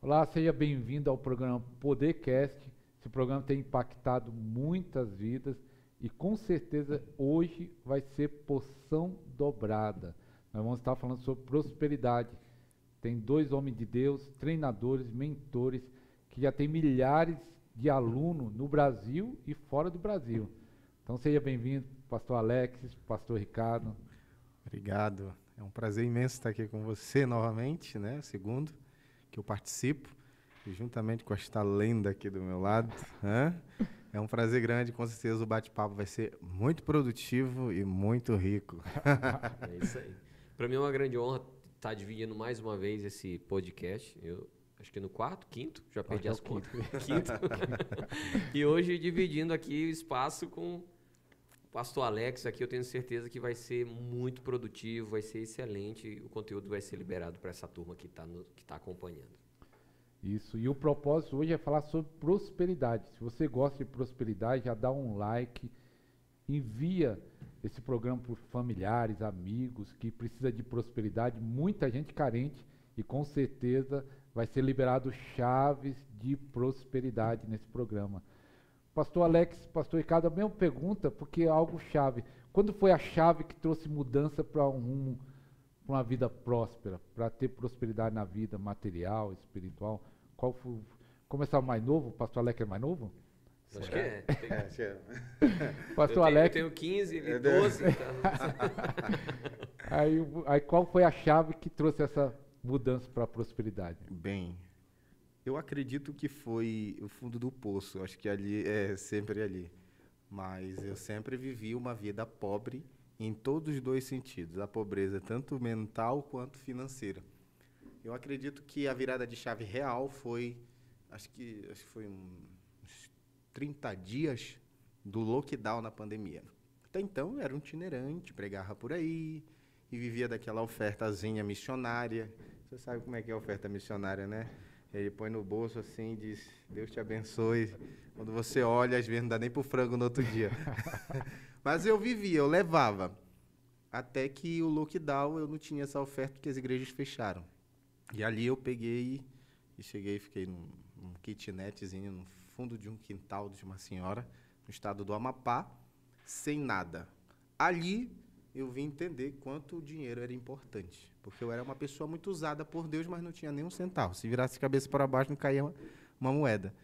Olá, seja bem-vindo ao programa Podercast. Esse programa tem impactado muitas vidas e com certeza hoje vai ser poção dobrada. Nós vamos estar falando sobre prosperidade. Tem dois homens de Deus, treinadores, mentores, que já tem milhares de alunos no Brasil e fora do Brasil. Então seja bem-vindo, pastor Alex, pastor Ricardo. Obrigado. É um prazer imenso estar aqui com você novamente, né? Segundo que eu participo, e juntamente com esta lenda aqui do meu lado. É um prazer grande, com certeza o bate-papo vai ser muito produtivo e muito rico. é isso aí. Para mim é uma grande honra estar dividindo mais uma vez esse podcast. Eu acho que no quarto, quinto, já perdi é as contas. Quinto. e hoje dividindo aqui o espaço com pastor Alex aqui, eu tenho certeza que vai ser muito produtivo, vai ser excelente, o conteúdo vai ser liberado para essa turma que está tá acompanhando. Isso, e o propósito hoje é falar sobre prosperidade. Se você gosta de prosperidade, já dá um like, envia esse programa para familiares, amigos que precisa de prosperidade, muita gente carente e com certeza vai ser liberado chaves de prosperidade nesse programa. Pastor Alex, Pastor Ricardo, a mesma pergunta, porque é algo chave. Quando foi a chave que trouxe mudança para um rumo, para uma vida próspera, para ter prosperidade na vida material, espiritual? Qual foi? Começar mais novo? O Pastor Alex é mais novo? Acho que é. é, acho que é. Pastor eu Alex. Tenho, eu tenho 15, ele 12. Então. aí, aí qual foi a chave que trouxe essa mudança para a prosperidade? Bem, eu acredito que foi o fundo do poço. Acho que ali é sempre ali. Mas eu sempre vivi uma vida pobre em todos os dois sentidos, a pobreza tanto mental quanto financeira. Eu acredito que a virada de chave real foi, acho que, acho que foi uns 30 dias do lockdown na pandemia. Até então eu era um itinerante, pregava por aí e vivia daquela ofertazinha missionária. Você sabe como é que é a oferta missionária, né? Ele põe no bolso assim e diz: Deus te abençoe. Quando você olha, às vezes não dá nem pro frango no outro dia. Mas eu vivia, eu levava. Até que o lockdown eu não tinha essa oferta porque as igrejas fecharam. E ali eu peguei e cheguei e fiquei num, num kitnetzinho no fundo de um quintal de uma senhora, no estado do Amapá, sem nada. Ali eu vim entender quanto o dinheiro era importante. Porque eu era uma pessoa muito usada por Deus, mas não tinha nem um centavo. Se virasse cabeça para baixo, não caía uma, uma moeda.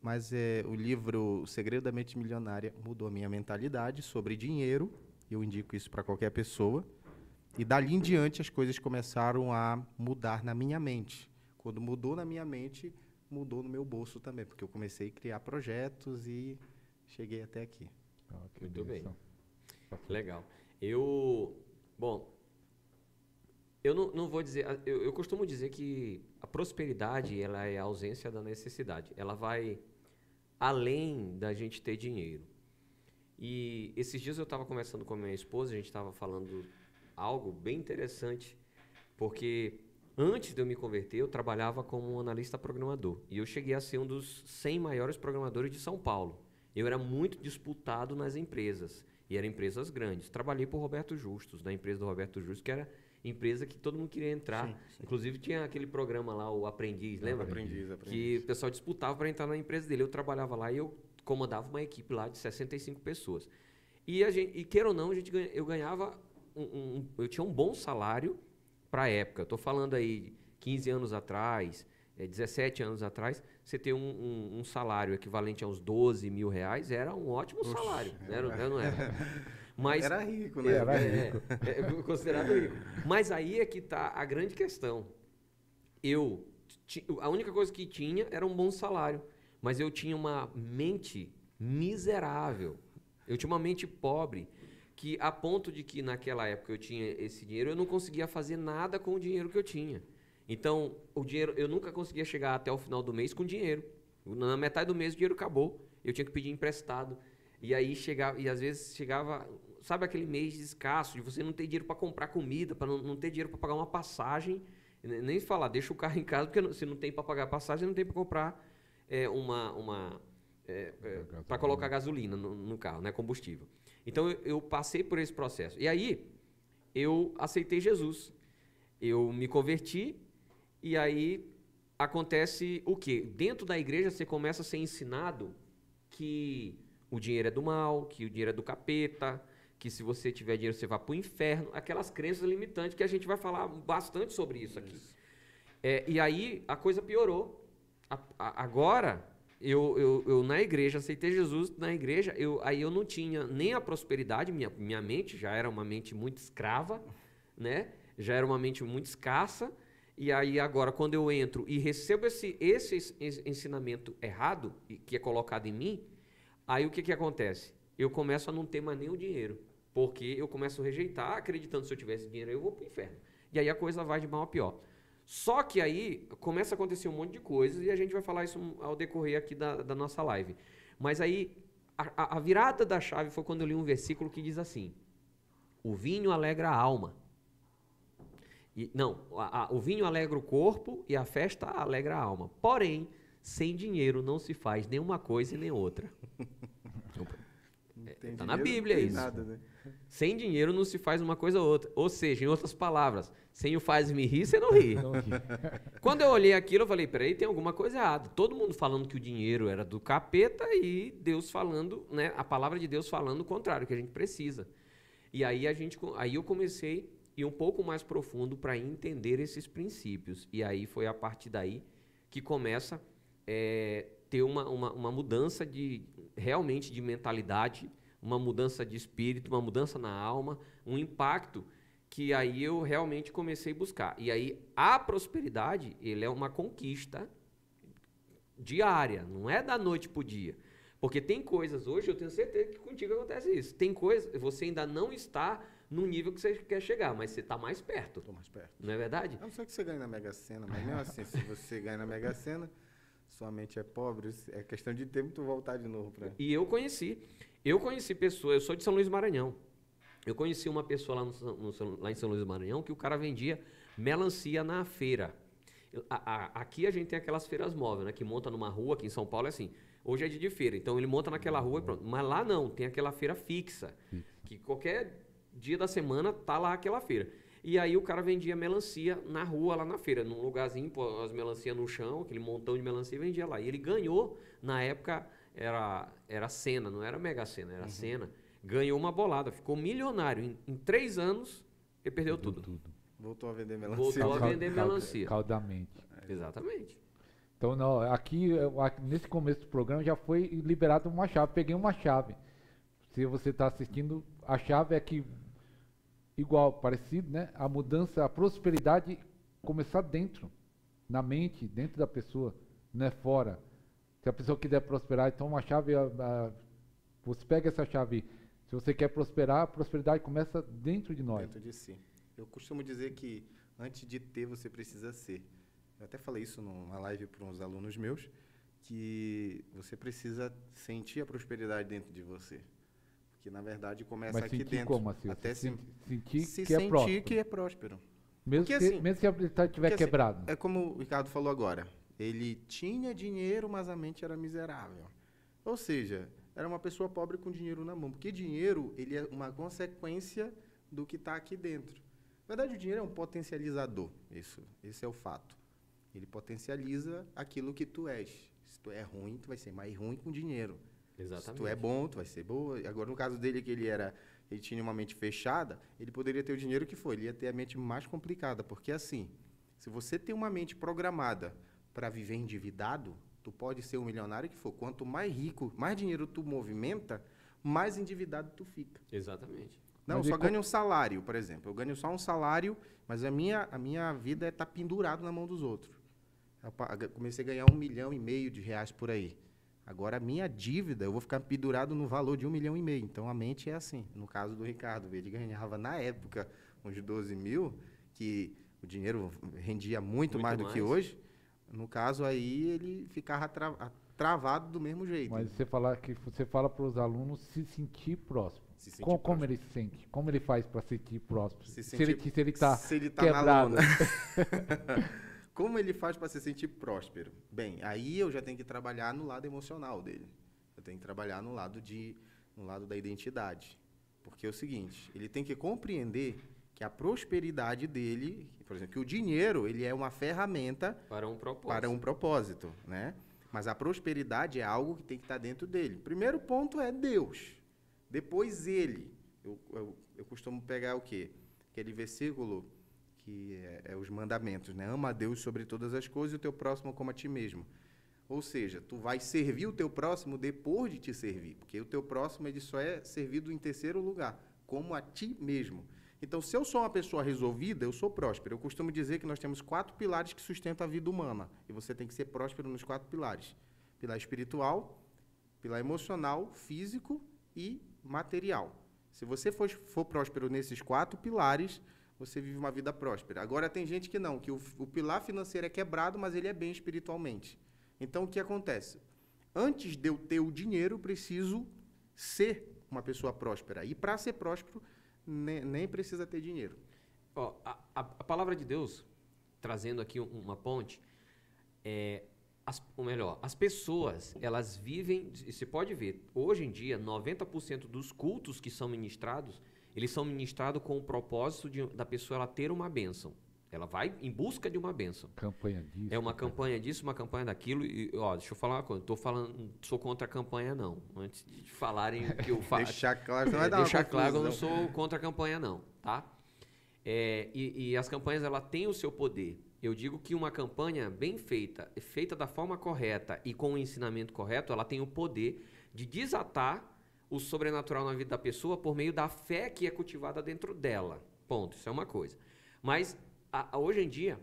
Mas é, o livro O Segredo da Mente Milionária mudou a minha mentalidade sobre dinheiro. Eu indico isso para qualquer pessoa. E dali em diante as coisas começaram a mudar na minha mente. Quando mudou na minha mente, mudou no meu bolso também, porque eu comecei a criar projetos e cheguei até aqui. Ah, Muito bem. Legal. Eu, bom, eu não, não vou dizer, eu, eu costumo dizer que a prosperidade ela é a ausência da necessidade. Ela vai além da gente ter dinheiro. E esses dias eu estava conversando com a minha esposa, a gente estava falando algo bem interessante, porque antes de eu me converter, eu trabalhava como analista programador. E eu cheguei a ser um dos 100 maiores programadores de São Paulo. Eu era muito disputado nas empresas, e eram empresas grandes. Trabalhei por Roberto Justus, na empresa do Roberto Justus, que era empresa que todo mundo queria entrar. Sim, sim. Inclusive tinha aquele programa lá, o Aprendiz, lembra? Aprendiz, Aprendiz. Que o pessoal disputava para entrar na empresa dele. Eu trabalhava lá e eu comandava uma equipe lá de 65 pessoas. E, a gente, e queira ou não, a gente ganha, eu ganhava um, um, eu tinha um bom salário para a época. Estou falando aí 15 anos atrás, é, 17 anos atrás, você ter um, um, um, salário equivalente a uns 12 mil reais era um ótimo Oxe, salário. Era, era, não era? Mas, era rico, né? Era rico. É, é, considerado rico. Mas aí é que está a grande questão. Eu, a única coisa que tinha era um bom salário, mas eu tinha uma mente miserável. Eu tinha uma mente pobre, que a ponto de que naquela época eu tinha esse dinheiro, eu não conseguia fazer nada com o dinheiro que eu tinha. Então, o dinheiro, eu nunca conseguia chegar até o final do mês com dinheiro. Na metade do mês o dinheiro acabou. Eu tinha que pedir emprestado. E aí chegava, e às vezes chegava, sabe aquele mês escasso, de você não ter dinheiro para comprar comida, para não, não, ter dinheiro para pagar uma passagem, nem falar, deixa o carro em casa, porque se não tem para pagar passagem, não tem para comprar é, uma, uma é, é, para colocar gasolina no, no, carro, né, combustível. Então eu, eu passei por esse processo. E aí eu aceitei Jesus. Eu me converti e aí acontece o quê? Dentro da igreja você começa a ser ensinado que o dinheiro é do mal, que o dinheiro é do capeta, que se você tiver dinheiro você vai para o inferno, aquelas crenças limitantes que a gente vai falar bastante sobre isso aqui. É, e aí a coisa piorou. A, a, agora, eu, eu, eu, na igreja, aceitei Jesus na igreja, eu, aí eu não tinha nem a prosperidade, minha, minha mente já era uma mente muito escrava, né? já era uma mente muito escassa, e aí agora, quando eu entro e recebo esse, esse ensinamento errado, que é colocado em mim, aí o que, que acontece? Eu começo a não ter mais o dinheiro. Porque eu começo a rejeitar, acreditando que se eu tivesse dinheiro eu vou para o inferno. E aí a coisa vai de mal a pior. Só que aí começa a acontecer um monte de coisas e a gente vai falar isso ao decorrer aqui da, da nossa live. Mas aí a, a virada da chave foi quando eu li um versículo que diz assim: O vinho alegra a alma e, não, a, a, o vinho alegra o corpo e a festa alegra a alma. Porém, sem dinheiro não se faz nenhuma coisa e nem outra. Está na Bíblia isso. Nada, né? Sem dinheiro não se faz uma coisa ou outra. Ou seja, em outras palavras, sem o faz-me rir, você não ri. Não ri. Quando eu olhei aquilo, eu falei, peraí, tem alguma coisa errada. Todo mundo falando que o dinheiro era do capeta e Deus falando, né, a palavra de Deus falando o contrário, que a gente precisa. E aí a gente, aí eu comecei e um pouco mais profundo para entender esses princípios. E aí foi a partir daí que começa é, ter uma, uma, uma, mudança de realmente de mentalidade, uma mudança de espírito, uma mudança na alma, um impacto que aí eu realmente comecei a buscar. E aí a prosperidade, ele é uma conquista diária, não é da noite para o dia. Porque tem coisas, hoje eu tenho certeza que contigo acontece isso. Tem coisas, você ainda não está no nível que você quer chegar, mas você está mais perto. Estou mais perto. Não é verdade? A não ser que você ganhe na Mega Sena, mas mesmo assim, se você ganha na Mega Sena, sua mente é pobre, é questão de tempo tu voltar de novo para. E eu conheci, eu conheci pessoas, eu sou de São Luís Maranhão. Eu conheci uma pessoa lá, no, no, lá em São Luís Maranhão que o cara vendia melancia na feira. A, a, aqui a gente tem aquelas feiras móveis, né? Que monta numa rua, aqui em São Paulo é assim. Hoje é dia de feira, então ele monta naquela rua e pronto. Mas lá não, tem aquela feira fixa. Que qualquer dia da semana tá lá aquela feira. E aí o cara vendia melancia na rua, lá na feira, num lugarzinho, pô, as melancias no chão, aquele montão de melancia, vendia lá. E ele ganhou, na época, era, era cena, não era mega cena, era uhum. cena. Ganhou uma bolada, ficou milionário. Em, em três anos, ele perdeu tudo. tudo. Voltou a vender melancia. Voltou a vender melancia. Caudamente. É. Exatamente. Então, não, aqui, nesse começo do programa, já foi liberado uma chave. Peguei uma chave. Se você está assistindo, a chave é que igual, parecido, né? A mudança, a prosperidade começar dentro, na mente, dentro da pessoa, não é fora. Se a pessoa quiser prosperar, então uma chave, a, a, você pega essa chave. Se você quer prosperar, a prosperidade começa dentro de nós. Dentro de si. Eu costumo dizer que antes de ter, você precisa ser. Eu até falei isso numa live para uns alunos meus, que você precisa sentir a prosperidade dentro de você que na verdade começa Mas aqui dentro. Como, assim? Até se, sentir se que é próspero. que é próspero. Mesmo, porque, que, assim, mesmo se a estiver assim, quebrado. Assim, é como o Ricardo falou agora. Ele tinha dinheiro, mas a mente era miserável. Ou seja, era uma pessoa pobre com dinheiro na mão. Porque dinheiro ele é uma consequência do que está aqui dentro. Na verdade, o dinheiro é um potencializador. Isso, esse é o fato. Ele potencializa aquilo que tu és. Se tu é ruim, tu vai ser mais ruim com dinheiro. Exatamente. Se tu é bom, tu vai ser boa. Agora, no caso dele, que ele era. Ele tinha uma mente fechada, ele poderia ter o dinheiro que foi. Ele ia ter a mente mais complicada. Porque assim, se você tem uma mente programada para viver endividado, tu pode ser um milionário que for. Quanto mais rico, mais dinheiro tu movimenta, mais endividado tu fica. Exatamente. Não, eu só ganho um salário, por exemplo. Eu ganho só um salário, mas a minha, a minha vida está é pendurado na mão dos outros. Comecei a ganhar um milhão e meio de reais por aí. Agora, a minha dívida, eu vou ficar pendurado no valor de um milhão e meio. Então, a mente é assim. No caso do Ricardo, ele ganhava, na época, uns 12 mil, que o dinheiro rendia muito, muito mais do mais. que hoje. No caso, aí, ele ficava tra travado do mesmo jeito. Mas você fala que você fala para os alunos se sentir próximo. Se sentir como, próximo. como, ele se sente? Como ele faz para sentir próximo? Se, se, ele, se ele está tá quebrado. Como ele faz para se sentir próspero? Bem, aí eu já tenho que trabalhar no lado emocional dele. Eu tenho que trabalhar no lado de no lado da identidade. Porque é o seguinte, ele tem que compreender que a prosperidade dele, por exemplo, que o dinheiro ele é uma ferramenta Para um propósito. para um propósito, né? Mas a prosperidade é algo que tem que estar dentro dele. Primeiro ponto é Deus. Depois ele. Eu, eu, eu costumo pegar o quê? Aquele versículo que é, é os mandamentos, né? Ama a Deus sobre todas as coisas e o teu próximo como a ti mesmo. Ou seja, tu vai servir o teu próximo depois de te servir, porque o teu próximo ele só é servido em terceiro lugar, como a ti mesmo. Então, se eu sou uma pessoa resolvida, eu sou próspero. Eu costumo dizer que nós temos quatro pilares que sustentam a vida humana, e você tem que ser próspero nos quatro pilares: pilar espiritual, pilar emocional, físico e material. Se você for, for próspero nesses quatro pilares, você vive uma vida próspera. Agora, tem gente que não, que o, o pilar financeiro é quebrado, mas ele é bem espiritualmente. Então, o que acontece? Antes de eu ter o dinheiro, preciso ser uma pessoa próspera. E para ser próspero, nem, nem, precisa ter dinheiro. A, a, a, palavra de Deus, trazendo aqui uma ponte, é, as, ou melhor, as pessoas, elas vivem, você pode ver, hoje em dia, 90% dos cultos que são ministrados, eles são ministrados com o propósito de, da pessoa ela ter uma bênção. Ela vai em busca de uma bênção. Campanha disso. É uma campanha disso, uma campanha daquilo. E, ó, deixa eu falar uma coisa. Estou falando, sou contra a campanha, não. Antes de falarem o que eu faço. deixar claro, não vai é, dar Deixar claro, eu não sou contra a campanha, não. Tá? É, e, e, as campanhas, ela têm o seu poder. Eu digo que uma campanha bem feita, feita da forma correta e com o ensinamento correto, ela tem o poder de desatar o sobrenatural na vida da pessoa por meio da fé que é cultivada dentro dela. Ponto. Isso é uma coisa. Mas a, a, hoje em dia,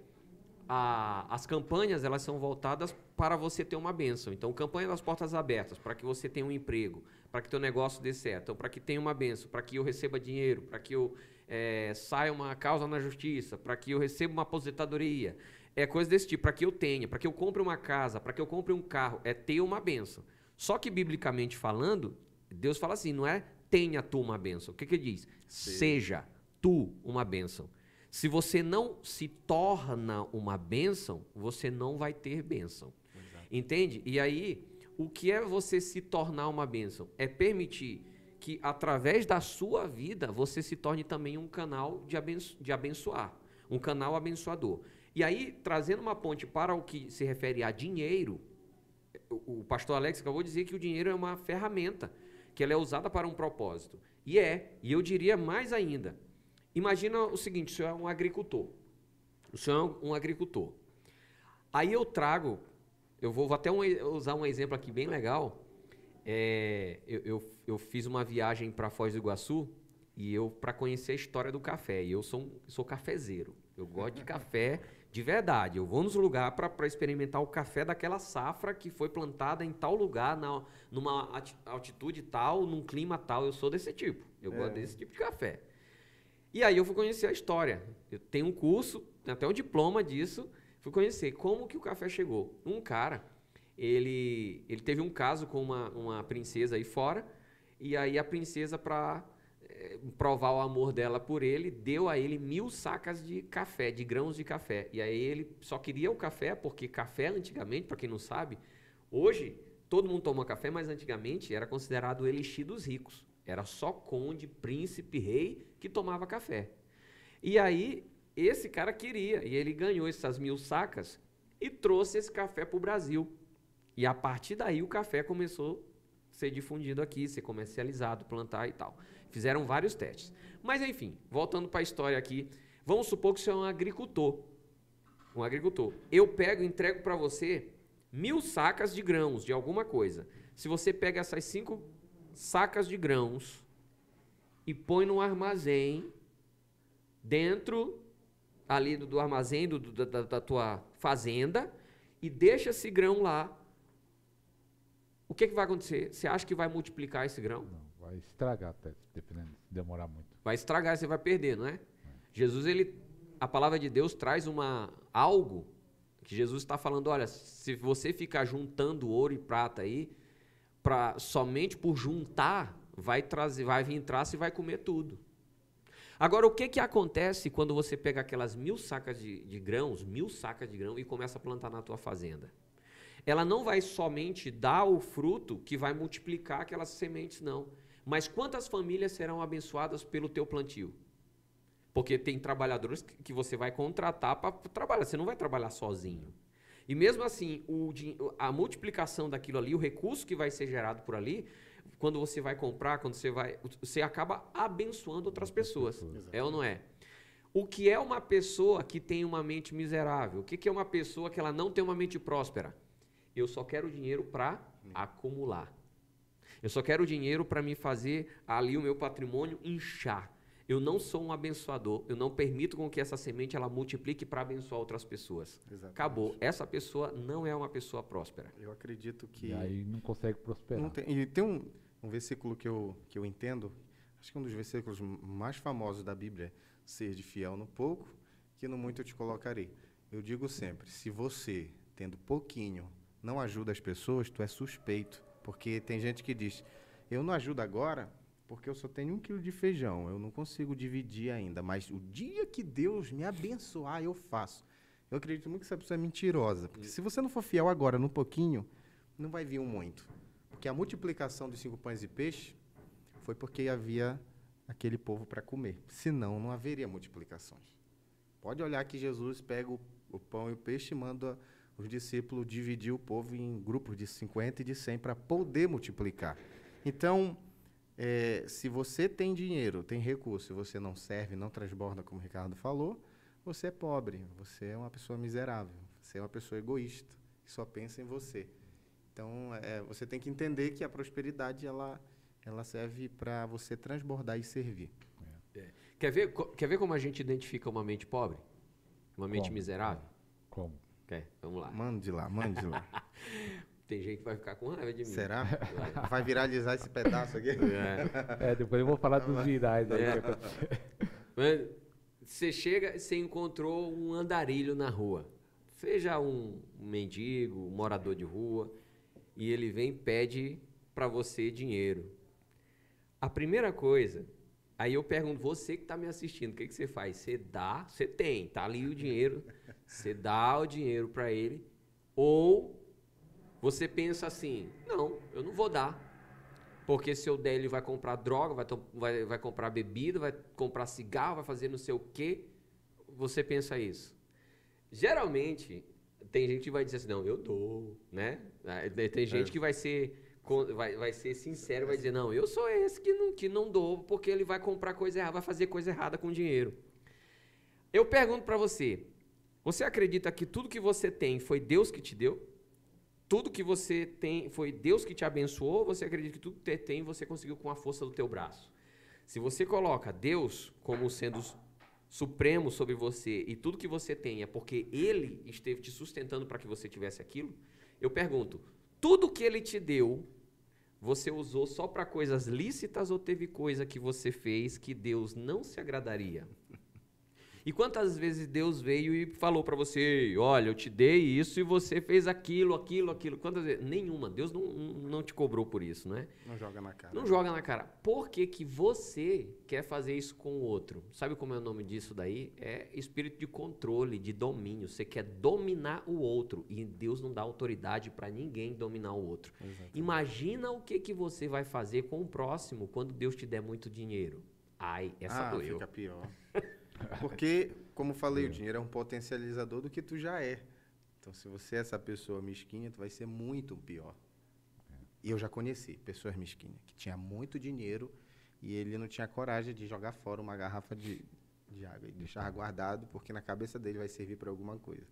a, as campanhas elas são voltadas para você ter uma benção. Então, campanha das portas abertas, para que você tenha um emprego, para que teu negócio dê certo, para que tenha uma benção, para que eu receba dinheiro, para que eu é, saia uma causa na justiça, para que eu receba uma aposentadoria. É coisa desse tipo, para que eu tenha, para que eu compre uma casa, para que eu compre um carro. É ter uma benção. Só que, biblicamente falando, Deus fala assim, não é tenha tu uma benção. O que, que ele diz? Sim. Seja tu uma benção. Se você não se torna uma bênção, você não vai ter bênção. Exato. Entende? E aí, o que é você se tornar uma bênção? É permitir que, através da sua vida, você se torne também um canal de, abenço de abençoar, um canal abençoador. E aí, trazendo uma ponte para o que se refere a dinheiro, o, o pastor Alex acabou de dizer que o dinheiro é uma ferramenta, que ela é usada para um propósito. E é, e eu diria mais ainda, Imagina o seguinte: o senhor é um agricultor. O senhor é um agricultor. Aí eu trago, eu vou, até um, usar um exemplo aqui bem legal. É, eu, eu, eu, fiz uma viagem para Foz do Iguaçu e eu para conhecer a história do café. E eu sou, sou cafezeiro. Eu gosto de café de verdade. Eu vou nos lugares para experimentar o café daquela safra que foi plantada em tal lugar, na, numa altitude tal, num clima tal. Eu sou desse tipo. Eu é. gosto desse tipo de café. E aí eu fui conhecer a história. Eu tenho um curso, até um diploma disso. Fui conhecer como que o café chegou. Um cara, ele, ele teve um caso com uma, uma princesa aí fora, e aí a princesa, para provar o amor dela por ele, deu a ele mil sacas de café, de grãos de café. E aí ele só queria o café, porque café antigamente, para quem não sabe, hoje todo mundo toma café, mas antigamente era considerado o elixir dos ricos. Era só conde, príncipe, rei que tomava café. E aí, esse cara queria, e ele ganhou essas mil sacas e trouxe esse café para o Brasil. E a partir daí o café começou ser difundido aqui, ser comercializado, plantar e tal. Fizeram vários testes. Mas enfim, voltando para a história aqui, vamos supor que você é um agricultor. Um agricultor. Eu pego e entrego para você mil sacas de grãos de alguma coisa. Se você pega essas cinco sacas de grãos e põe num armazém dentro ali do, do armazém do, do, da, da, tua fazenda e deixa esse grão lá. O que, que vai acontecer? Você acha que vai multiplicar esse grão? Não, vai estragar, dependendo, demorar muito. Vai estragar, você vai perder, não é? é? Jesus, ele, a palavra de Deus traz uma algo que Jesus está falando, olha, se você ficar juntando ouro e prata aí, para somente por juntar vai trazer, vai vir traço e vai comer tudo. Agora, o que, que acontece quando você pega aquelas mil sacas de, de grãos, mil sacas de grão, e começa a plantar na tua fazenda? Ela não vai somente dar o fruto que vai multiplicar aquelas sementes, não. Mas quantas famílias serão abençoadas pelo teu plantio? Porque tem trabalhadores que você vai contratar para trabalhar, você não vai trabalhar sozinho. E mesmo assim, o a multiplicação daquilo ali, o recurso que vai ser gerado por ali, quando você vai comprar, quando você vai. Você acaba abençoando outras pessoas. É ou não é? O que é uma pessoa que tem uma mente miserável? O que que é uma pessoa que ela não tem uma mente próspera? Eu só quero dinheiro para acumular. Eu só quero dinheiro para me fazer ali o meu patrimônio inchar. Eu não sou um abençoador. Eu não permito com que essa semente ela multiplique para abençoar outras pessoas. Exatamente. Acabou. Essa pessoa não é uma pessoa próspera. Eu acredito que. E aí não consegue prosperar. Não tem, e tem um, um versículo que eu, que eu entendo, acho que um dos versículos mais famosos da Bíblia é ser de fiel no pouco, que no muito eu te colocarei. Eu digo sempre, se você, tendo pouquinho, não ajuda as pessoas, tu é suspeito. Porque tem gente que diz, eu não ajudo agora porque eu só tenho um quilo de feijão, eu não consigo dividir ainda, mas o dia que Deus me abençoar, eu faço. Eu acredito muito que essa pessoa é mentirosa, porque se você não for fiel agora no pouquinho, não vai vir um muito. Porque a multiplicação dos cinco pães e peixe foi porque havia aquele povo para comer. Senão, não haveria multiplicações. Pode olhar que Jesus pega o, o pão e o peixe e manda os discípulos dividir o povo em grupos de 50 e de 100 para poder multiplicar. Então, eh, se você tem dinheiro, tem recurso, e você não serve, não transborda, como o Ricardo falou, você é pobre, você é uma pessoa miserável, você é uma pessoa egoísta, que só pensa em você. Então, é, você tem que entender que a prosperidade ela, ela serve para você transbordar e servir. Quer ver, quer ver como a gente identifica uma mente pobre? Uma mente Como? miserável? Como? Quer? Vamos lá. Mande lá, mande lá. Tem gente que vai ficar com raiva de mim. Será? Vai. Vai viralizar esse pedaço aqui? É. É, depois eu vou falar dos virais. É. Mas Você chega, você encontrou um andarilho na rua. Seja um mendigo, um morador de rua, e ele vem e pede para você dinheiro. A primeira coisa, aí eu pergunto, você que está me assistindo, o que, que você faz? Você dá, você tem, tá ali o dinheiro, você dá o dinheiro para ele, ou você pensa assim, não, eu não vou dar. Porque se eu der, ele vai comprar droga, vai, vai, vai comprar bebida, vai comprar cigarro, vai fazer não sei o quê. Você pensa isso. Geralmente, tem gente que vai dizer assim, não, eu dou, né? Tem gente que vai ser, vai, vai ser sincero, vai dizer, não, eu sou esse que não, que não dou, porque ele vai comprar coisa errada, vai fazer coisa errada com dinheiro. Eu pergunto para você, você acredita que tudo que você tem foi Deus que te deu? Tudo que você tem foi Deus que te abençoou? Ou você acredita que tudo que você tem você conseguiu com a força do teu braço? Se você coloca Deus como sendo supremo sobre você e tudo que você tem é porque Ele esteve te sustentando para que você tivesse aquilo, eu pergunto: tudo que Ele te deu, você usou só para coisas lícitas ou teve coisa que você fez que Deus não se agradaria? E quantas vezes Deus veio e falou para você, olha, eu te dei isso e você fez aquilo, aquilo, aquilo. Quantas vezes? Nenhuma. Deus não, não te cobrou por isso, né? Não joga na cara. Não joga na cara. Por que, que você quer fazer isso com o outro? Sabe como é o nome disso daí? É espírito de controle, de domínio. Você quer dominar o outro. E Deus não dá autoridade para ninguém dominar o outro. Imagina o que, que você vai fazer com o próximo quando Deus te der muito dinheiro. Ai, essa ah, doeu. fica pior. Porque, como falei, o dinheiro é um potencializador do que tu já é. Então, se você é essa pessoa mesquinha, tu vai ser muito pior. E eu já conheci pessoas mesquinhas que tinha muito dinheiro e ele não tinha coragem de jogar fora uma garrafa de, de água e deixar guardado porque na cabeça dele vai servir para alguma coisa.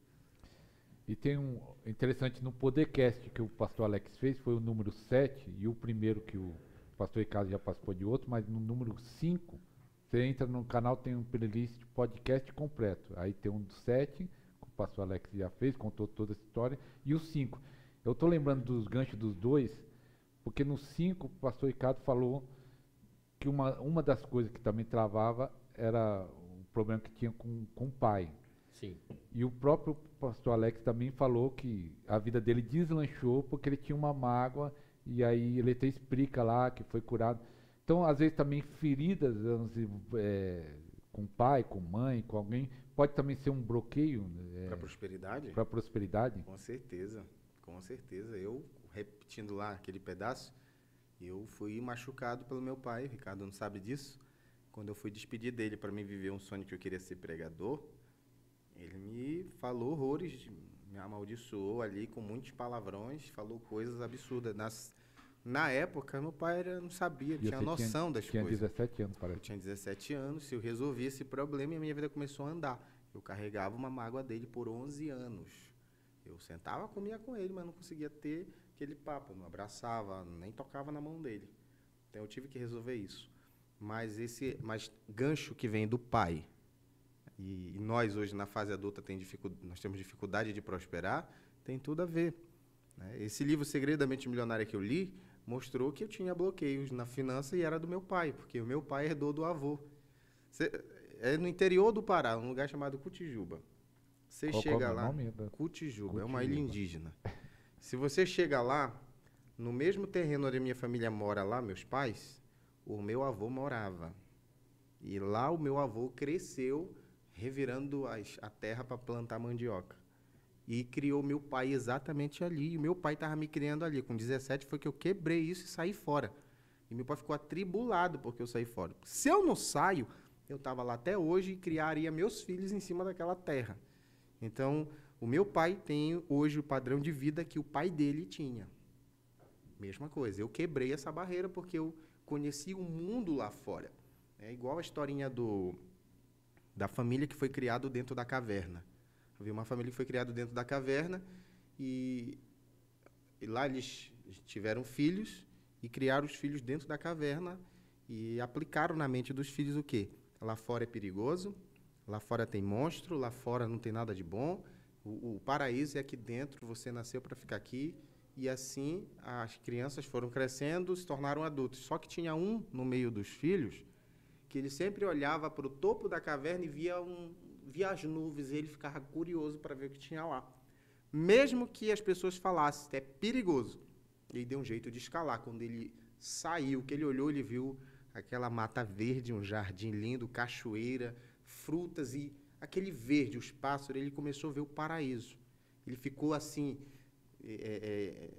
E tem um interessante no podcast que o pastor Alex fez, foi o número 7, e o primeiro que o pastor Ricardo já participou de outro, mas no número 5, você entra no canal, tem um playlist podcast completo. Aí tem um do 7, que o pastor Alex já fez, contou toda essa história, e o 5. Eu tô lembrando dos ganchos dos dois, porque no 5 o pastor Ricardo falou que uma, uma das coisas que também travava era o problema que tinha com, com o pai. Sim. E o próprio pastor Alex também falou que a vida dele deslanchou porque ele tinha uma mágoa e aí ele até explica lá que foi curado. Então, às vezes também feridas é, com pai, com mãe, com alguém, pode também ser um bloqueio Para prosperidade? para a prosperidade. Com certeza, com certeza. Eu, repetindo lá aquele pedaço, eu fui machucado pelo meu pai, o Ricardo não sabe disso. quando eu fui despedir dele para me viver um sonho que eu queria ser pregador, ele me falou horrores, me amaldiçoou ali com muitos palavrões, falou coisas absurdas. Nas, na época, meu pai era, não sabia, E tinha noção das Tinha coisas. 17 anos, Eu parece. tinha 17 anos, se eu resolvi esse problema, a minha vida começou a andar. Eu carregava uma mágoa dele por 11 anos. Eu sentava, comia com ele, mas não conseguia ter aquele papo, não abraçava, nem tocava na mão dele. Então eu tive que resolver isso. Mas esse, mas gancho que vem do pai. E, e nós hoje na fase adulta tem dificu, nós temos dificuldade de prosperar, tem tudo a ver. Né? Esse livro Segredo da Mente Milionária que eu li mostrou que eu tinha bloqueios na finança e era do meu pai, porque o meu pai herdou do avô. Cê- é no interior do Pará, um lugar chamado Cutijuba. Você chega é lá, nome da- Cutijuba, é uma ilha Cutijuba. indígena. Se você chega lá, no mesmo terreno onde minha família mora lá, meus pais, o meu avô morava. E lá o meu avô cresceu revirando as- a terra para plantar mandioca. E criou meu pai exatamente ali. E meu pai estava me criando ali. Com 17 foi que eu quebrei isso e saí fora. E meu pai ficou atribulado porque eu saí fora. Se eu não saio, eu estava lá até hoje e criaria meus filhos em cima daquela terra. Então, o meu pai tem hoje o padrão de vida que o pai dele tinha. Mesma coisa. Eu quebrei essa barreira porque eu conheci o mundo lá fora. É igual a historinha do da família que foi criado dentro da caverna. Havia uma família que foi criada dentro da caverna e, e lá eles tiveram filhos e criaram os filhos dentro da caverna e aplicaram na mente dos filhos o quê? Lá fora é perigoso, lá fora tem monstro, lá fora não tem nada de bom. O, o paraíso é aqui dentro, você nasceu para ficar aqui. E assim as crianças foram crescendo, se tornaram adultos. Só que tinha um no meio dos filhos que ele sempre olhava para o topo da caverna e via, um, via as nuvens e ele ficava curioso para ver o que tinha lá. Mesmo que as pessoas falassem, é perigoso. Ele deu um jeito de escalar. Quando ele saiu, que ele olhou, ele viu aquela mata verde, um jardim lindo, cachoeira, frutas e aquele verde, os pássaros. Ele começou a ver o paraíso. Ele ficou assim, é,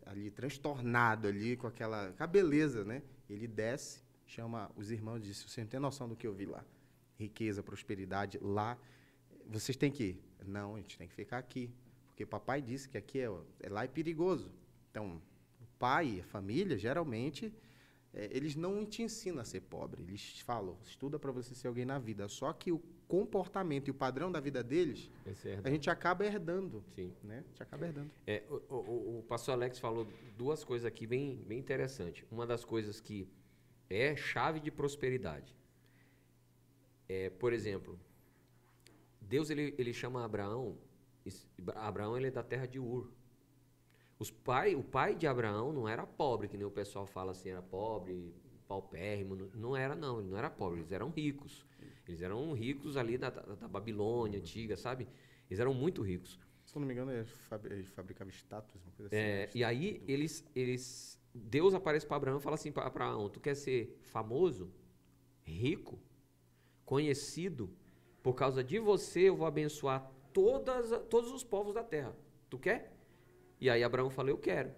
é, ali transtornado ali com aquela com a beleza, né? Ele desce, chama os irmãos e diz: "Você não tem noção do que eu vi lá? Riqueza, prosperidade lá. Vocês têm que ir? Não, a gente tem que ficar aqui, porque papai disse que aqui é, é lá é perigoso. Então, o pai, a família, geralmente é, eles não te ensinam a ser pobre. Eles falam: estuda para você ser alguém na vida. Só que o comportamento e o padrão da vida deles, é a gente acaba herdando, Sim. né? A gente acaba herdando. É, o, o- o pastor Alex falou duas coisas aqui bem, bem interessantes. Uma das coisas que é chave de prosperidade. É, por exemplo, Deus ele, ele chama Abraão, Abraão ele é da terra de Ur. Os pai, o pai de Abraão não era pobre, que nem o pessoal fala assim, era pobre, paupérrimo. Não, não era não, ele não era pobre, eles eram ricos. Eles eram ricos ali da, da, da Babilônia antiga, sabe? Eles eram muito ricos. Se eu não me engano, ele fab- ele fabricava estátuas, uma coisa assim. É, né? e aí eles, eles, Deus aparece para Abraão e fala assim para Abraão: tu quer ser famoso, rico, conhecido? Por causa de você eu vou abençoar todas, todos os povos da terra. Tu quer? E aí Abraão fala: eu quero.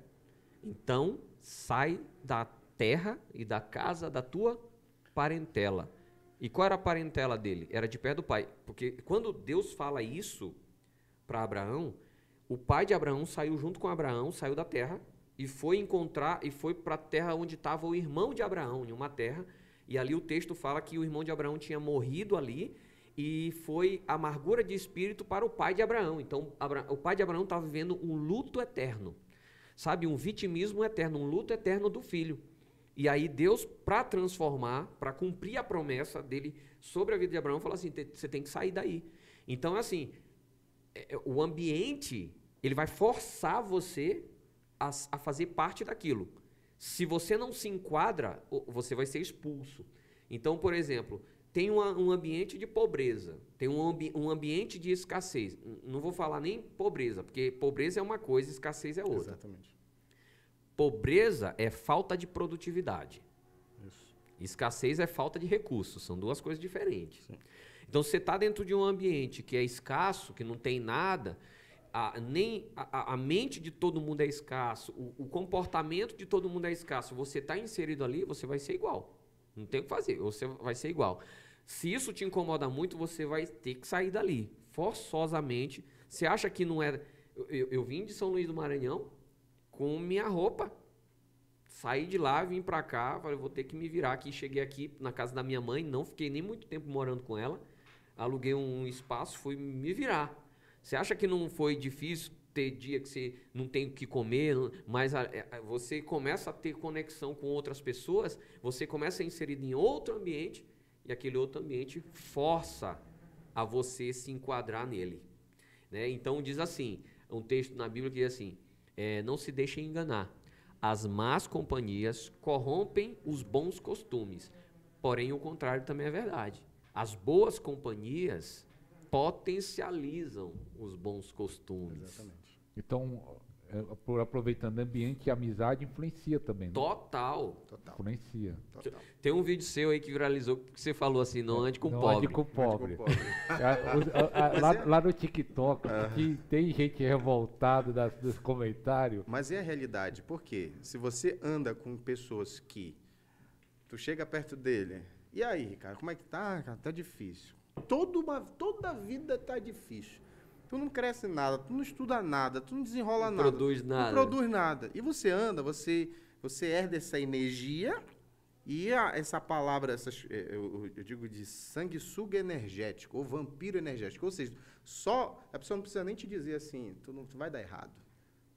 Então sai da terra e da casa da tua parentela. E qual era a parentela dele? Era de pé do pai. Porque quando Deus fala isso para Abraão, o pai de Abraão saiu junto com Abraão, saiu da terra e foi encontrar e foi para a terra onde estava o irmão de Abraão, em uma terra. E ali o texto fala que o irmão de Abraão tinha morrido ali e foi amargura de espírito para o pai de Abraão. Então, o pai de Abraão estava vivendo um luto eterno. Sabe, um vitimismo eterno, um luto eterno do filho. E aí Deus, para transformar, para cumprir a promessa dele sobre a vida de Abraão, falou assim: "Te- você tem que sair daí. Então, assim, é, é, o ambiente ele vai forçar você a, a fazer parte daquilo. Se você não se enquadra, você vai ser expulso. Então, por exemplo, tem uma- um ambiente de pobreza, tem um, ambi- um ambiente de escassez. Não vou falar nem pobreza, porque pobreza é uma coisa, escassez é outra. Exatamente. Pobreza é falta de produtividade. Isso. Escassez é falta de recursos, são duas coisas diferentes. Então, você está dentro de um ambiente que é escasso, que não tem nada, a, nem a, a- a mente de todo mundo é escasso, o, o comportamento de todo mundo é escasso. Você está inserido ali, você vai ser igual. Não tem o que fazer, você vai ser igual. Se isso te incomoda muito, você vai ter que sair dali, forçosamente. Você acha que não é. Eu, eu, eu vim de São Luís do Maranhão com minha roupa. Saí de lá, vim pra cá, falei, vou ter que me virar aqui. Cheguei aqui na casa da minha mãe, não fiquei nem muito tempo morando com ela. Aluguei um espaço, fui me virar. Você acha que não foi difícil ter dia que você não tem o que comer, mas a, você começa a ter conexão com outras pessoas, você começa a inserir em outro ambiente e aquele outro ambiente força a você se enquadrar nele. Né? Então diz assim, um texto na Bíblia que diz assim, é, não se deixem enganar, as más companhias corrompem os bons costumes, porém o contrário também é verdade. As boas companhias potencializam os bons costumes. Exatamente. Então, por aproveitando o ambiente, a amizade influencia também. Né? Total. Total. Influencia. Total. Tem um vídeo seu aí que viralizou que você falou assim, não ande com não pobre. Ande com pobre. Com pobre. É, lá, é... lá, no TikTok, que tem gente revoltada das, dos comentários. Mas é a realidade, porque se você anda com pessoas que tu chega perto dele, e aí, cara, como é que tá? Cara, tá difícil. Toda, uma, toda a vida tá difícil. Tu não cresce nada, tu não estuda nada, tu não desenrola não nada. Produz nada. Não produz nada. E você anda, você, você herda essa energia e a, essa palavra, essas, é, eu, eu, digo de sanguessuga energético, ou vampiro energético. Ou seja, só. A pessoa não precisa nem te dizer assim, tu não tu vai dar errado.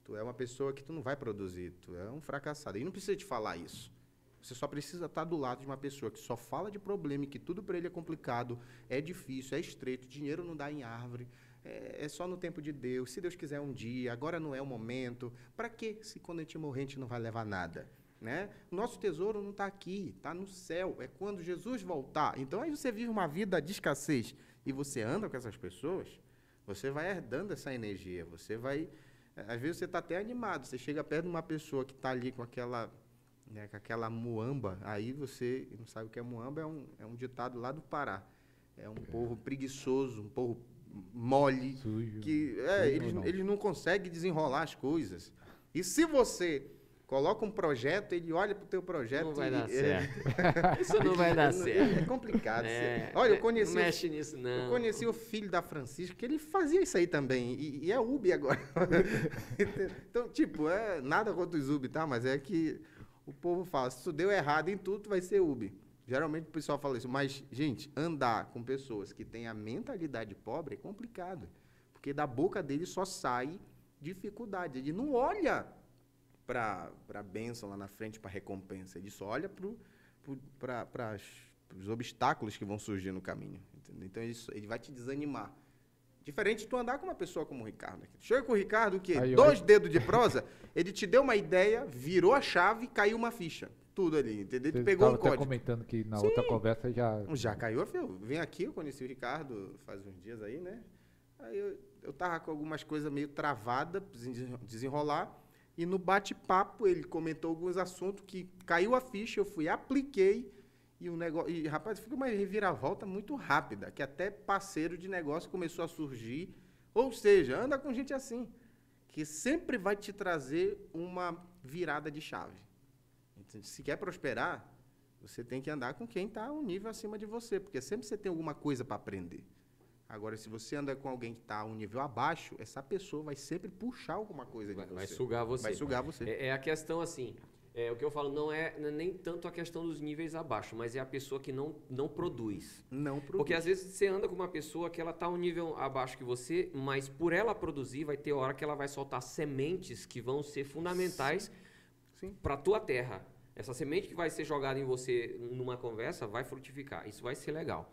Tu é uma pessoa que tu não vai produzir, tu é um fracassado. E não precisa te falar isso. Você só precisa estar do lado de uma pessoa que só fala de problema e que tudo para ele é complicado, é difícil, é estreito, dinheiro não dá em árvore, é, é, só no tempo de Deus. Se Deus quiser um dia, agora não é o momento. Para que se quando a gente morrer a gente não vai levar nada? Né? Nosso tesouro não está aqui, está no céu. É quando Jesus voltar. Então aí você vive uma vida de escassez e você anda com essas pessoas, você vai herdando essa energia. Você vai. Às vezes você está até animado. Você chega perto de uma pessoa que está ali com aquela, né, com aquela muamba. Aí você não sabe o que é muamba, é um, é um ditado lá do Pará. É um é. povo preguiçoso, um povo mole, Sujo. que é, eles, não. eles não conseguem desenrolar as coisas. E se você coloca um projeto, ele olha para o teu projeto não vai e, dar é, certo. Isso não vai dar certo. É complicado. É, olha, eu conheci. Não mexe nisso, não. Eu conheci o filho da Francisca, que ele fazia isso aí também. E, e é Ubi agora. então, tipo, é nada contra os Ubi, tá? Mas é que o povo fala: se tu deu errado em tudo, tu vai ser Ubi. Geralmente o pessoal fala isso, mas, gente, andar com pessoas que têm a mentalidade pobre é complicado. Porque da boca dele só sai dificuldade. Ele não olha para a bênção lá na frente, para a recompensa. Ele só olha para os obstáculos que vão surgir no caminho. Entendeu? Então, ele, ele vai te desanimar. Diferente de tu andar com uma pessoa como o Ricardo. Chega com o Ricardo, que Aí, dois dedos de prosa, ele te deu uma ideia, virou a chave e caiu uma ficha tudo ali, entendeu? Você pegou um código. comentando que na Sim. outra conversa já... Já caiu, eu vim aqui, eu conheci o Ricardo faz uns dias aí, né? Aí eu, eu tava com algumas coisas meio travadas, desenrolar, e no bate-papo ele comentou alguns assuntos que caiu a ficha, eu fui, apliquei, e o negócio... E, rapaz, fica uma reviravolta muito rápida, que até parceiro de negócio começou a surgir. Ou seja, anda com gente assim, que sempre vai te trazer uma virada de chave. Se quer prosperar, você tem que andar com quem está um nível acima de você, porque sempre você tem alguma coisa para aprender. Agora, se você anda com alguém que está um nível abaixo, essa pessoa vai sempre puxar alguma coisa de vai, você. Vai sugar você. Vai sugar você. É, é a questão assim. É, o que eu falo não é, não é, nem tanto a questão dos níveis abaixo, mas é a pessoa que não, não produz. Não produz. Porque às vezes você anda com uma pessoa que ela está um nível abaixo que você, mas por ela produzir, vai ter hora que ela vai soltar sementes que vão ser fundamentais para a tua terra. Essa semente que vai ser jogada em você numa conversa vai frutificar. Isso vai ser legal.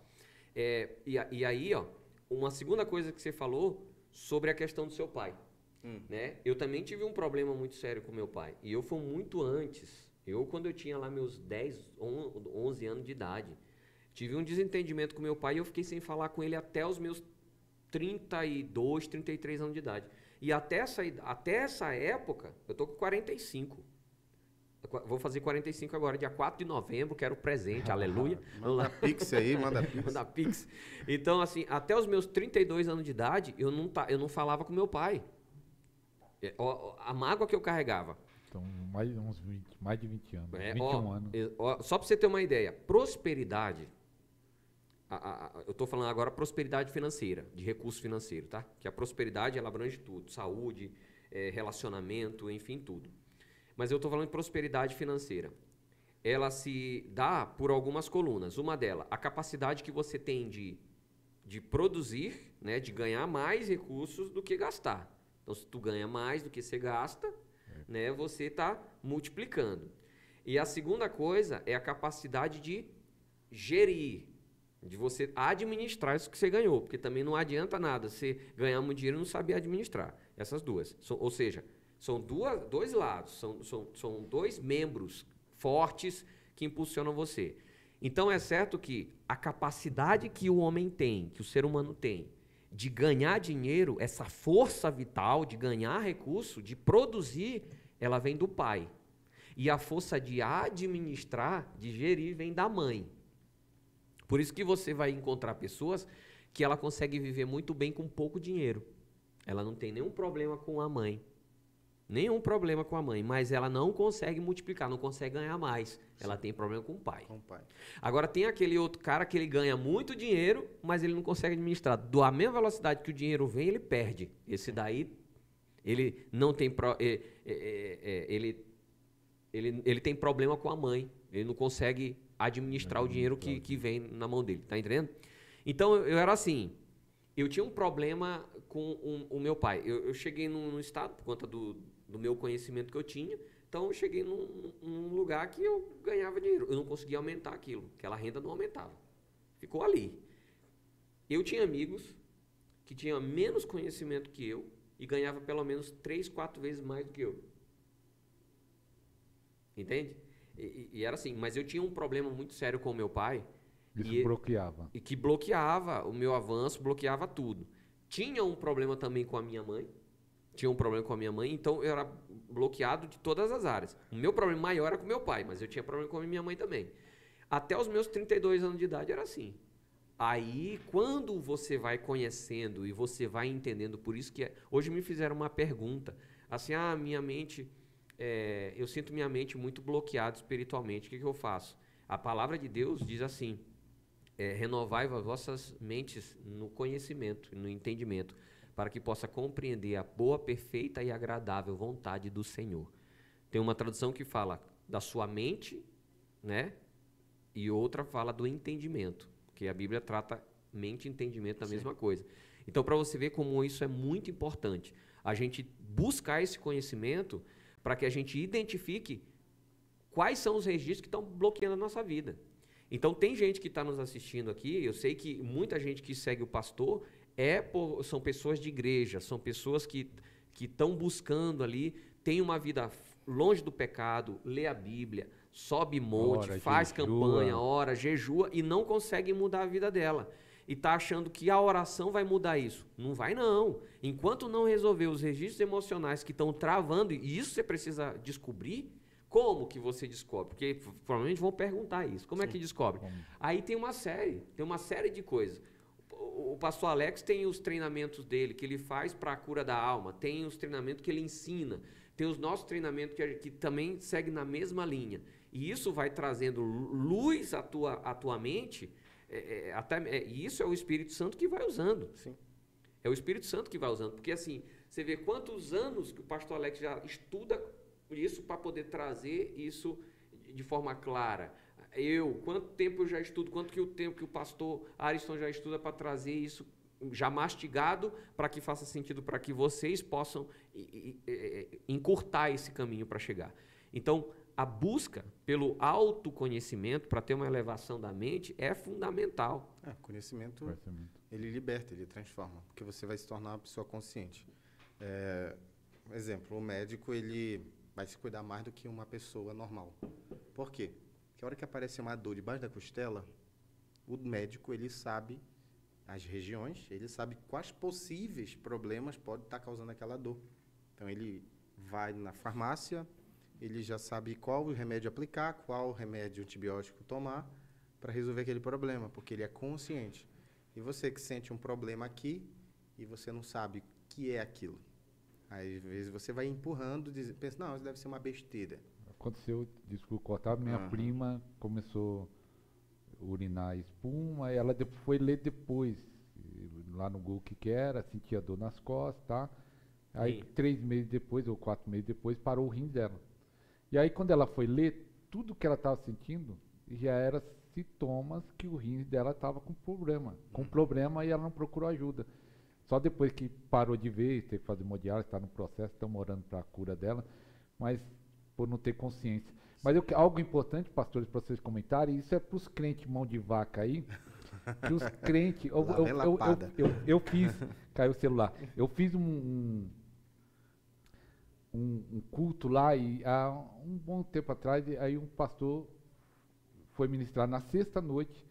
É, e, e, aí, ó, uma segunda coisa que você falou sobre a questão do seu pai. Hum. Né? Eu também tive um problema muito sério com meu pai. E eu fui muito antes. Eu, quando eu tinha lá meus 10, 11 anos de idade, tive um desentendimento com meu pai e eu fiquei sem falar com ele até os meus 32, 33 anos de idade. E até essa, até essa época, eu tô com 45. Vou fazer 45 agora, dia 4 de novembro, quero presente, aleluia. Manda pix aí, manda pix. manda pix. Então, assim, até os meus 32 anos de idade, eu não, eu não falava com meu pai. É, a mágoa que eu carregava. Então, mais, uns 20, mais de 20 anos. É, 21 ó, anos. ó, só para você ter uma ideia, prosperidade, a- a- eu estou falando agora prosperidade financeira, de recurso financeiro, tá? Que a prosperidade ela abrange tudo, saúde, é, relacionamento, enfim, tudo. Mas eu estou falando de prosperidade financeira. Ela se dá por algumas colunas. Uma delas, a capacidade que você tem de, de produzir, né, de ganhar mais recursos do que gastar. Então, se tu ganha mais do que você gasta, né, você está multiplicando. E a segunda coisa é a capacidade de gerir, de você administrar isso que você ganhou, porque também não adianta nada você ganhar muito dinheiro e não saber administrar. Essas duas. Ou seja, são duas, dois lados, são, são, são dois membros fortes que impulsionam você. Então é certo que a capacidade que o homem tem, que o ser humano tem, de ganhar dinheiro, essa força vital de ganhar recurso, de produzir, ela vem do pai. E a força de administrar, de gerir, vem da mãe. Por isso que você vai encontrar pessoas que ela consegue viver muito bem com pouco dinheiro. Ela não tem nenhum problema com a mãe. Nenhum problema com a mãe, mas ela não consegue multiplicar, não consegue ganhar mais. Ela tem problema com o pai. Com o pai. Agora tem aquele outro cara que ele ganha muito dinheiro, mas ele não consegue administrar. Da mesma velocidade que o dinheiro vem, ele perde. Esse daí, ele não tem pro, é, é, é, é, ele, ele, ele tem problema com a mãe. Ele não consegue administrar o dinheiro que, que vem na mão dele. Tá entendendo? Então eu era assim. Eu tinha um problema com o, o meu pai. Eu, eu cheguei num, num estado por conta do, do meu conhecimento que eu tinha. Então eu cheguei num, num lugar que eu ganhava dinheiro. Eu não conseguia aumentar aquilo. Aquela renda não aumentava. Ficou ali. Eu tinha amigos que tinham menos conhecimento que eu e ganhava pelo menos três, quatro vezes mais do que eu. Entende? E, e- era assim, mas eu tinha um problema muito sério com o meu pai Isso e- bloqueava. e que bloqueava o meu avanço, bloqueava tudo. Tinha um problema também com a minha mãe. Tinha um problema com a minha mãe, então eu era bloqueado de todas as áreas. O meu problema maior era com meu pai, mas eu tinha problema com a minha mãe também. Até os meus 32 anos de idade era assim. Aí, quando você vai conhecendo e você vai entendendo, por isso que é- hoje me fizeram uma pergunta, assim, ah, minha mente, é, eu sinto minha mente muito bloqueada espiritualmente, o que, que eu faço? A palavra de Deus diz assim, é, renovai as vossas mentes no conhecimento, no entendimento, para que possa compreender a boa, perfeita e agradável vontade do Senhor. Tem uma tradução que fala da sua mente, né? E outra fala do entendimento, porque a Bíblia trata mente e entendimento da mesma coisa. Então, para você ver como isso é muito importante, a gente buscar esse conhecimento para que a gente identifique quais são os registros que estão bloqueando a nossa vida. Então, tem gente que está nos assistindo aqui, eu sei que muita gente que segue o pastor é por- são pessoas de igreja, são pessoas que que estão buscando ali, tem uma vida longe do pecado, lê a Bíblia, sobe monte, Ora, faz jejua. campanha, ora, jejua e não consegue mudar a vida dela. E está achando que a oração vai mudar isso. Não vai, não. Enquanto não resolver os registros emocionais que estão travando, e isso você precisa descobrir, como que você descobre? Porque provavelmente vão perguntar isso. Como é que descobre? Como? Aí tem uma série, tem uma série de coisas. O, pastor Alex tem os treinamentos dele que ele faz para a cura da alma, tem os treinamentos que ele ensina, tem os nossos treinamentos que, que também segue na mesma linha. E isso vai trazendo lu- luz à tua, à tua mente, é, é, até, é, e isso é o Espírito Santo que vai usando. Sim. É o Espírito Santo que vai usando. Porque assim, você vê quantos anos que o pastor Alex já estuda isso para poder trazer isso de forma clara. Eu, quanto tempo eu já estudo, quanto que o tempo que o pastor Ariston já estuda para trazer isso já mastigado para que faça sentido para que vocês possam encurtar esse caminho para chegar. Então, a busca pelo autoconhecimento para ter uma elevação da mente é fundamental. É, conhecimento, Conhecimento. ele liberta, ele transforma, porque você vai se tornar uma pessoa consciente. É, exemplo, o médico, ele vai se cuidar mais do que uma pessoa normal. Por quê? Porque a hora que aparece uma dor debaixo da costela, o médico, ele sabe as regiões, ele sabe quais possíveis problemas pode estar causando aquela dor. Então, ele vai na farmácia, ele já sabe qual remédio aplicar, qual remédio antibiótico tomar para resolver aquele problema, porque ele é consciente. E você que sente um problema aqui e você não sabe o que é aquilo. Aí, às vezes você vai empurrando, diz, pensa, não, isso deve ser uma besteira. Aconteceu, desculpa cortar, minha Aham. prima começou a urinar espuma, e ela foi ler depois, lá no Google que que era, sentia dor nas costas, tá? Aí Sim. três meses depois, ou quatro meses depois, parou o rim dela. E aí quando ela foi ler, tudo que ela estava sentindo já era sintomas que o rim dela estava com problema. Com problema e ela não procurou ajuda. Só depois que parou de ver, teve que fazer hemodiálise, está no processo, estamos orando para a cura dela, mas por não ter consciência. Mas eu algo importante, pastores, para vocês comentarem, isso é para os crentes mão de vaca aí, que os crentes... Eu, eu, eu, eu, eu, fiz... Caiu o celular. Eu fiz um, um, um- culto lá e há um bom tempo atrás, aí um pastor foi ministrar na sexta noite,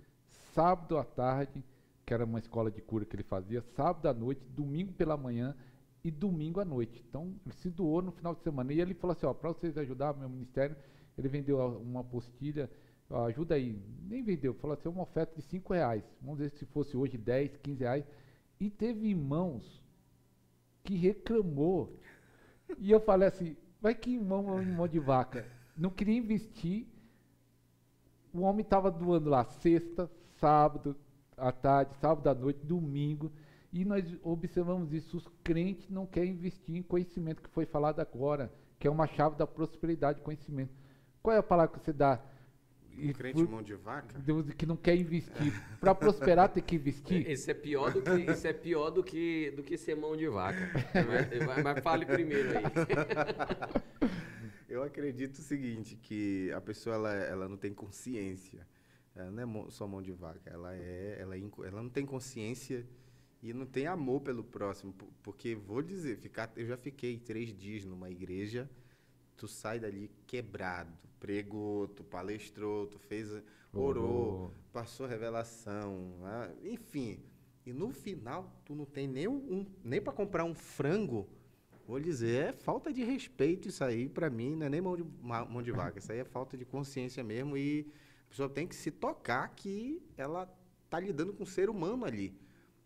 sábado à tarde, que era uma escola de cura que ele fazia, sábado à noite, domingo pela manhã e domingo à noite. Então, ele se doou no final de semana. E ele falou assim, ó, para vocês ajudar meu ministério, ele vendeu uma apostila, ó, ajuda aí. Nem vendeu, falou assim, uma oferta de cinco reais. Vamos dizer se fosse hoje 10, 15 reais. E teve irmãos que reclamou. E eu falei assim, vai que irmão é irmão de vaca. Não queria investir. O homem estava doando lá sexta, sábado à tarde, sábado à noite, domingo. E nós observamos isso. Os crentes não querem investir em conhecimento que foi falado agora, que é uma chave da prosperidade, conhecimento. Qual é a palavra que você dá? E Um crente por- mão de vaca? Deus que não quer investir. Para prosperar tem que investir. Isso é pior do que isso é pior do que do que ser mão de vaca. Mas, mas- fale primeiro aí. Eu acredito o seguinte, que a pessoa ela, ela não tem consciência. Ela não é mão- só mão de vaca, ela é, ela, é ela não tem consciência e não tem amor pelo próximo, po- porque vou dizer, ficar, eu já fiquei três dias numa igreja, tu sai dali quebrado, pregou, tu palestrou, tu fez, orou, Orou. passou revelação, ah, enfim. E no final tu não tem nem um, nem para comprar um frango Vou dizer, é falta de respeito isso aí, para mim, não é nem mão de, mão de vaca, isso aí é falta de consciência mesmo e a pessoa tem que se tocar que ela está lidando com um ser humano ali.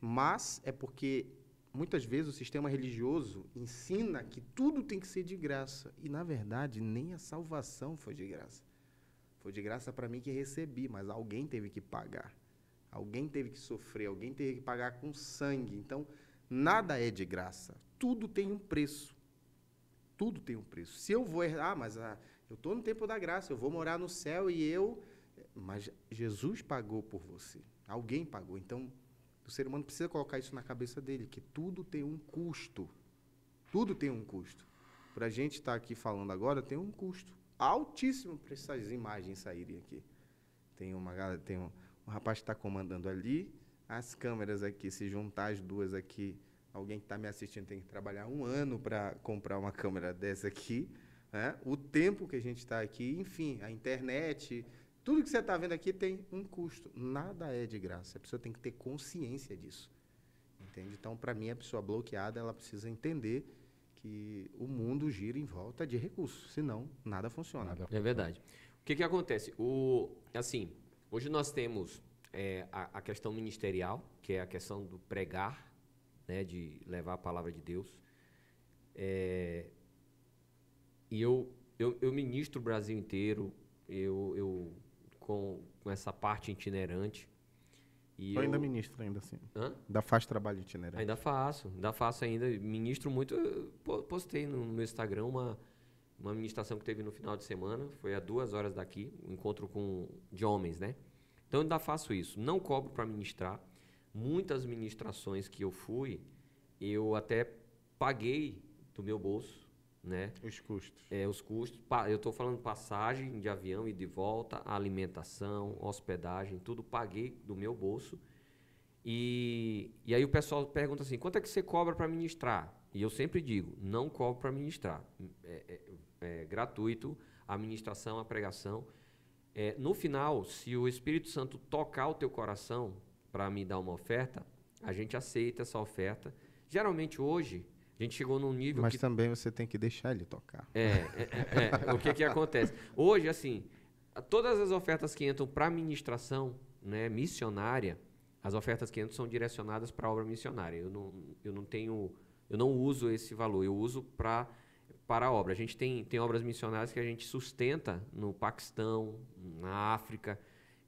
Mas é porque muitas vezes o sistema religioso ensina que tudo tem que ser de graça e, na verdade, nem a salvação foi de graça. Foi de graça para mim que recebi, mas alguém teve que pagar. Alguém teve que sofrer, alguém teve que pagar com sangue. Então, nada é de graça. Tudo tem um preço. Tudo tem um preço. Se eu vou errar, ah, mas ah, eu estou no tempo da graça, eu vou morar no céu e eu. Mas Jesus pagou por você. Alguém pagou. Então, o ser humano precisa colocar isso na cabeça dele, que tudo tem um custo. Tudo tem um custo. Para a gente estar aqui falando agora, tem um custo altíssimo para essas imagens saírem aqui. Tem uma tem um, um rapaz que está comandando ali, as câmeras aqui, se juntar as duas aqui, alguém que está me assistindo tem que trabalhar um ano para comprar uma câmera dessa aqui. Né? O tempo que a gente está aqui, enfim, a internet, tudo que você está vendo aqui tem um custo. Nada é de graça. A pessoa tem que ter consciência disso. Entende? Então, para mim, a pessoa bloqueada, ela precisa entender que o mundo gira em volta de recursos, senão nada funciona. Nada É verdade. O que que acontece? O, assim, hoje nós temos é, a, a questão ministerial, que é a questão do pregar, né, de levar a palavra de Deus. É, e eu, eu, eu ministro o Brasil inteiro, eu, eu com, com essa parte itinerante. E Eu ainda eu- ministro ainda assim. Hã? Ainda faz trabalho itinerante. Ainda faço, ainda faço ainda. Ministro muito. eu po- Postei no meu Instagram uma, uma ministração que teve no final de semana. Foi a duas horas daqui, um encontro com, de homens, né? Então ainda faço isso. Não cobro para ministrar. Muitas ministrações que eu fui, eu até paguei do meu bolso, né? Os custos. É, os custos, eu estou falando passagem de avião e de volta, alimentação, hospedagem, tudo paguei do meu bolso. E, e aí o pessoal pergunta assim, quanto é que você cobra para ministrar? E eu sempre digo, não cobro para ministrar. É, é- é gratuito a ministração, a pregação. É, no final, se o Espírito Santo tocar o teu coração para me dar uma oferta, a gente aceita essa oferta. Geralmente hoje, a gente chegou num nível Mas que também você tem que deixar ele tocar. é, é, é, é. o que que acontece? Hoje, assim, todas as ofertas que entram para ministração né, missionária, as ofertas que entram são direcionadas para a obra missionária. Eu não, eu não tenho Eu não uso esse valor, eu uso para para a obra. A gente tem, tem obras missionárias que a gente sustenta no Paquistão, na África,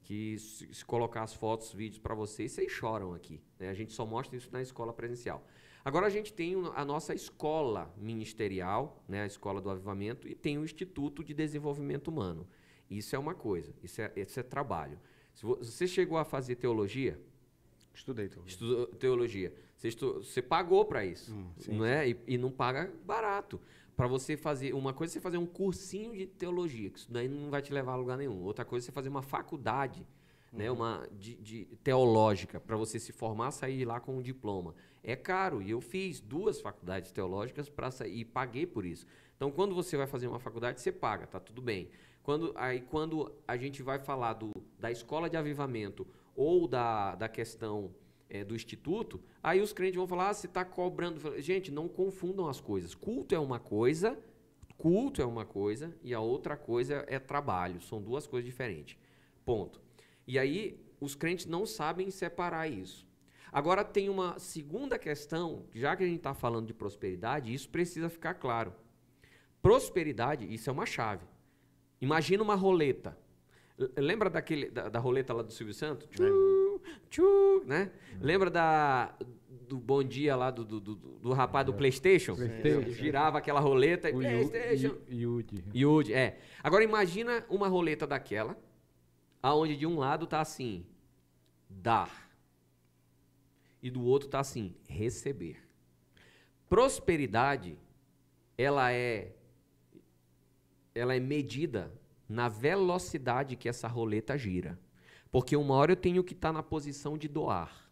que se, se colocar as fotos, vídeos para vocês, vocês choram aqui. Né? A gente só mostra isso na escola presencial. Agora a gente tem a nossa escola ministerial, né, a Escola do Avivamento, e tem o Instituto de Desenvolvimento Humano. Isso é uma coisa, isso é, isso é trabalho. Se você chegou a fazer teologia, Estudei teologia. Estudou teologia. Você, estu, você pagou para isso, hum, não é? E, e, não paga barato. Para você fazer uma coisa, é você fazer um cursinho de teologia, que isso daí não vai te levar a lugar nenhum. Outra coisa, é você fazer uma faculdade, né, uhum. né, uma de, de teológica, para você se formar, sair lá com um diploma. É caro. E eu fiz duas faculdades teológicas sair e paguei por isso. Então, quando você vai fazer uma faculdade, você paga, tá tudo bem. Quando, aí, quando a gente vai falar do, da escola de avivamento ou da, da questão é, do instituto, aí os crentes vão falar, ah, você está cobrando. Gente, não confundam as coisas. Culto é uma coisa, culto é uma coisa, e a outra coisa é trabalho. São duas coisas diferentes. Ponto. E aí, os crentes não sabem separar isso. Agora, tem uma segunda questão, já que a gente está falando de prosperidade, isso precisa ficar claro. Prosperidade, isso é uma chave. Imagina uma roleta. Lembra daquele, da, da, roleta lá do Silvio Santos? Tchu, tchu, né? Lembra da, do bom dia lá do, do, do, do rapaz do Playstation? Playstation. Girava aquela roleta. O Playstation. Yudi. Yudi, é. Agora imagina uma roleta daquela, aonde de um lado tá assim, dar. E do outro tá assim, receber. Prosperidade, ela é ela é medida na velocidade que essa roleta gira. Porque uma hora eu tenho que estar tá na posição de doar,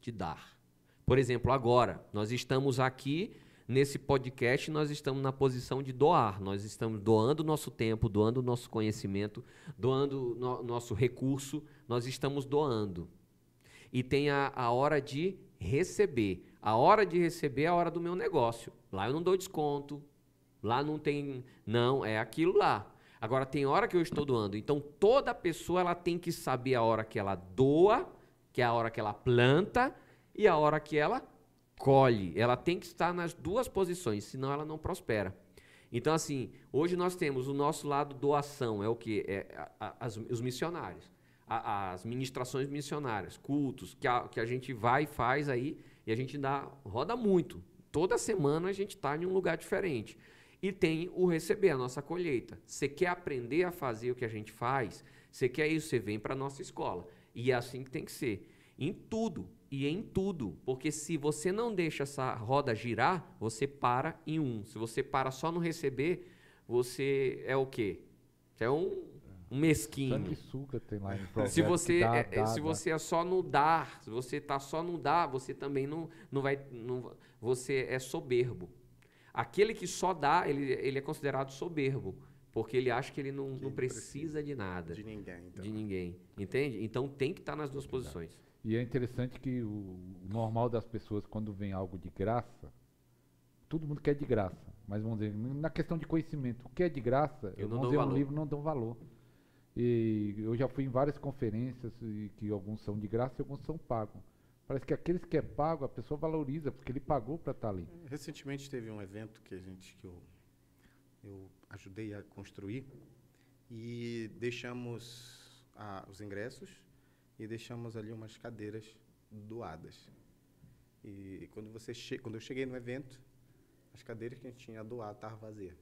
de dar. Por exemplo, agora, nós estamos aqui nesse podcast, nós estamos na posição de doar. Nós estamos doando nosso tempo, doando nosso conhecimento, doando no, nosso recurso, nós estamos doando. E tem a, a hora de receber. A hora de receber é a hora do meu negócio. Lá eu não dou desconto, lá não tem. Não, é aquilo lá. Agora tem hora que eu estou doando. Então toda pessoa ela tem que saber a hora que ela doa, que é a hora que ela planta e a hora que ela colhe. Ela tem que estar nas duas posições, senão ela não prospera. Então assim, hoje nós temos o nosso lado doação, é o que é a, a, as, os missionários, a, as ministrações missionárias, cultos que a, que a gente vai e faz aí e a gente dá roda muito. Toda semana a gente está em um lugar diferente. E tem o receber, a nossa colheita. Você quer aprender a fazer o que a gente faz? Você quer isso? Você vem para a nossa escola. E é assim que tem que ser. Em tudo. E em tudo. Porque se você não deixa essa roda girar, você para em um. Se você para só no receber, você é o quê? Você é um, um mesquinho. Sanguessuga tem lá em se você dá, é, dá, Se dá. você é só no dar, se você está só no dar, você também não, não vai. Não, você é soberbo. Aquele que só dá, ele, ele é considerado soberbo, porque ele acha que ele não, que não precisa, precisa, de nada. De ninguém. Então. De ninguém. Entende? Então tem que estar nas duas posições. E é interessante que o normal das pessoas, quando vem algo de graça, todo mundo quer de graça. Mas vamos dizer, na questão de conhecimento, o que é de graça, eu não dou valor. um livro não dão valor. E eu já fui em várias conferências e que alguns são de graça e alguns são pagos. Parece que aqueles que é pago, a pessoa valoriza, porque ele pagou para estar tá ali. Recentemente teve um evento que a gente que eu, eu ajudei a construir e deixamos os ingressos e deixamos ali umas cadeiras doadas. E quando você che quando eu cheguei no evento, as cadeiras que a gente tinha doado estavam vazias.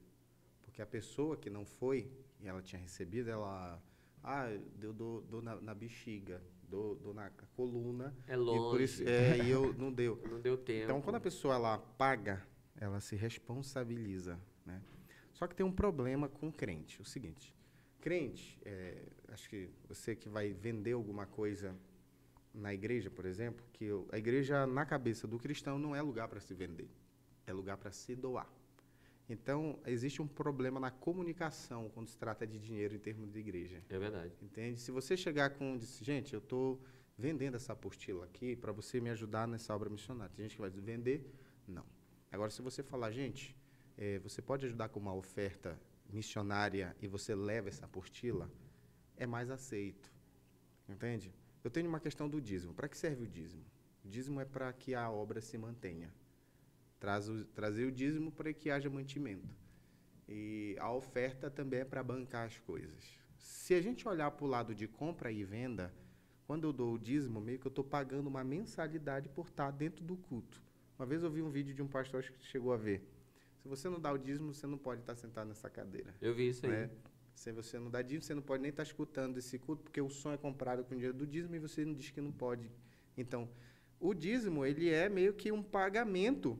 Porque a pessoa que não foi e ela tinha recebido, ela ah, eu dou, dou na, na bexiga, do, do na coluna. É longe. E, por isso, é, e eu não deu. Não deu tempo. Então, quando a pessoa ela paga, ela se responsabiliza, né? Só que tem um problema com o crente. O seguinte, crente, é, acho que você que vai vender alguma coisa na igreja, por exemplo, que eu, a igreja na cabeça do cristão não é lugar para se vender, é lugar para se doar. Então, existe um problema na comunicação quando se trata de dinheiro em termos de igreja. É verdade. Entende? Se você chegar com, diz, gente, eu estou vendendo essa apostila aqui para você me ajudar nessa obra missionária. Tem gente que vai dizer, vender? Não. Agora, se você falar, gente, é, você pode ajudar com uma oferta missionária e você leva essa apostila, é mais aceito. Entende? Eu tenho uma questão do dízimo. Para que serve o dízimo? O dízimo é para que a obra se mantenha. Traz o, trazer o dízimo para que haja mantimento. E a oferta também é para bancar as coisas. Se a gente olhar para o lado de compra e venda, quando eu dou o dízimo, meio que eu estou pagando uma mensalidade por estar dentro do culto. Uma vez eu vi um vídeo de um pastor que chegou a ver. Se você não dá o dízimo, você não pode estar sentado nessa cadeira. Eu vi isso aí. Né? Se você não dá dízimo, você não pode nem estar escutando esse culto, porque o som é comprado com o dinheiro do dízimo e você não diz que não pode. Então, o dízimo, ele é meio que um pagamento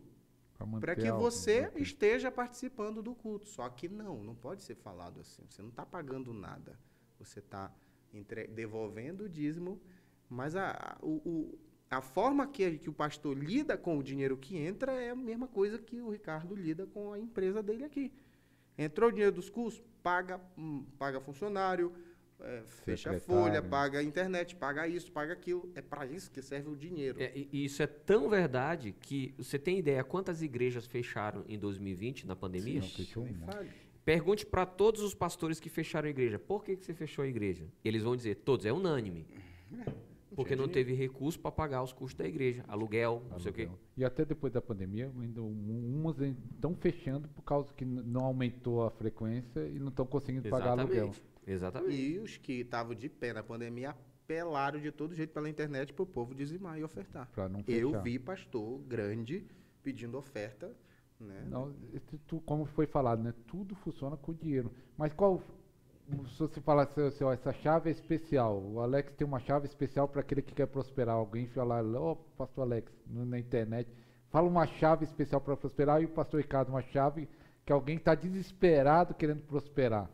para que você esteja participando do culto. Só que não, não pode ser falado assim. Você não está pagando nada. Você está devolvendo o dízimo, mas a, a, o, a forma que, que o pastor lida com o dinheiro que entra é a mesma coisa que o Ricardo lida com a empresa dele aqui. Entrou o dinheiro dos custos, paga, hum, paga funcionário, é, fecha a folha, paga a internet, paga isso, paga aquilo. É para isso que serve o dinheiro. É, e isso é tão verdade que você tem ideia quantas igrejas fecharam em 2020 na pandemia? Sim, fechou um. Pergunte para todos os pastores que fecharam a igreja, por que, que você fechou a igreja? Eles vão dizer, todos, é unânime. Porque não teve recurso para pagar os custos da igreja, aluguel, não sei o quê. E até depois da pandemia, ainda um- umas estão fechando por causa que não aumentou a frequência e não estão conseguindo pagar aluguel. Exatamente. E os que estavam de pé na pandemia apelaram de todo jeito pela internet para o povo dizimar e ofertar. Pra não fechar. Eu vi pastor grande pedindo oferta, né? Não, tu- como foi falado, né? Tudo funciona com dinheiro. Mas qual, se você falar assim, ó, essa chave é especial, o Alex tem uma chave especial para aquele que quer prosperar. Alguém fala, ó, pastor Alex, na internet, fala uma chave especial para prosperar e o pastor Ricardo, uma chave que alguém está desesperado querendo prosperar.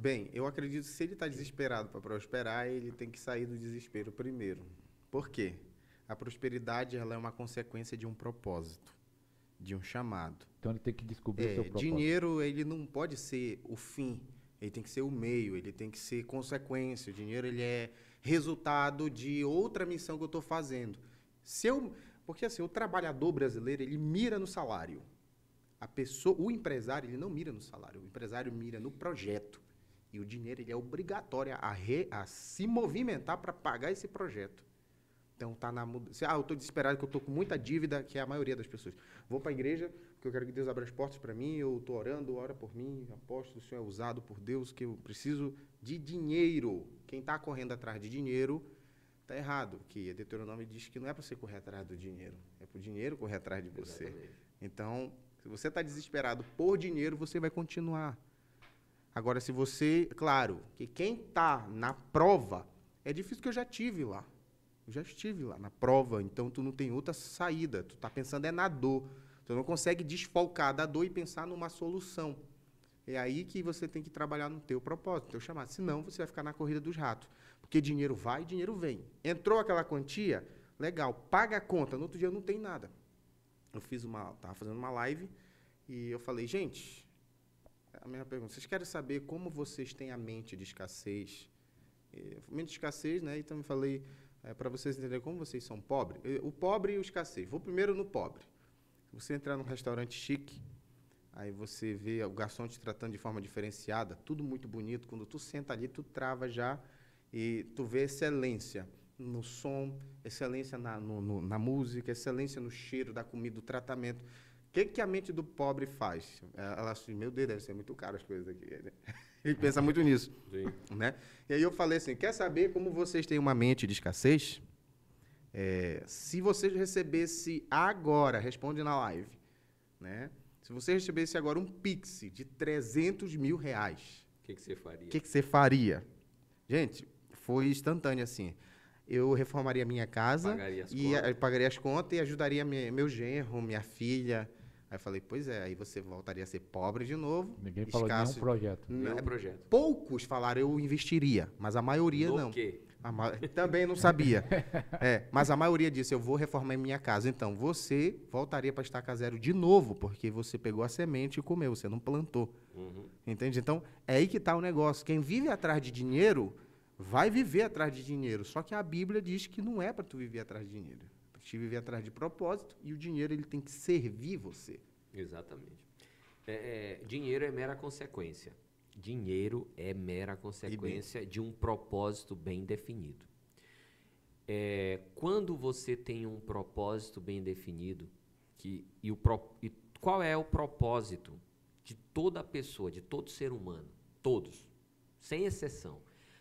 Bem, eu acredito que se ele está desesperado para prosperar, ele tem que sair do desespero primeiro. Por quê? A prosperidade ela é uma consequência de um propósito, de um chamado. Então ele tem que descobrir o É, seu propósito. dinheiro ele não pode ser o fim, ele tem que ser o meio, ele tem que ser consequência. O dinheiro ele é resultado de outra missão que eu estou fazendo. Se eu, porque assim, o trabalhador brasileiro ele mira no salário. A pessoa, o empresário ele não mira no salário, o empresário mira no projeto. E o dinheiro ele é obrigatório a, re- a se movimentar para pagar esse projeto. Então tá na muda- se, Ah, eu estou desesperado que eu estou com muita dívida, que é a maioria das pessoas. Vou para a igreja porque eu quero que Deus abra as portas para mim, eu estou orando, ora por mim, aposto, o Senhor é usado por Deus, que eu preciso de dinheiro. Quem está correndo atrás de dinheiro está errado, que Deuteronômio diz que não é para você correr atrás do dinheiro, é para o dinheiro correr atrás de você. Exatamente. Então, se você está desesperado por dinheiro, você vai continuar. Agora, se você, claro, que quem está na prova, é difícil que eu já tive lá. Eu já estive lá na prova, então tu não tem outra saída. Tu está pensando é na dor. Tu não consegue desfalcar da dor e pensar numa solução. É aí que você tem que trabalhar no teu propósito, no teu chamado. Senão você vai ficar na corrida dos ratos. Porque dinheiro vai, dinheiro vem. Entrou aquela quantia, legal, paga a conta. No outro dia não tem nada. Eu fiz uma, tava fazendo uma live e eu falei, gente, a minha pergunta, vocês querem saber como vocês têm a mente de escassez? Eh, Mente de escassez, né? Então eu falei para vocês entenderem como vocês são pobres. Eh, O pobre e o escassez. Vou primeiro no pobre. Você entrar num restaurante chique, aí você vê o garçom te tratando de forma diferenciada, tudo muito bonito. Quando tu senta ali, tu trava já e tu vê excelência no som, excelência na, no- no- na música, excelência no cheiro da comida, do tratamento. O que, que a mente do pobre faz? Ela assim, meu Deus, deve ser muito caro as coisas aqui. Ele pensa muito nisso, Sim. né? E aí eu falei assim, quer saber como vocês têm uma mente de escassez? É, se vocês recebesse agora, responde na live, né? Se você recebesse agora um Pix de 300 mil reais, O que, que você faria? o que, que você faria? Gente, foi instantâneo assim. Eu reformaria minha casa Pagaria as e contas. pagaria as contas e ajudaria meu genro, minha filha. Aí eu falei, pois é, aí você voltaria a ser pobre de novo. Ninguém falou de escasso. nenhum projeto. Nenhum Né? projeto. Poucos falaram eu investiria, mas a maioria No não. quê? A ma- Também não sabia. É, mas a maioria disse: eu vou reformar minha casa. Então, você voltaria para estaca zero de novo, porque você pegou a semente e comeu, você não plantou. Uhum. Entende? Então, é aí que está o negócio. Quem vive atrás de dinheiro, vai viver atrás de dinheiro. Só que a Bíblia diz que não é para tu viver atrás de dinheiro. É para te viver atrás de propósito e o dinheiro ele tem que servir você. Exatamente. É, é, dinheiro é mera consequência. Dinheiro é mera consequência de um propósito bem definido. É, quando você tem um propósito bem definido, que e, o, pro- e qual é o propósito de toda pessoa, de todo ser humano, todos, sem exceção.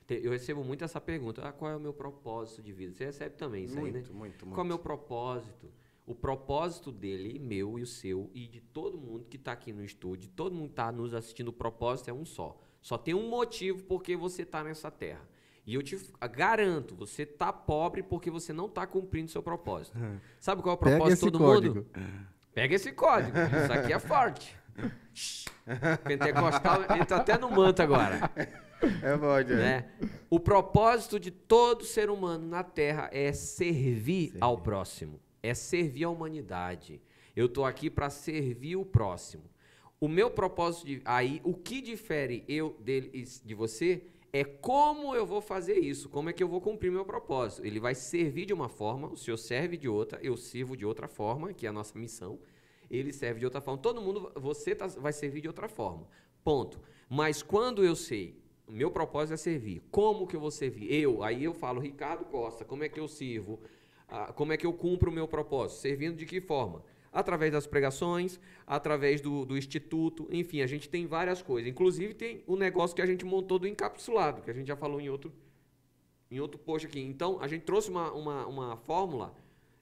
Eu recebo muito essa pergunta: ah, qual é o meu propósito de vida? Você recebe também isso aí, né? Muito, muito, muito. Qual é o meu propósito? O propósito dele, meu e o seu, e de todo mundo que está aqui no estúdio, todo mundo que está nos assistindo, o propósito é um só. Só tem um motivo porque você está nessa terra. E eu te garanto, você tá pobre porque você não está cumprindo seu propósito. Sabe qual é o propósito de todo código. mundo? Pega esse código. Isso aqui é forte. Pentecostal entra até no manto agora É pode, é. né? O propósito de todo ser humano na Terra é servir, ao próximo, é servir a humanidade. Eu estou aqui para servir o próximo. O meu propósito de aí, o que difere eu dele de você é como eu vou fazer isso, como é que eu vou cumprir meu propósito. Ele vai servir de uma forma, o senhor serve de outra, eu sirvo de outra forma, que é a nossa missão. Ele serve de outra forma. Todo mundo, você tá- vai servir de outra forma. Ponto. Mas quando eu sei, o meu propósito é servir. Como que eu vou servir? Eu, aí eu falo, Ricardo Costa, como é que eu sirvo? Ah, como é que eu cumpro o meu propósito? Servindo de que forma? Através das pregações, através do, do instituto, enfim, a gente tem várias coisas. Inclusive tem o negócio que a gente montou do encapsulado, que a gente já falou em outro, em outro post aqui. Então, a gente trouxe uma, uma, uma fórmula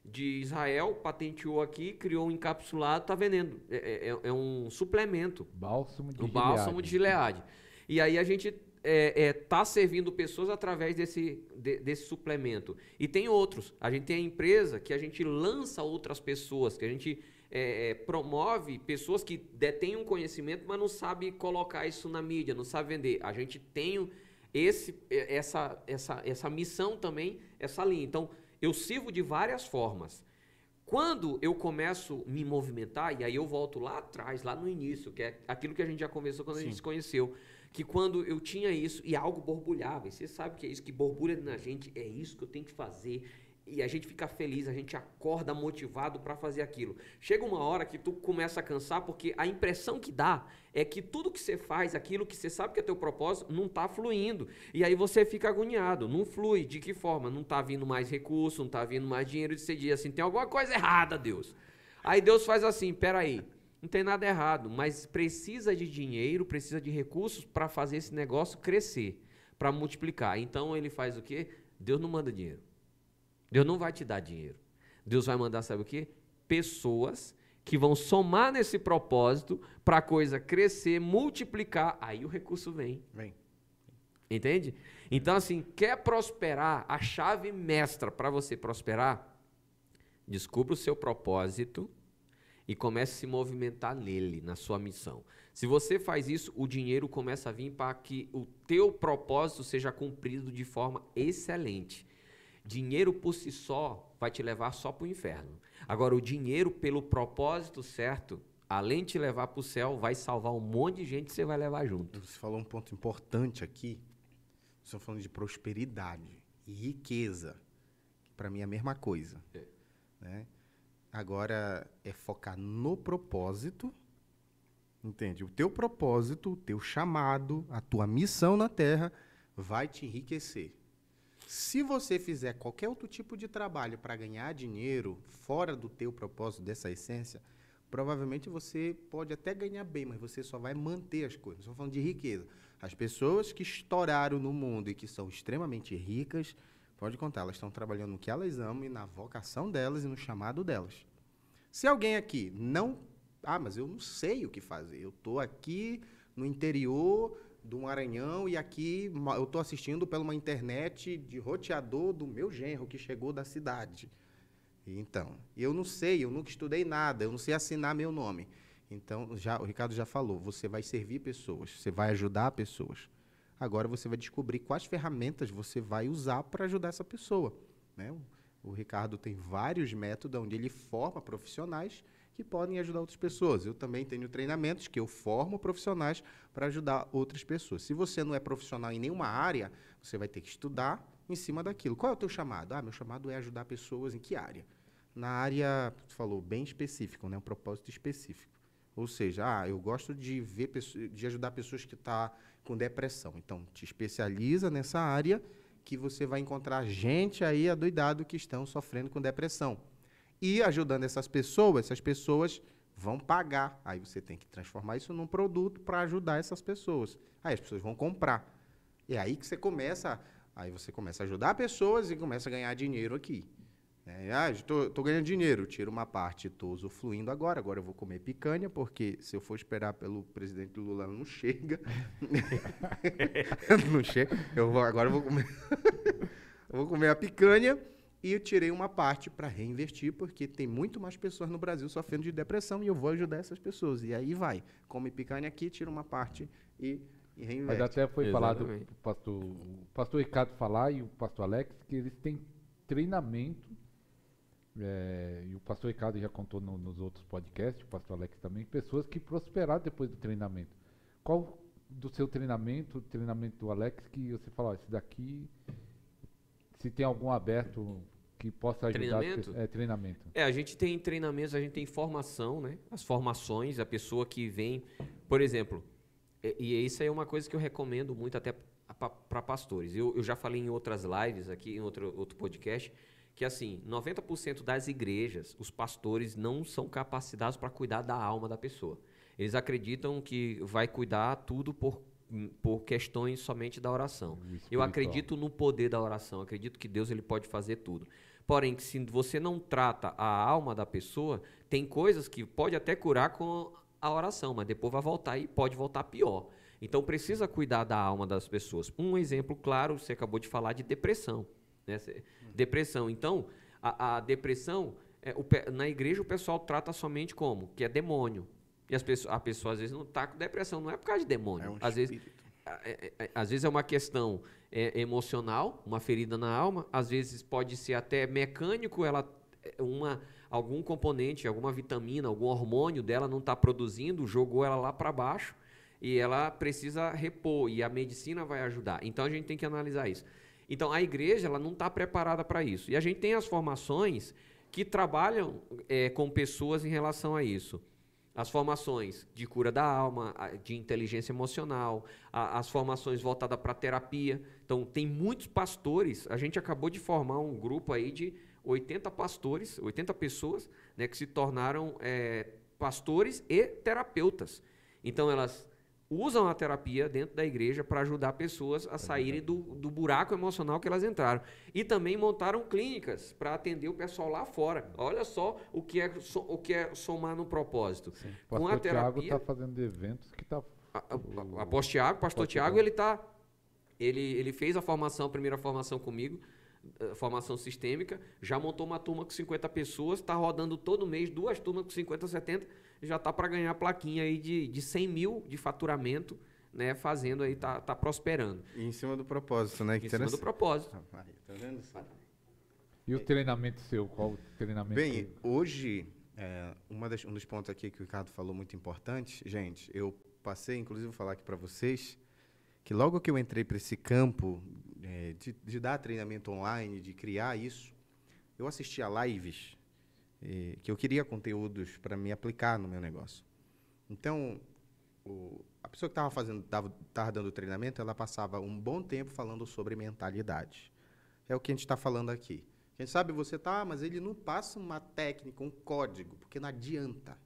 de Israel, patenteou aqui, criou um encapsulado, está vendendo. É, é- é um suplemento Bálsamo de o bálsamo de Gileade. E aí a gente está servindo pessoas através desse, de- desse suplemento. E tem outros. A gente tem a empresa que a gente lança outras pessoas, que a gente é, é, promove pessoas que detêm um conhecimento, mas não sabe colocar isso na mídia, não sabe vender. A gente tem esse, é, essa, essa, essa missão também, essa linha. Então, eu sirvo de várias formas. Quando eu começo a me movimentar, e aí eu volto lá atrás, lá no início, que é aquilo que a gente já conversou quando a gente se conheceu, que quando eu tinha isso e algo borbulhava, e você sabe que é isso que borbulha na gente, é isso que eu tenho que fazer, e a gente fica feliz, a gente acorda motivado para fazer aquilo. Chega uma hora que tu começa a cansar, porque a impressão que dá é que tudo que você faz, aquilo que você sabe que é teu propósito, não está fluindo. E aí você fica agoniado, não flui. De que forma? Não está vindo mais recurso, não está vindo mais dinheiro, e você diz assim, tem alguma coisa errada, Deus. Aí Deus faz assim, peraí, não tem nada errado, mas precisa de dinheiro, precisa de recursos para fazer esse negócio crescer, para multiplicar. Então ele faz o quê? Deus não manda dinheiro. Deus não vai te dar dinheiro. Deus vai mandar, sabe o quê? Pessoas que vão somar nesse propósito para a coisa crescer, multiplicar, aí o recurso vem. Vem. Entende? Então, assim, quer prosperar, a chave mestra para você prosperar, descubra o seu propósito e comece a se movimentar nele, na sua missão. Se você faz isso, o dinheiro começa a vir para que o teu propósito seja cumprido de forma excelente. Dinheiro por si só vai te levar só para o inferno. Agora, o dinheiro pelo propósito certo, além de te levar para o céu, vai salvar um monte de gente que você vai levar junto. Você falou um ponto importante aqui. Está falando de prosperidade e riqueza. que Para mim é a mesma coisa. É. Né? Agora é focar no propósito. Entende? O teu propósito, o teu chamado, a tua missão na Terra vai te enriquecer. Se você fizer qualquer outro tipo de trabalho para ganhar dinheiro fora do teu propósito, dessa essência, provavelmente você pode até ganhar bem, mas você só vai manter as coisas. Estou falando de riqueza. As pessoas que estouraram no mundo e que são extremamente ricas, pode contar, elas estão trabalhando no que elas amam e na vocação delas e no chamado delas. Se alguém aqui não. Ah, mas eu não sei o que fazer. Eu estou aqui no interior do Maranhão e aqui eu estou assistindo pela uma internet de roteador do meu genro que chegou da cidade. Então, eu não sei, eu nunca estudei nada, eu não sei assinar meu nome. Então, já, o Ricardo já falou, você vai servir pessoas, você vai ajudar pessoas. Agora você vai descobrir quais ferramentas você vai usar para ajudar essa pessoa. Né? O, Ricardo tem vários métodos onde ele forma profissionais que podem ajudar outras pessoas. Eu também tenho treinamentos que eu formo profissionais para ajudar outras pessoas. Se você não é profissional em nenhuma área, você vai ter que estudar em cima daquilo. Qual é o teu chamado? Ah, meu chamado é ajudar pessoas em que área? Na área, tu falou, bem específico, né? um propósito específico. Ou seja, ah, eu gosto de ver de ajudar pessoas que estão com depressão. Então, te especializa nessa área que você vai encontrar gente aí adoidado que estão sofrendo com depressão. E ajudando essas pessoas, essas pessoas vão pagar. Aí você tem que transformar isso num produto para ajudar essas pessoas. Aí as pessoas vão comprar. E é aí que você começa, aí você começa a ajudar pessoas e começa a ganhar dinheiro aqui. É, ah, estou ganhando dinheiro, tiro uma parte, estou usufruindo agora, agora eu vou comer picanha, porque se eu for esperar pelo presidente Lula, não chega. não chega. Eu vou, agora eu vou comer. eu vou comer a picanha e eu tirei uma parte para reinvestir, porque tem muito mais pessoas no Brasil sofrendo de depressão e eu vou ajudar essas pessoas. E aí vai, come picanha aqui, tira uma parte e, e reinveste. Mas até foi falado, o pastor, o pastor Ricardo falar e o pastor Alex, que eles têm treinamento, é, e o pastor Ricardo já contou no- nos outros podcasts, o pastor Alex também, pessoas que prosperaram depois do treinamento. Qual do seu treinamento, treinamento do Alex, que você fala, ó, esse daqui, se tem algum aberto que possa ajudar... Treinamento? É, treinamento. É, a gente tem treinamentos, a gente tem formação, né? As formações, a pessoa que vem, por exemplo, e, e isso é uma coisa que eu recomendo muito até para pastores. Eu, eu já falei em outras lives aqui, em outro, outro podcast, que assim, 90% das igrejas, os pastores não são capacitados para cuidar da alma da pessoa. Eles acreditam que vai cuidar tudo por, por questões somente da oração. Eu acredito no poder da oração, acredito que Deus ele pode fazer tudo. Porém, que se você não trata a alma da pessoa, tem coisas que pode até curar com a oração, mas depois vai voltar e pode voltar pior. Então precisa cuidar da alma das pessoas. Um exemplo claro, você acabou de falar de depressão. Né? Depressão. Então, a, a depressão, é, o na igreja o pessoal trata somente como? Que é demônio. E as pessoas, a pessoa às vezes não está com depressão, não é por causa de demônio. É um às vezes é- é- é- às vezes é uma questão é, emocional, uma ferida na alma, às vezes pode ser até mecânico, ela é, uma algum componente, alguma vitamina, algum hormônio dela não está produzindo, jogou ela lá para baixo e ela precisa repor e a medicina vai ajudar. Então a gente tem que analisar isso. Então a igreja ela não está preparada para isso e a gente tem as formações que trabalham é, com pessoas em relação a isso as formações de cura da alma, de inteligência emocional, a- as formações voltadas para terapia. Então, tem muitos pastores. A gente acabou de formar um grupo aí de 80 pastores, 80 pessoas, né, que se tornaram é, pastores e terapeutas. Então, elas usam a terapia dentro da igreja para ajudar pessoas a saírem do, do buraco emocional que elas entraram. E também montaram clínicas para atender o pessoal lá fora. Olha só o que é, so- o que é somar no propósito. O Com a Tiago terapia, está fazendo eventos que tá está... a- a- Apóstolo Tiago, pastor Tiago, Tiago. ele tá ele, ele fez a formação, a primeira formação comigo, eh, formação sistêmica, já montou uma turma com 50 pessoas, está rodando todo mês duas turmas com 50, 70, já tá para ganhar a plaquinha aí de, de 100 mil de faturamento, né, fazendo aí, tá, tá prosperando. E em cima do propósito, né? Que Em cima do propósito. Ah, tá vendo só? E o treinamento seu? Qual o treinamento? Bem, que- hoje, é, uma das- um dos pontos aqui que o Ricardo falou muito importante, gente, eu passei, inclusive, vou falar aqui para vocês, que logo que eu entrei para esse campo é, de, de dar treinamento online, de criar isso, eu assistia lives eh, que eu queria conteúdos para me aplicar no meu negócio. Então, o- a pessoa que estava fazendo, estava dando treinamento, ela passava um bom tempo falando sobre mentalidade. É o que a gente está falando aqui. Quem sabe você tá, ah, mas ele não passa uma técnica, um código, porque não adianta.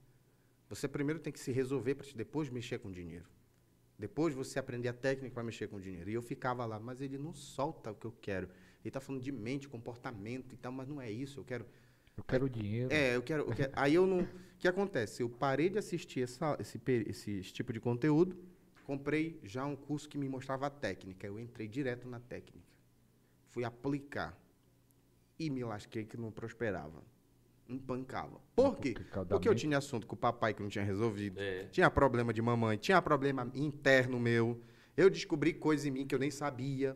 Você primeiro tem que se resolver para depois mexer com dinheiro. Depois você aprender a técnica para mexer com dinheiro. E eu ficava lá, mas ele não solta o que eu quero. Ele está falando de mente, comportamento e tal, mas não é isso. Eu quero Eu quero dinheiro. é, eu quero, eu quero- Aí eu não. O que acontece? Eu parei de assistir essa, esse, esse, esse tipo de conteúdo, comprei já um curso que me mostrava a técnica. Eu entrei direto na técnica. Fui aplicar. E me lasquei que não prosperava. Empancava. Por quê? Porque eu tinha assunto com o papai que não tinha resolvido. É. Tinha problema de mamãe, tinha problema interno meu. Eu descobri coisas em mim que eu nem sabia.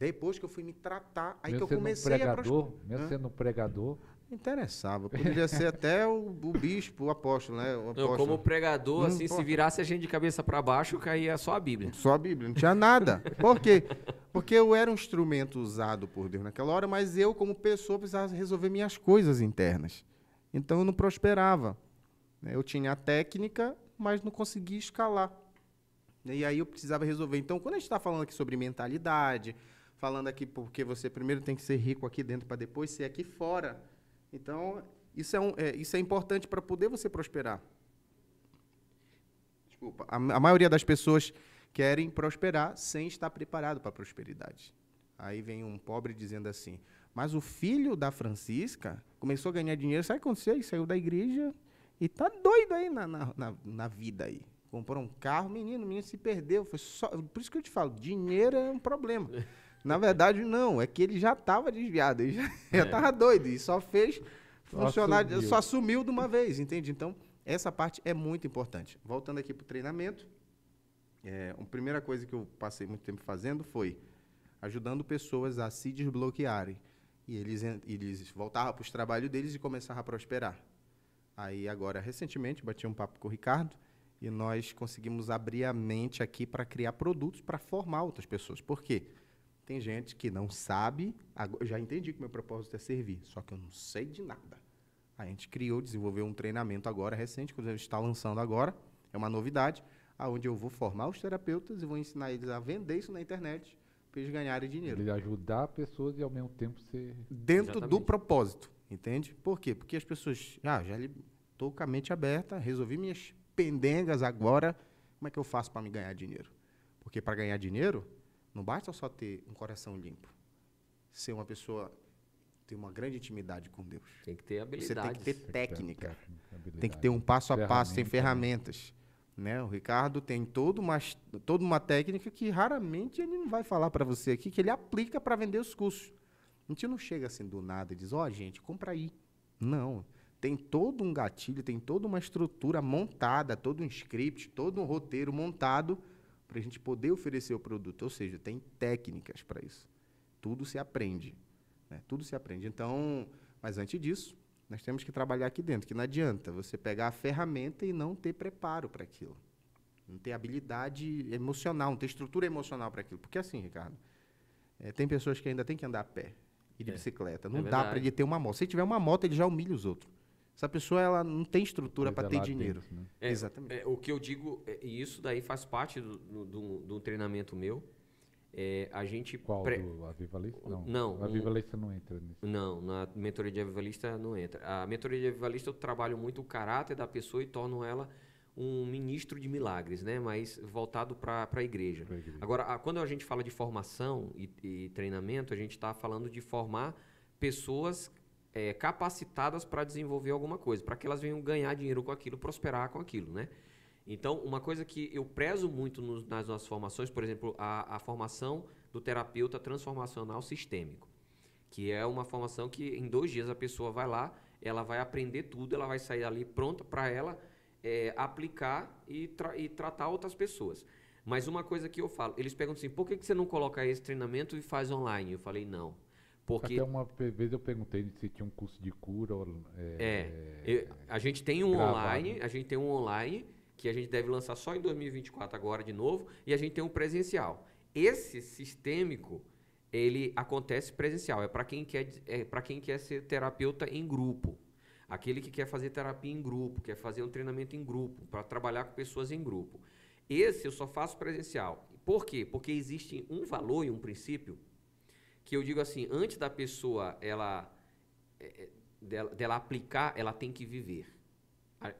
Depois que eu fui me tratar, aí mesmo que eu um comecei a pregador, prosperar. mesmo Hã? sendo um pregador, interessava. Poderia ser até o, o bispo, o apóstolo, né? O Não, apóstolo. como pregador, Não assim, se virasse a gente de cabeça para baixo, caía só a Bíblia. Só a Bíblia, não tinha nada. Por quê? Porque eu era um instrumento usado por Deus naquela hora, mas eu, como pessoa, precisava resolver minhas coisas internas. Então eu não prosperava. Eu tinha a técnica, mas não conseguia escalar. E aí eu precisava resolver. Então, quando a gente está falando aqui sobre mentalidade, falando aqui porque você primeiro tem que ser rico aqui dentro para depois ser aqui fora. Então, Isso é, um, é, isso é importante para poder você prosperar. Desculpa. A, a maioria das pessoas querem prosperar sem estar preparado para a prosperidade. Aí vem um pobre dizendo assim: Mas o filho da Francisca começou a ganhar dinheiro, sabe o que aconteceu? Ele saiu da igreja e tá doido aí na, na, na, na vida aí. Comprou um carro, menino, menino se perdeu. Foi só, por isso que eu te falo, dinheiro é um problema. Na verdade, não, é que ele já estava desviado, ele já estava é. doido e só fez funcionar, só, só assumiu de uma vez, entende? Então, essa parte é muito importante. Voltando aqui para o treinamento, é, a primeira coisa que eu passei muito tempo fazendo foi ajudando pessoas a se desbloquearem. E eles, eles voltavam para os trabalhos deles e começavam a prosperar. Aí, agora, recentemente, bati um papo com o Ricardo e nós conseguimos abrir a mente aqui para criar produtos para formar outras pessoas. Por quê? Tem gente que não sabe, eu já entendi que meu propósito é servir, só que eu não sei de nada. A gente criou, desenvolveu um treinamento agora recente, que a gente está lançando agora, é uma novidade, aonde eu vou formar os terapeutas e vou ensinar eles a vender isso na internet para eles ganharem dinheiro. Ele ajudar pessoas e ao mesmo tempo ser dentro Exatamente. do propósito, entende? Por quê? Porque as pessoas, ah, já estou com a mente aberta, resolvi minhas pendengas agora, como é que eu faço para me ganhar dinheiro? Porque para ganhar dinheiro, não basta só ter um coração limpo. Ser uma pessoa ter uma grande intimidade com Deus. Tem que ter habilidade. Você tem que ter técnica. Tem que ter um passo a passo, tem ferramentas. Né? O Ricardo tem toda uma, toda uma técnica que raramente ele não vai falar para você aqui, que ele aplica para vender os cursos. A gente não chega assim do nada e diz, ó, oh, gente, compra aí. Não. Tem todo um gatilho, tem toda uma estrutura montada, todo um script, todo um roteiro montado para a gente poder oferecer o produto. Ou seja, tem técnicas para isso. Tudo se aprende. Né? Tudo se aprende. Então, mas antes disso, nós temos que trabalhar aqui dentro, que não adianta você pegar a ferramenta e não ter preparo para aquilo. Não ter habilidade emocional, não ter estrutura emocional para aquilo. Porque assim, Ricardo, é, tem pessoas que ainda têm que andar a pé e de é. bicicleta. Não é dá para ele ter uma moto. Se ele tiver uma moto, ele já humilha os outros. Essa pessoa ela não tem estrutura para ter dinheiro. Dentro, né? é, Exatamente. É, o que eu digo, é, e isso daí faz parte do, do, do treinamento meu. É, a gente Qual? Pré... Do Avivalista? Não. não a Avivalista um... não entra nisso. Não, na mentoria de Avivalista não entra. A mentoria de Avivalista eu trabalho muito o caráter da pessoa e torno ela um ministro de milagres, né? Mas voltado para a igreja. igreja. Agora, a, quando a gente fala de formação e, e treinamento, a gente está falando de formar pessoas é, capacitadas para desenvolver alguma coisa, para que elas venham ganhar dinheiro com aquilo, prosperar com aquilo, né? Então, uma coisa que eu prezo muito nas nossas formações, por exemplo, a, a formação do terapeuta transformacional sistêmico, que é uma formação que em dois dias a pessoa vai lá, ela vai aprender tudo, ela vai sair ali pronta para ela é, aplicar e, tra e, tratar outras pessoas. Mas uma coisa que eu falo, eles perguntam assim, por que, que você não coloca esse treinamento e faz online? Eu falei, não. Porque... Até uma vez eu perguntei se tinha um curso de cura. É, é a gente tem um gravado. online, a gente tem um online que a gente deve lançar só em 2024 agora de novo, e a gente tem um presencial. Esse sistêmico, ele acontece presencial, é para quem quer é para quem quer ser terapeuta em grupo. Aquele que quer fazer terapia em grupo, quer fazer um treinamento em grupo, para trabalhar com pessoas em grupo. Esse eu só faço presencial. Por quê? Porque existe um valor e um princípio que eu digo assim, antes da pessoa ela é, é, dela, dela aplicar, ela tem que viver.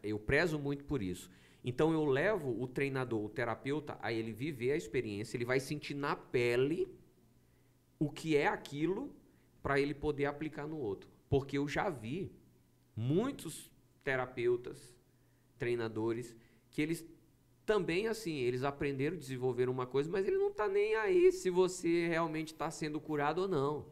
Eu prezo muito por isso. Então eu levo o treinador, o terapeuta, a ele viver a experiência, ele vai sentir na pele o que é aquilo para ele poder aplicar no outro. Porque eu já vi muitos terapeutas, treinadores, que eles também assim, eles aprenderam, desenvolveram uma coisa, mas ele não está nem aí se você realmente está sendo curado ou não.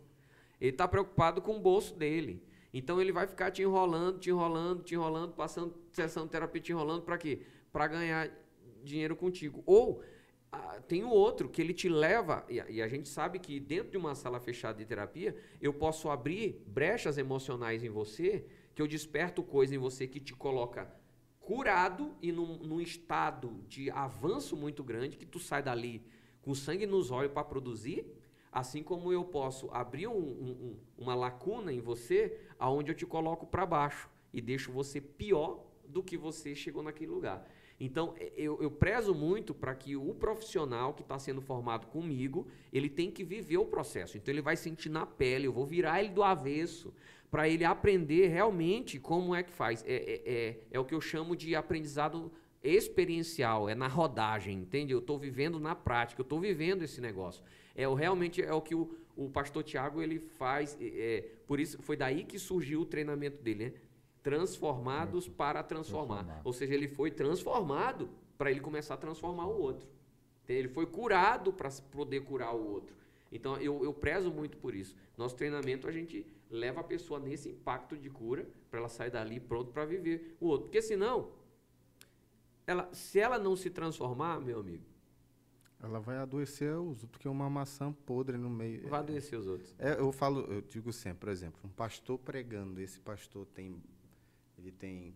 Ele está preocupado com o bolso dele. Então ele vai ficar te enrolando, te enrolando, te enrolando, passando sessão de terapia te enrolando para quê? Para ganhar dinheiro contigo. Ou ah, tem o outro que ele te leva, e a, e a, gente sabe que dentro de uma sala fechada de terapia, eu posso abrir brechas emocionais em você, que eu desperto coisa em você que te coloca curado e num, num, estado de avanço muito grande, que tu sai dali com sangue nos olhos para produzir, assim como eu posso abrir um, um, uma lacuna em você, aonde eu te coloco para baixo e deixo você pior do que você chegou naquele lugar. Então, eu, eu prezo muito para que o profissional que está sendo formado comigo, ele tem que viver o processo. Então, ele vai sentir na pele, eu vou virar ele do avesso, para ele aprender realmente como é que faz. É, é, é, é o que eu chamo de aprendizado experiencial, é na rodagem, entende? Eu estou vivendo na prática, eu estou vivendo esse negócio. É o, realmente é o que o, o pastor Tiago ele faz. É, por isso foi daí que surgiu o treinamento dele, né? Transformados para transformar. transformar. Ou seja, ele foi transformado para ele começar a transformar o outro. Ele foi curado para poder curar o outro. Então eu, eu prezo muito por isso. Nosso treinamento a gente leva a pessoa nesse impacto de cura para ela sair dali pronto para viver o outro. Porque senão ela, se ela não se transformar, meu amigo. Ela vai adoecer os outros, que é uma maçã podre no meio. Vai adoecer os outros. É, eu falo, eu digo sempre, por exemplo, um pastor pregando, esse pastor tem, ele tem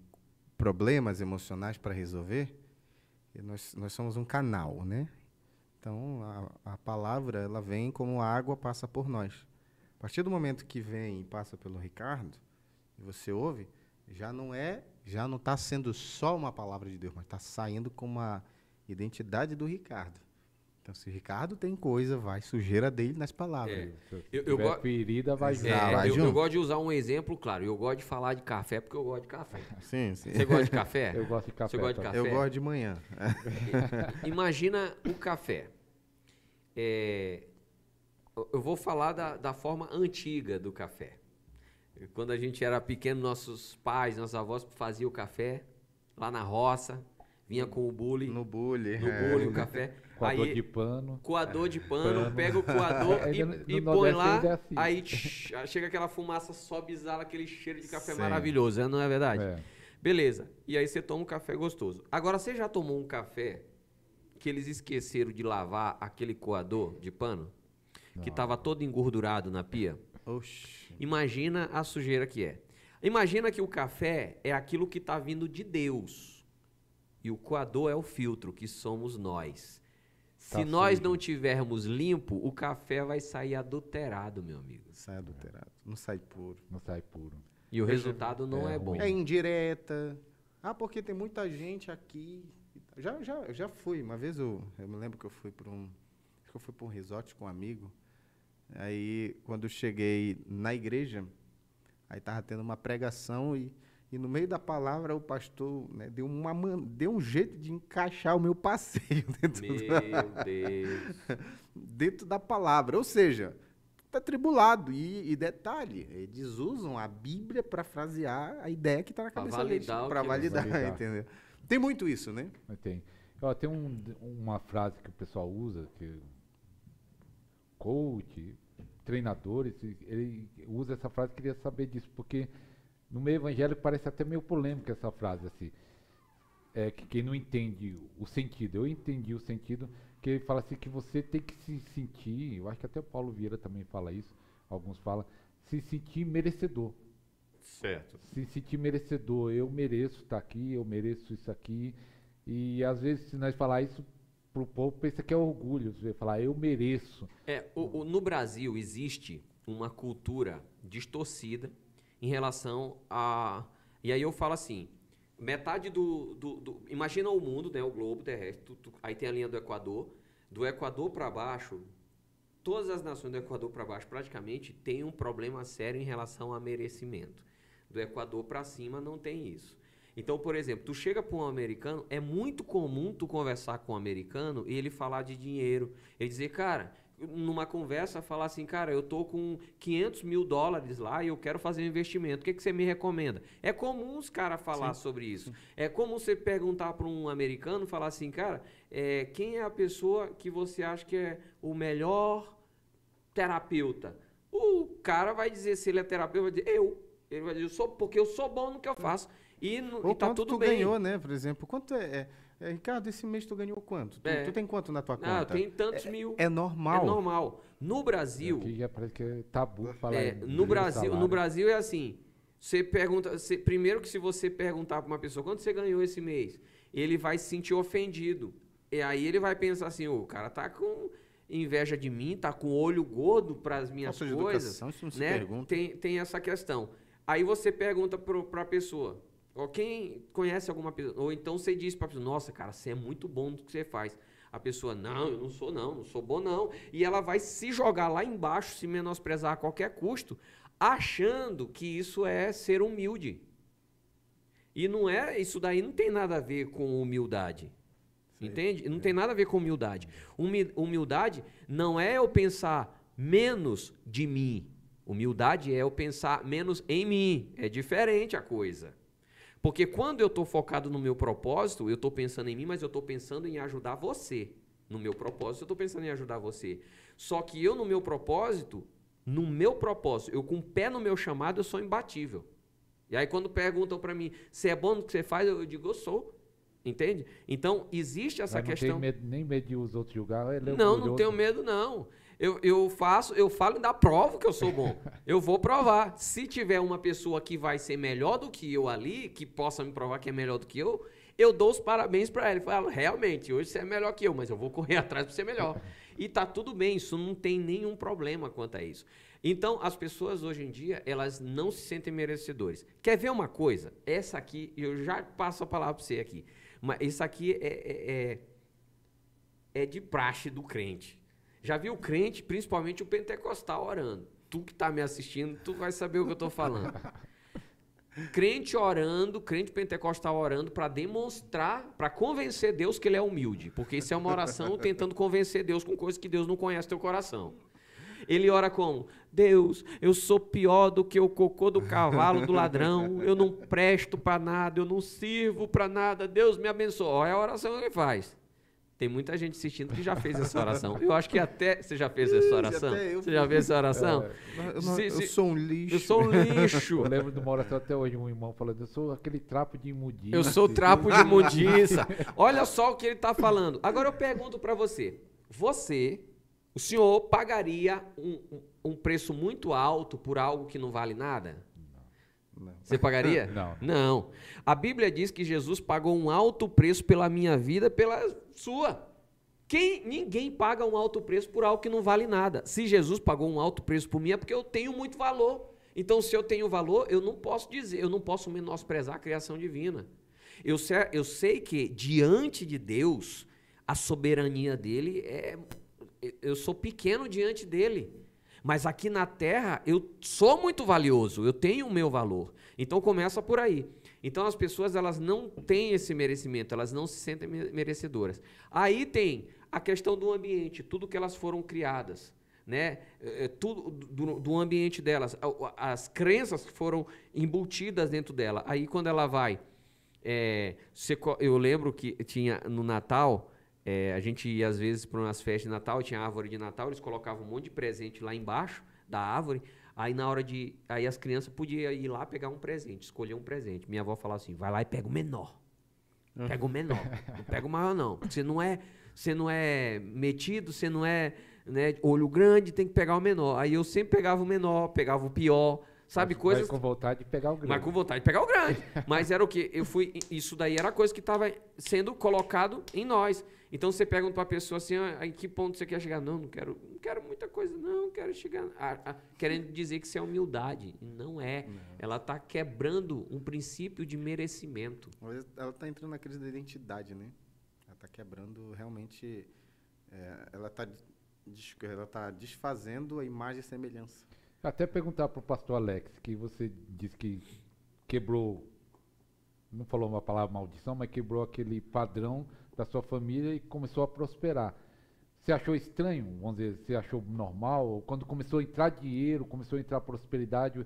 problemas emocionais para resolver, nós, nós somos um canal, né? Então, a, a palavra, ela vem como a água passa por nós. A partir do momento que vem e passa pelo Ricardo, e você ouve, já não é já não está sendo só uma palavra de Deus, mas está saindo com uma identidade do Ricardo. Então, se o Ricardo tem coisa, vai sujeira dele nas palavras. É. Eu, eu go... ferida, vai, é, vai eu, eu, gosto de usar um exemplo, claro. Eu gosto de falar de café porque eu gosto de café. Sim, sim. Você gosta de café? eu gosto de café. Você gosta de café? Eu gosto de manhã. Imagina o café. É, eu vou falar da, da forma antiga do café. Quando a gente era pequeno, nossos pais, nossos avós faziam o café lá na roça, vinha com o bule. No bule. No é. bule, o café. Coador aí, de pano. Coador de pano, pano. pega o coador e, no, e põe lá, é assim. aí tch, chega aquela fumaça, sobe exala aquele cheiro de café Sim. maravilhoso, né? não é verdade? É. Beleza. E aí você toma um café gostoso. Agora, você já tomou um café que eles esqueceram de lavar aquele coador de pano? Que estava todo engordurado na pia? Oxi. Imagina a sujeira que é. Imagina que o café é aquilo que está vindo de Deus. E o coador é o filtro, que somos nós. Tá Se nós não tivermos limpo, o café vai sair adulterado, meu amigo. Sai adulterado. Não sai puro. Não sai puro. E o resultado não é, é bom. É indireta. Ah, porque tem muita gente aqui. Já, já, já fui. Uma vez eu, eu me lembro que eu fui para um. Acho que eu fui para um resort com um amigo. Aí, quando eu cheguei na igreja, aí estava tendo uma pregação e, e no meio da palavra o pastor né, deu, uma, deu um jeito de encaixar o meu passeio dentro, meu da, Deus. dentro da palavra. Ou seja, está tribulado. E, e, detalhe, eles usam a Bíblia para frasear a ideia que está na cabeça deles. Para validar, validar, entendeu? Tem muito isso, né? Tem. Ó, tem um, uma frase que o pessoal usa, que coach, treinadores, ele usa essa frase, queria saber disso, porque no meio evangélico parece até meio polêmica essa frase, assim. É, que quem não entende o sentido, eu entendi o sentido, que ele fala assim que você tem que se sentir, eu acho que até o Paulo Vieira também fala isso, alguns falam, se sentir merecedor. Certo. Se sentir merecedor, eu mereço estar aqui, eu mereço isso aqui. E às vezes, se nós falar isso para o povo pensa que é orgulho, você falar, eu mereço. É, o, o, no Brasil existe uma cultura distorcida em relação a. E aí eu falo assim: metade do. do, do imagina o mundo, né, o globo terrestre, tu, tu, aí tem a linha do Equador. Do Equador para baixo, todas as nações do Equador para baixo praticamente têm um problema sério em relação a merecimento. Do Equador para cima não tem isso. Então, por exemplo, tu chega para um americano, é muito comum tu conversar com um americano e ele falar de dinheiro. Ele dizer, cara, numa conversa, falar assim, cara, eu tô com 500 mil dólares lá e eu quero fazer um investimento. O que, que você me recomenda? É comum os caras falar Sim. sobre isso. É comum você perguntar para um americano, falar assim, cara, é, quem é a pessoa que você acha que é o melhor terapeuta? O cara vai dizer, se ele é terapeuta, vai dizer, eu. Ele vai dizer, eu sou, porque eu sou bom no que eu faço. E, Ou e tá tudo tu bem. ganhou, né? Por exemplo, quanto é, é, é, Ricardo, esse mês tu ganhou quanto? Tu, é. tu tem quanto na tua conta? Ah, tem tantos é, mil. É normal. É normal. No Brasil. Aqui já parece que é tabu falar. É, no Brasil, no Brasil é assim. Você pergunta, você, primeiro que se você perguntar para uma pessoa quanto você ganhou esse mês, ele vai se sentir ofendido. E aí ele vai pensar assim, o cara tá com inveja de mim, tá com olho gordo para as minhas coisas, educação, isso não se né? pergunta. Tem, tem essa questão. Aí você pergunta para a pessoa, Ou quem conhece alguma pessoa, ou então você diz para a pessoa, nossa, cara, você é muito bom no que você faz. A pessoa, não, eu não sou não, não sou bom não. E ela vai se jogar lá embaixo, se menosprezar a qualquer custo, achando que isso é ser humilde. E não é, isso daí não tem nada a ver com humildade. Sim, entende? Não tem nada a ver com humildade. Humildade não é eu pensar menos de mim. Humildade é eu pensar menos em mim. É diferente a coisa. Porque quando eu estou focado no meu propósito, eu estou pensando em mim, mas eu estou pensando em ajudar você. No meu propósito, eu estou pensando em ajudar você. Só que eu, no meu propósito, no meu propósito, eu com o pé no meu chamado, eu sou imbatível. E aí quando perguntam para mim, você é bom no que você faz, eu digo, eu sou. Entende? Então, existe essa Mas não questão. Tem medo, nem medo de os outros julgar. Ele é não, não tenho medo, não. Eu, eu faço, eu falo e dá prova que eu sou bom. eu vou provar. Se tiver uma pessoa que vai ser melhor do que eu ali, que possa me provar que é melhor do que eu, eu dou os parabéns para ela. Eu falo, realmente, hoje você é melhor que eu, mas eu vou correr atrás para ser melhor. E tá tudo bem, isso não tem nenhum problema quanto a isso. Então, as pessoas hoje em dia, elas não se sentem merecedores. Quer ver uma coisa? Essa aqui, eu já passo a palavra para você aqui. Mas isso aqui é, é, é, é de praxe do crente. Já viu o crente, principalmente o pentecostal, orando. Tu que está me assistindo, tu vai saber o que eu estou falando. crente orando, crente pentecostal orando para demonstrar, para convencer Deus que ele é humilde. Porque isso é uma oração tentando convencer Deus com coisas que Deus não conhece teu coração. Ele ora como? Deus, eu sou pior do que o cocô do cavalo do ladrão, eu não presto para nada, eu não sirvo para nada, Deus me abençoe. Olha a oração que ele faz. Tem muita gente assistindo que já fez essa oração. Eu acho que até. Você já fez essa oração? Você já fez essa oração? É, eu, se, se, eu, sou um lixo. Eu sou um lixo. Eu lembro de uma oração até hoje, um irmão falando: Eu sou aquele trapo de imundiça. Eu sou trapo de imundiça. Olha só o que ele está falando. Agora eu pergunto para você: Você o senhor pagaria um, um preço muito alto por algo que não vale nada? Não. Você pagaria? Não. Não. A Bíblia diz que Jesus pagou um alto preço pela minha vida, pela sua. Quem, ninguém paga um alto preço por algo que não vale nada. Se Jesus pagou um alto preço por mim, é porque eu tenho muito valor. Então, se eu tenho valor, eu não posso dizer, eu não posso menosprezar a criação divina. Eu sei, eu sei que diante de Deus, a soberania dele é eu sou pequeno diante dele. Mas aqui na terra eu sou muito valioso, eu tenho o meu valor. Então começa por aí. Então as pessoas elas não têm esse merecimento, elas não se sentem merecedoras. Aí tem a questão do ambiente, tudo que elas foram criadas, né? É, tudo do, do ambiente delas, as crenças que foram embutidas dentro dela. Aí quando ela vai, é, eu lembro que tinha no Natal é, a gente ia às vezes para umas festas de Natal, tinha árvore de Natal, eles colocavam um monte de presente lá embaixo da árvore. Aí na hora de. Aí as crianças podiam ir lá pegar um presente, escolher um presente. Minha avó falava assim: vai lá e pega o menor. Pega o menor. não pega o maior, não. Você não é, você não é metido, você não é né, olho grande, tem que pegar o menor. Aí eu sempre pegava o menor, pegava o pior. Sabe, mas, coisas. Mas com vontade de pegar o grande. Mas com vontade de pegar o grande. mas era o quê? Eu fui. Isso daí era coisa que estava sendo colocado em nós. Então você pergunta para a pessoa assim, ah, em que ponto você quer chegar? Não, não quero, não quero muita coisa, não, quero chegar. A, a, querendo dizer que isso é humildade. Não é. Não. Ela está quebrando um princípio de merecimento. Ela está entrando na crise da identidade, né? Ela está quebrando realmente. É, ela está ela tá desfazendo a imagem e semelhança. Até perguntar para o pastor Alex, que você disse que quebrou, não falou uma palavra maldição, mas quebrou aquele padrão da sua família e começou a prosperar. Você achou estranho? Vamos dizer, você achou normal? Quando começou a entrar dinheiro, começou a entrar prosperidade,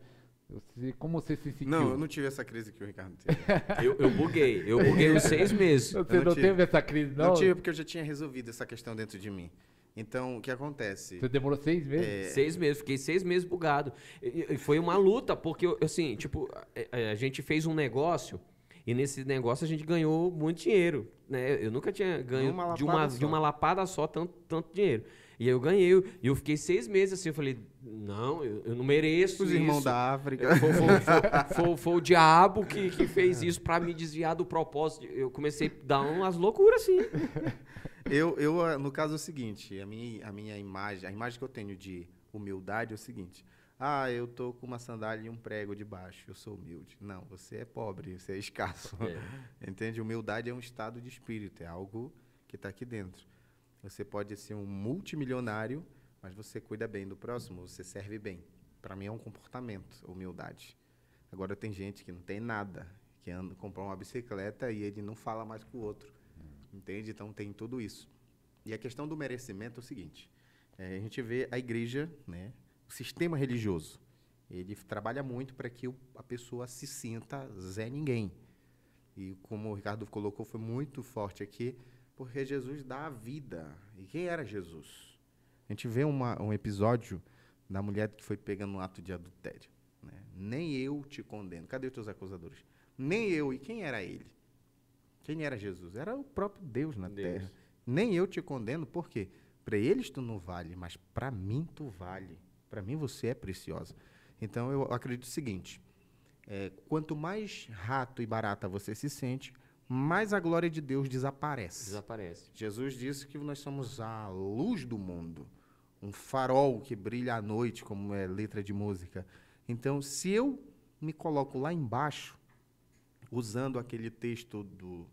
você, como você se sentiu? Não, eu não tive essa crise que o Ricardo teve. eu, eu buguei, eu buguei os seis meses. Você não, não teve essa crise, não? Não tive, porque eu já tinha resolvido essa questão dentro de mim. Então, o que acontece? Você demorou seis meses? É... Seis meses, fiquei seis meses bugado. E, e foi uma luta, porque, assim, tipo, a, é, é, a gente fez um negócio e nesse negócio a gente ganhou muito dinheiro. Né? Eu nunca tinha ganho uma de, uma, de uma lapada só tanto, tanto dinheiro. E eu ganhei, e eu fiquei seis meses assim, eu falei, não, eu, eu não mereço Os isso. irmãos da África. Foi, foi, foi, foi, foi o diabo que, que fez isso para me desviar do propósito. Eu comecei a dar umas loucuras assim. Eu, eu, no caso é o seguinte, a minha, a minha imagem, a imagem que eu tenho de humildade é o seguinte, Ah, eu tô com uma sandália e um prego debaixo, eu sou humilde. Não, você é pobre, você é escasso. É. Entende? Humildade é um estado de espírito, é algo que está aqui dentro. Você pode ser um multimilionário, mas você cuida bem do próximo, você serve bem. Para mim é um comportamento, humildade. Agora tem gente que não tem nada, que anda comprar uma bicicleta e ele não fala mais com o outro. Entende? Então tem tudo isso. E a questão do merecimento é o seguinte: é, a gente vê a igreja, né, sistema religioso, ele trabalha muito para que a pessoa se sinta Zé Ninguém. E como o Ricardo colocou, foi muito forte aqui, porque Jesus dá a vida. E quem era Jesus? A gente vê uma, um episódio da mulher que foi pegando um ato de adultério. Né? Nem eu te condeno. Cadê os teus acusadores? Nem eu. E quem era ele? Quem era Jesus? Era o próprio Deus na Deus. terra. Nem eu te condeno, por quê? Para eles tu não vale, mas para mim tu vale. Para mim você é preciosa. Então eu acredito o seguinte: é, quanto mais rato e barata você se sente, mais a glória de Deus desaparece. Desaparece. Jesus disse que nós somos a luz do mundo, um farol que brilha à noite, como é letra de música. Então, se eu me coloco lá embaixo, usando aquele texto do,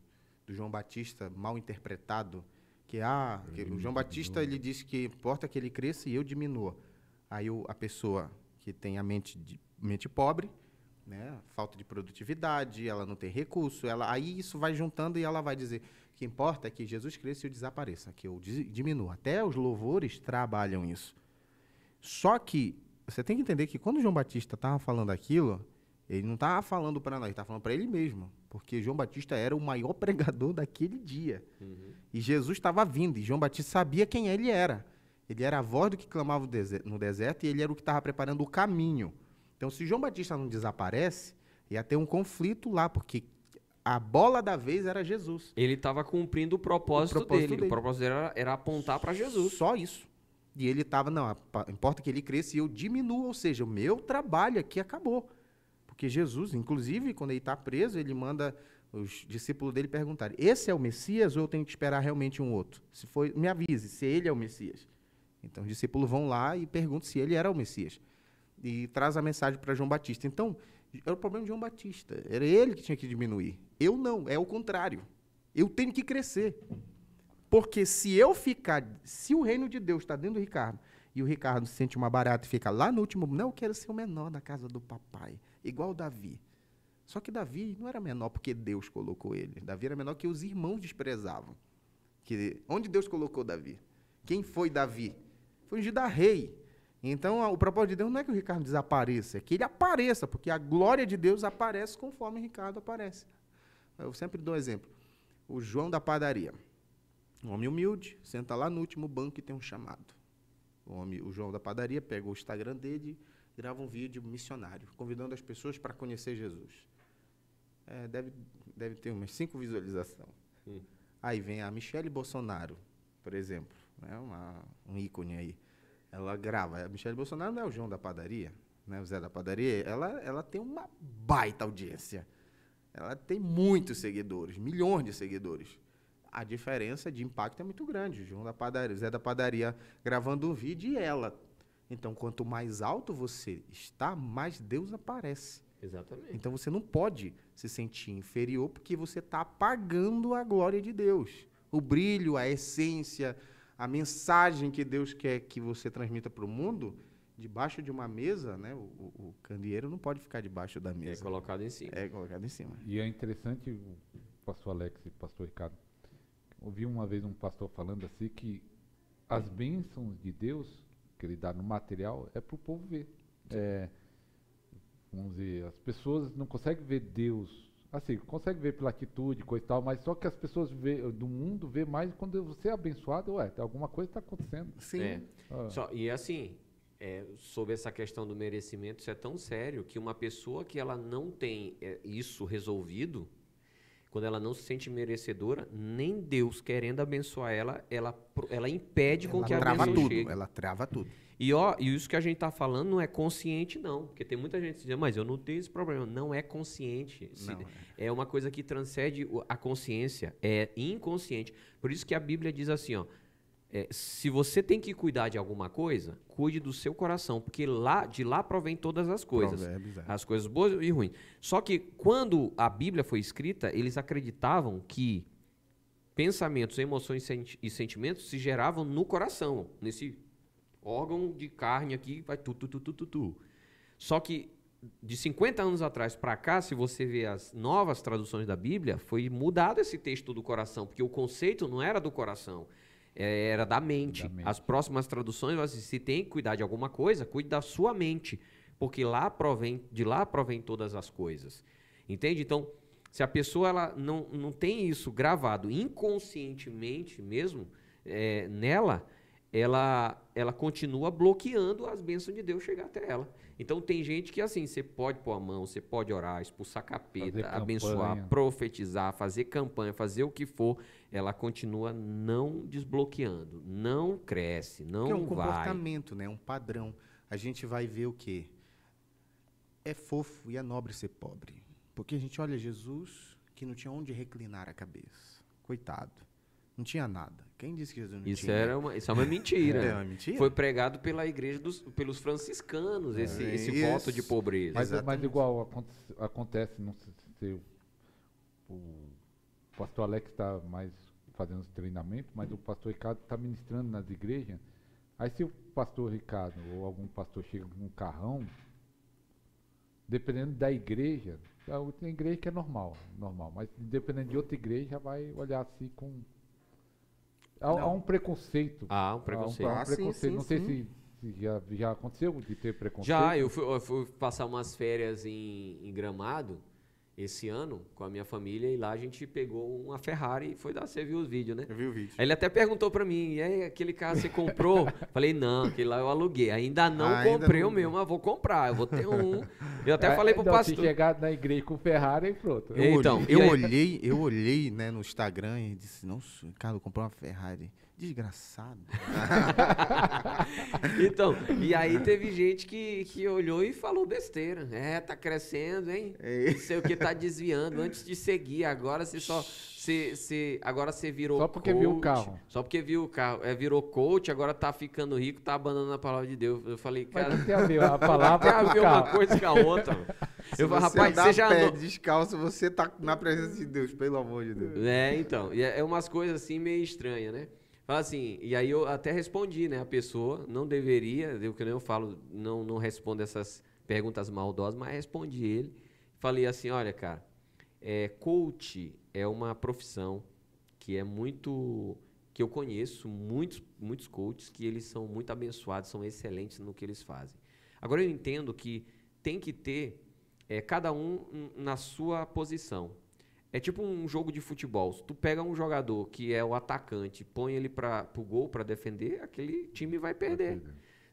do João Batista mal interpretado, que, ah, que o João Batista ele disse que importa que ele cresça e eu diminua. Aí o- a pessoa que tem a mente, de, mente pobre, né, falta de produtividade, ela não tem recurso, ela, aí isso vai juntando e ela vai dizer que importa é que Jesus cresça e eu desapareça, que eu di- diminua. Até os louvores trabalham isso. Só que você tem que entender que quando João Batista estava falando aquilo, ele não estava falando para nós, ele estava falando para ele mesmo. Porque João Batista era o maior pregador daquele dia. E Jesus estava vindo, e João Batista sabia quem ele era. Ele era a voz do que clamava no dese- no deserto e ele era o que estava preparando o caminho. Então, se João Batista não desaparece, ia ter um conflito lá, porque a bola da vez era Jesus. Ele estava cumprindo o propósito, O propósito dele. dele. O propósito dele era, era apontar para Jesus. Só isso. E ele estava, não, importa que ele cresça e eu diminua, ou seja, o meu trabalho aqui acabou. Porque Jesus, inclusive, quando ele está preso, ele manda os discípulos dele perguntarem: esse é o Messias ou eu tenho que esperar realmente um outro? Se foi, me avise se ele é o Messias. Então os discípulos vão lá e perguntam se ele era o Messias. E traz a mensagem para João Batista. Então, era o problema de João Batista. Era ele que tinha que diminuir. Eu não, é o contrário. Eu tenho que crescer. Porque se eu ficar, se o reino de Deus está dentro do Ricardo, e o Ricardo sente uma barata e fica lá no último, não, eu quero ser o menor da casa do papai, igual Davi. Só que Davi não era menor porque Deus colocou ele. Davi era menor que os irmãos desprezavam. Que, onde Deus colocou Davi? Quem foi Davi? Foi ungido a rei. Então, o propósito de Deus não é que o Ricardo desapareça, é que ele apareça, porque a glória de Deus aparece conforme o Ricardo aparece. Eu sempre dou um exemplo. O João da padaria. Um homem humilde, senta lá no último banco e tem um chamado. O, homem, o João da padaria pega o Instagram dele, grava um vídeo missionário, convidando as pessoas para conhecer Jesus. É, deve, deve ter umas cinco visualizações. Hum. Aí vem a Michele Bolsonaro, por exemplo, né, uma, um ícone aí. Ela grava. A Michele Bolsonaro não é o João da padaria, né, o Zé da padaria. Ela, ela tem uma baita audiência. Ela tem muitos seguidores, milhões de seguidores. A diferença de impacto é muito grande. O João da padaria, o Zé da padaria gravando um vídeo e ela. Então, quanto mais alto você está, mais Deus aparece. Exatamente. Então você não pode se sentir inferior porque você está apagando a glória de Deus. O brilho, a essência, a mensagem que Deus quer que você transmita para o mundo, debaixo de uma mesa, né? O, o- o candeeiro não pode ficar debaixo da É mesa. colocado em cima. É colocado em cima. E é interessante, o pastor Alex e o pastor Ricardo, ouvi uma vez um pastor falando assim que as bênçãos de Deus que ele dá no material é para o povo ver. É, vamos dizer, as pessoas não conseguem ver Deus, assim, conseguem ver pela atitude, coisa e tal, mas só que as pessoas vê, do mundo vê mais quando você é abençoado, ué, tem alguma coisa está acontecendo. Sim. É. Ah, Só- e assim, é, sobre essa questão do merecimento, isso é tão sério que uma pessoa que ela não tem é, isso resolvido, quando ela não se sente merecedora, nem Deus querendo abençoar ela, ela, ela impede com ela que a trava tudo. chegue. Ela trava tudo. E ó, e isso que a gente está falando não é consciente não, porque tem muita gente dizendo, mas eu não tenho esse problema. Não é consciente. Não, é uma coisa que transcende a consciência, é inconsciente. Por isso que a Bíblia diz assim, ó, é, se você tem que cuidar de alguma coisa, cuide do seu coração, porque lá de lá provém todas as coisas, Provérbios, é. as coisas boas e ruins. Só que quando a Bíblia foi escrita, eles acreditavam que pensamentos, emoções senti- e sentimentos se geravam no coração, nesse órgão de carne aqui, vai tu tu tu tu tu. tu. Só que de 50 anos atrás para cá, se você vê as novas traduções da Bíblia, foi mudado esse texto do coração, porque o conceito não era do coração, é, era da mente. Da mente. As próximas traduções, assim, se tem que cuidar de alguma coisa, cuide da sua mente, porque lá provém, de lá provém todas as coisas. Entende? Então, se a pessoa ela não, não tem isso gravado inconscientemente mesmo é, nela, ela, ela continua bloqueando as bênçãos de Deus chegar até ela. Então tem gente que assim, você pode pôr a mão, você pode orar, expulsar capeta, abençoar, profetizar, fazer campanha, fazer o que for, ela continua não desbloqueando, não cresce, não Porque é um vai. comportamento, né? Um padrão. A gente vai ver o quê? É fofo e é nobre ser pobre. Porque a gente olha Jesus que não tinha onde reclinar a cabeça. Coitado. Não tinha nada. Quem disse que Jesus não Isso, tinha? era uma, isso é uma mentira. É uma mentira? Foi pregado pela igreja dos, pelos franciscanos, esse, É, esse isso. voto de pobreza. Mas, mas igual aconte- acontece, não sei se o, o pastor Alex está mais fazendo os treinamentos, mas o pastor Ricardo está ministrando nas igrejas. Aí se o pastor Ricardo ou algum pastor chega com um carrão, dependendo da igreja, a outra igreja que é normal, normal, mas dependendo de outra igreja já vai olhar assim com. Há, há um preconceito. Ah, um Há um, preconceito. há um Ah, sim, preconceito. sim, não sei sim. se, se já, já aconteceu de ter preconceito. Já, eu fui, eu fui passar umas férias em, em Gramado esse ano com a minha família e lá a gente pegou uma Ferrari e foi dar, você viu os vídeos, né? Eu vi o vídeo. Aí ele até perguntou pra mim, e aí, aquele carro você comprou? falei, não, aquele lá eu aluguei. Ainda não Ah, ainda comprei não- o meu, mas vou comprar, eu vou ter um. Eu até É, falei pro não, pastor. Se chegar na igreja com Ferrari, pronto. Eu, Então, olhei, eu aí? olhei, eu olhei, né, no Instagram e disse, nossa, o Ricardo comprou uma Ferrari. Desgraçado. Então, e aí teve gente que, que olhou e falou besteira. É, tá crescendo, hein? É. Não sei o que tá desviando antes de seguir. Agora você só. Você, você, agora você virou Só porque viu o coach. carro. Só porque viu o carro. É, virou coach, agora tá ficando rico, tá abandonando a palavra de Deus. Eu falei, Mas cara. que tem a ver a Tem palavra a com ver uma carro? coisa com a outra. mano. Eu falei, rapaz, você a já pé andou. descalço, você tá na presença de Deus, pelo amor de Deus. É, então. E é é umas coisas assim meio estranhas, né? Assim, e aí eu até respondi, né? A pessoa não deveria, eu que nem eu falo, não, não respondo essas perguntas maldosas, mas respondi ele. Falei assim, olha, cara, é, coach é uma profissão que é muito que eu conheço muitos muitos coaches que eles são muito abençoados, são excelentes no que eles fazem. Agora eu entendo que tem que ter é, cada um na sua posição. É tipo um jogo de futebol. Se tu pega um jogador que é o atacante, põe ele para o gol para defender, aquele time vai perder.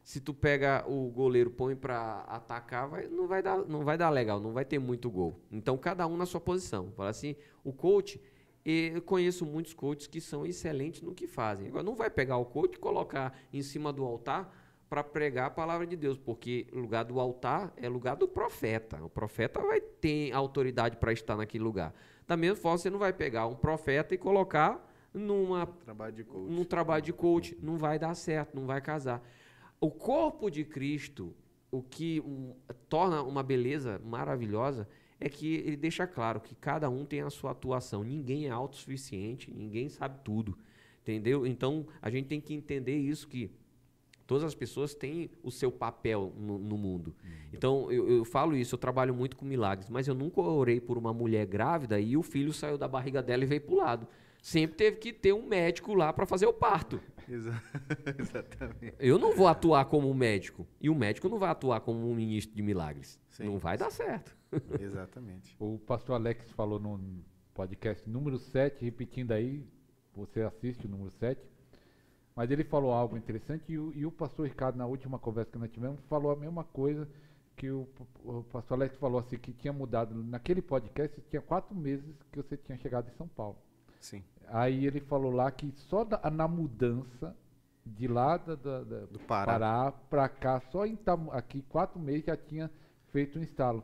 Se tu pega o goleiro, põe para atacar, vai, não, vai dar, não vai dar legal, não vai ter muito gol. Então, cada um na sua posição. Fala assim, o coach, eu conheço muitos coaches que são excelentes no que fazem. Agora, não vai pegar o coach e colocar em cima do altar para pregar a palavra de Deus, porque o lugar do altar é lugar do profeta. O profeta vai ter autoridade para estar naquele lugar. Da mesma forma, você não vai pegar um profeta e colocar numa Trabalho de coach. num trabalho de coach, não vai dar certo, não vai casar. O corpo de Cristo, o que um, torna uma beleza maravilhosa, é que ele deixa claro que cada um tem a sua atuação. Ninguém é autossuficiente, ninguém sabe tudo. Entendeu? Então, a gente tem que entender isso que todas as pessoas têm o seu papel no, no mundo. Então, eu, eu falo isso, eu trabalho muito com milagres, mas eu nunca orei por uma mulher grávida e o filho saiu da barriga dela e veio pro lado. Sempre teve que ter um médico lá para fazer o parto. Exa- Exatamente. Eu não vou atuar como um médico. E o médico não vai atuar como um ministro de milagres. Sim. Não vai dar certo. Exatamente. O pastor Alex falou no podcast número 7, repetindo aí, você assiste o número 7, mas ele falou algo interessante e o, e o pastor Ricardo, na última conversa que nós tivemos, falou a mesma coisa que o, o pastor Alex falou assim, que tinha mudado. Naquele podcast, tinha quatro meses que você tinha chegado em São Paulo. Sim. Aí ele falou lá que só na, na mudança de lá da, da- da- Do Pará. Para cá, só em aqui quatro meses já tinha feito um instalo.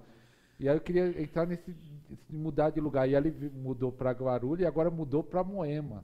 E aí eu queria entrar nesse, mudar de lugar. E ele mudou para Guarulhos e agora mudou para Moema.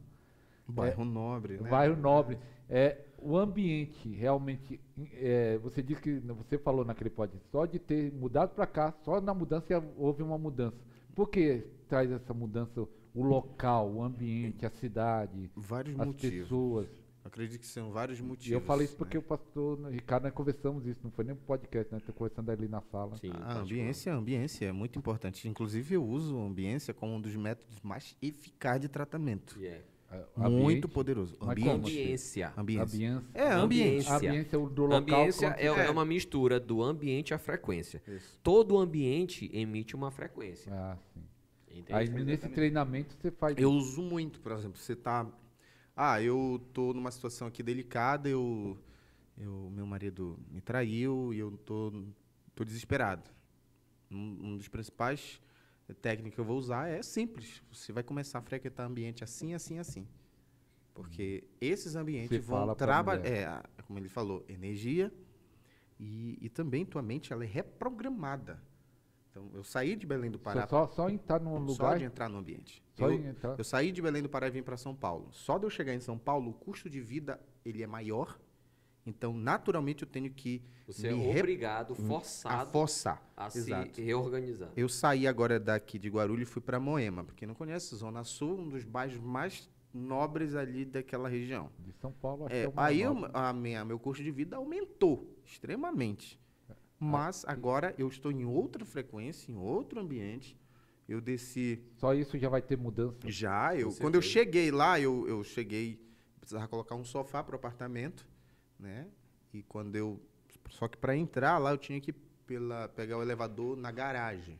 Bairro nobre, né? bairro nobre. É, o ambiente realmente, é, você disse que você falou naquele podcast, só de ter mudado para cá, só na mudança houve uma mudança. Por que traz essa mudança? O local, o ambiente, a cidade, Vários as motivos. pessoas. Acredito que são vários E motivos. eu falei isso porque né? o pastor Ricardo, nós conversamos isso, não foi nem um podcast, né? Conversando ali na sala. Sim, A particular. ambiência, a ambiência é muito importante. Inclusive, eu uso a ambiência como um dos métodos mais eficazes de tratamento. Yeah. É, Muito poderoso. Mas Ambiente. Ambiência. Ambiência. ambiência. É, ambiente. Ambiência. Ambiência é o do local. Ambiência quanto- é, é uma mistura do ambiente à frequência. Isso. Todo ambiente emite uma frequência. Ah, sim. Entende? Aí nesse treinamento você faz. Eu uso muito, por exemplo, você tá. Ah, eu tô numa situação aqui delicada, eu. eu meu marido me traiu e eu tô, tô desesperado. Um, um dos principais técnicas que eu vou usar é simples. Você vai começar a frequentar ambiente assim, assim, assim. Porque esses ambientes Você vão trabalhar. É, como ele falou, energia e, e também tua mente ela é reprogramada. Então, eu saí de Belém do Pará Só, só, só entrar num só lugar. de entrar no ambiente. Só Eu- entrar. eu saí de Belém do Pará e vim para São Paulo. Só de eu chegar em São Paulo, o custo de vida ele é maior. Então, naturalmente, eu tenho que Você é obrigado, a forçado forçar. a Exato. se reorganizar. Eu saí agora daqui de Guarulhos e fui para Moema. Porque não conhece, Zona Sul, um dos bairros mais nobres ali daquela região. De São Paulo, acho É, que é o aí eu- a minha, meu custo de vida aumentou extremamente. Mas agora eu estou em outra frequência, em outro ambiente. Eu desci Só isso já vai ter mudança. Já, eu, quando eu cheguei lá, eu, eu cheguei, precisava colocar um sofá para o apartamento, né? E quando eu, só que para entrar lá eu tinha que pela, pegar o elevador na garagem.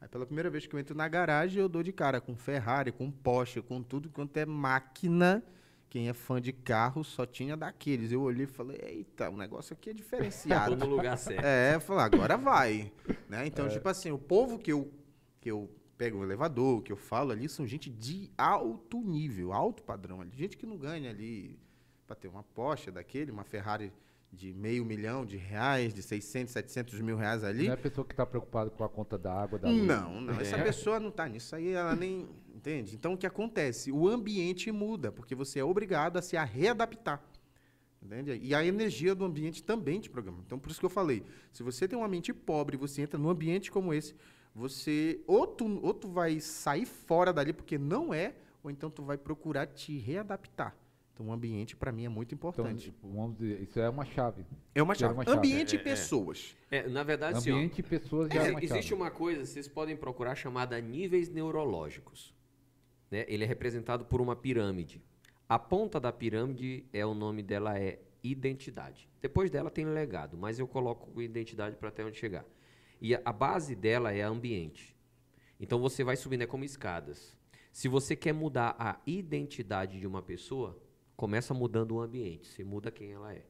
Aí pela primeira vez que eu entro na garagem, eu dou de cara com Ferrari, com Porsche, com tudo quanto é máquina. Quem é fã de carro só tinha daqueles. Eu olhei e falei, eita, o negócio aqui é diferenciado. Tô no lugar certo. É, falar, agora vai. Né? Então, tipo assim, o povo que eu, que eu pego o elevador, que eu falo ali, são gente de alto nível, alto padrão. ali. Gente que não ganha ali para ter uma Porsche daquele, uma Ferrari de meio milhão de reais, de 600, 700 mil reais ali. Não é a pessoa que está preocupada com a conta da água, da luz. Não, não. Essa É. pessoa não está nisso aí, ela nem. Entende? Então, o que acontece? O ambiente muda, porque você é obrigado a se a readaptar. Entende? E a energia do ambiente também te programa. Então, por isso que eu falei: se você tem uma mente pobre você entra num ambiente como esse, você ou tu, ou tu vai sair fora dali porque não é, ou então tu vai procurar te readaptar. Então, o ambiente, para mim, é muito Então, importante. vamos dizer, isso é uma chave. é uma é chave. uma chave. Ambiente É, e é. pessoas. É, na verdade, assim, ó, Ambiente e pessoas já é, É, uma existe chave. uma coisa, vocês podem procurar, chamada níveis neurológicos. Né? Ele é representado por uma pirâmide. A ponta da pirâmide, é o nome dela é identidade. Depois dela tem legado, mas eu coloco identidade para até onde chegar. E a, a base dela é ambiente. Então você vai subindo, é como escadas. Se você quer mudar a identidade de uma pessoa, começa mudando o ambiente. Você muda quem ela é.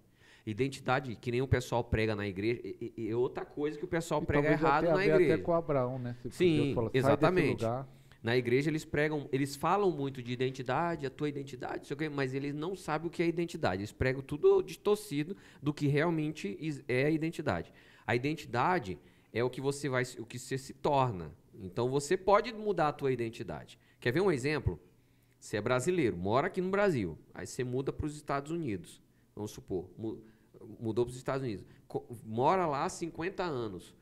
Identidade, que nem o pessoal prega na igreja, é, é- é outra coisa que o pessoal E prega errado até, na a ver até igreja. com Abraão, né? Se Sim, fala, "Sai desse exatamente. lugar", Na igreja eles pregam, eles falam muito de identidade, a tua identidade, sei o quê, mas eles não sabem o que é identidade. Eles pregam tudo distorcido do que realmente é a identidade. A identidade é o que você vai, o que você se torna. Então você pode mudar a tua identidade. Quer ver um exemplo? Você é brasileiro, mora aqui no Brasil, aí você muda para os Estados Unidos. Vamos supor, mu- mudou para os Estados Unidos. Mora lá há 50 anos.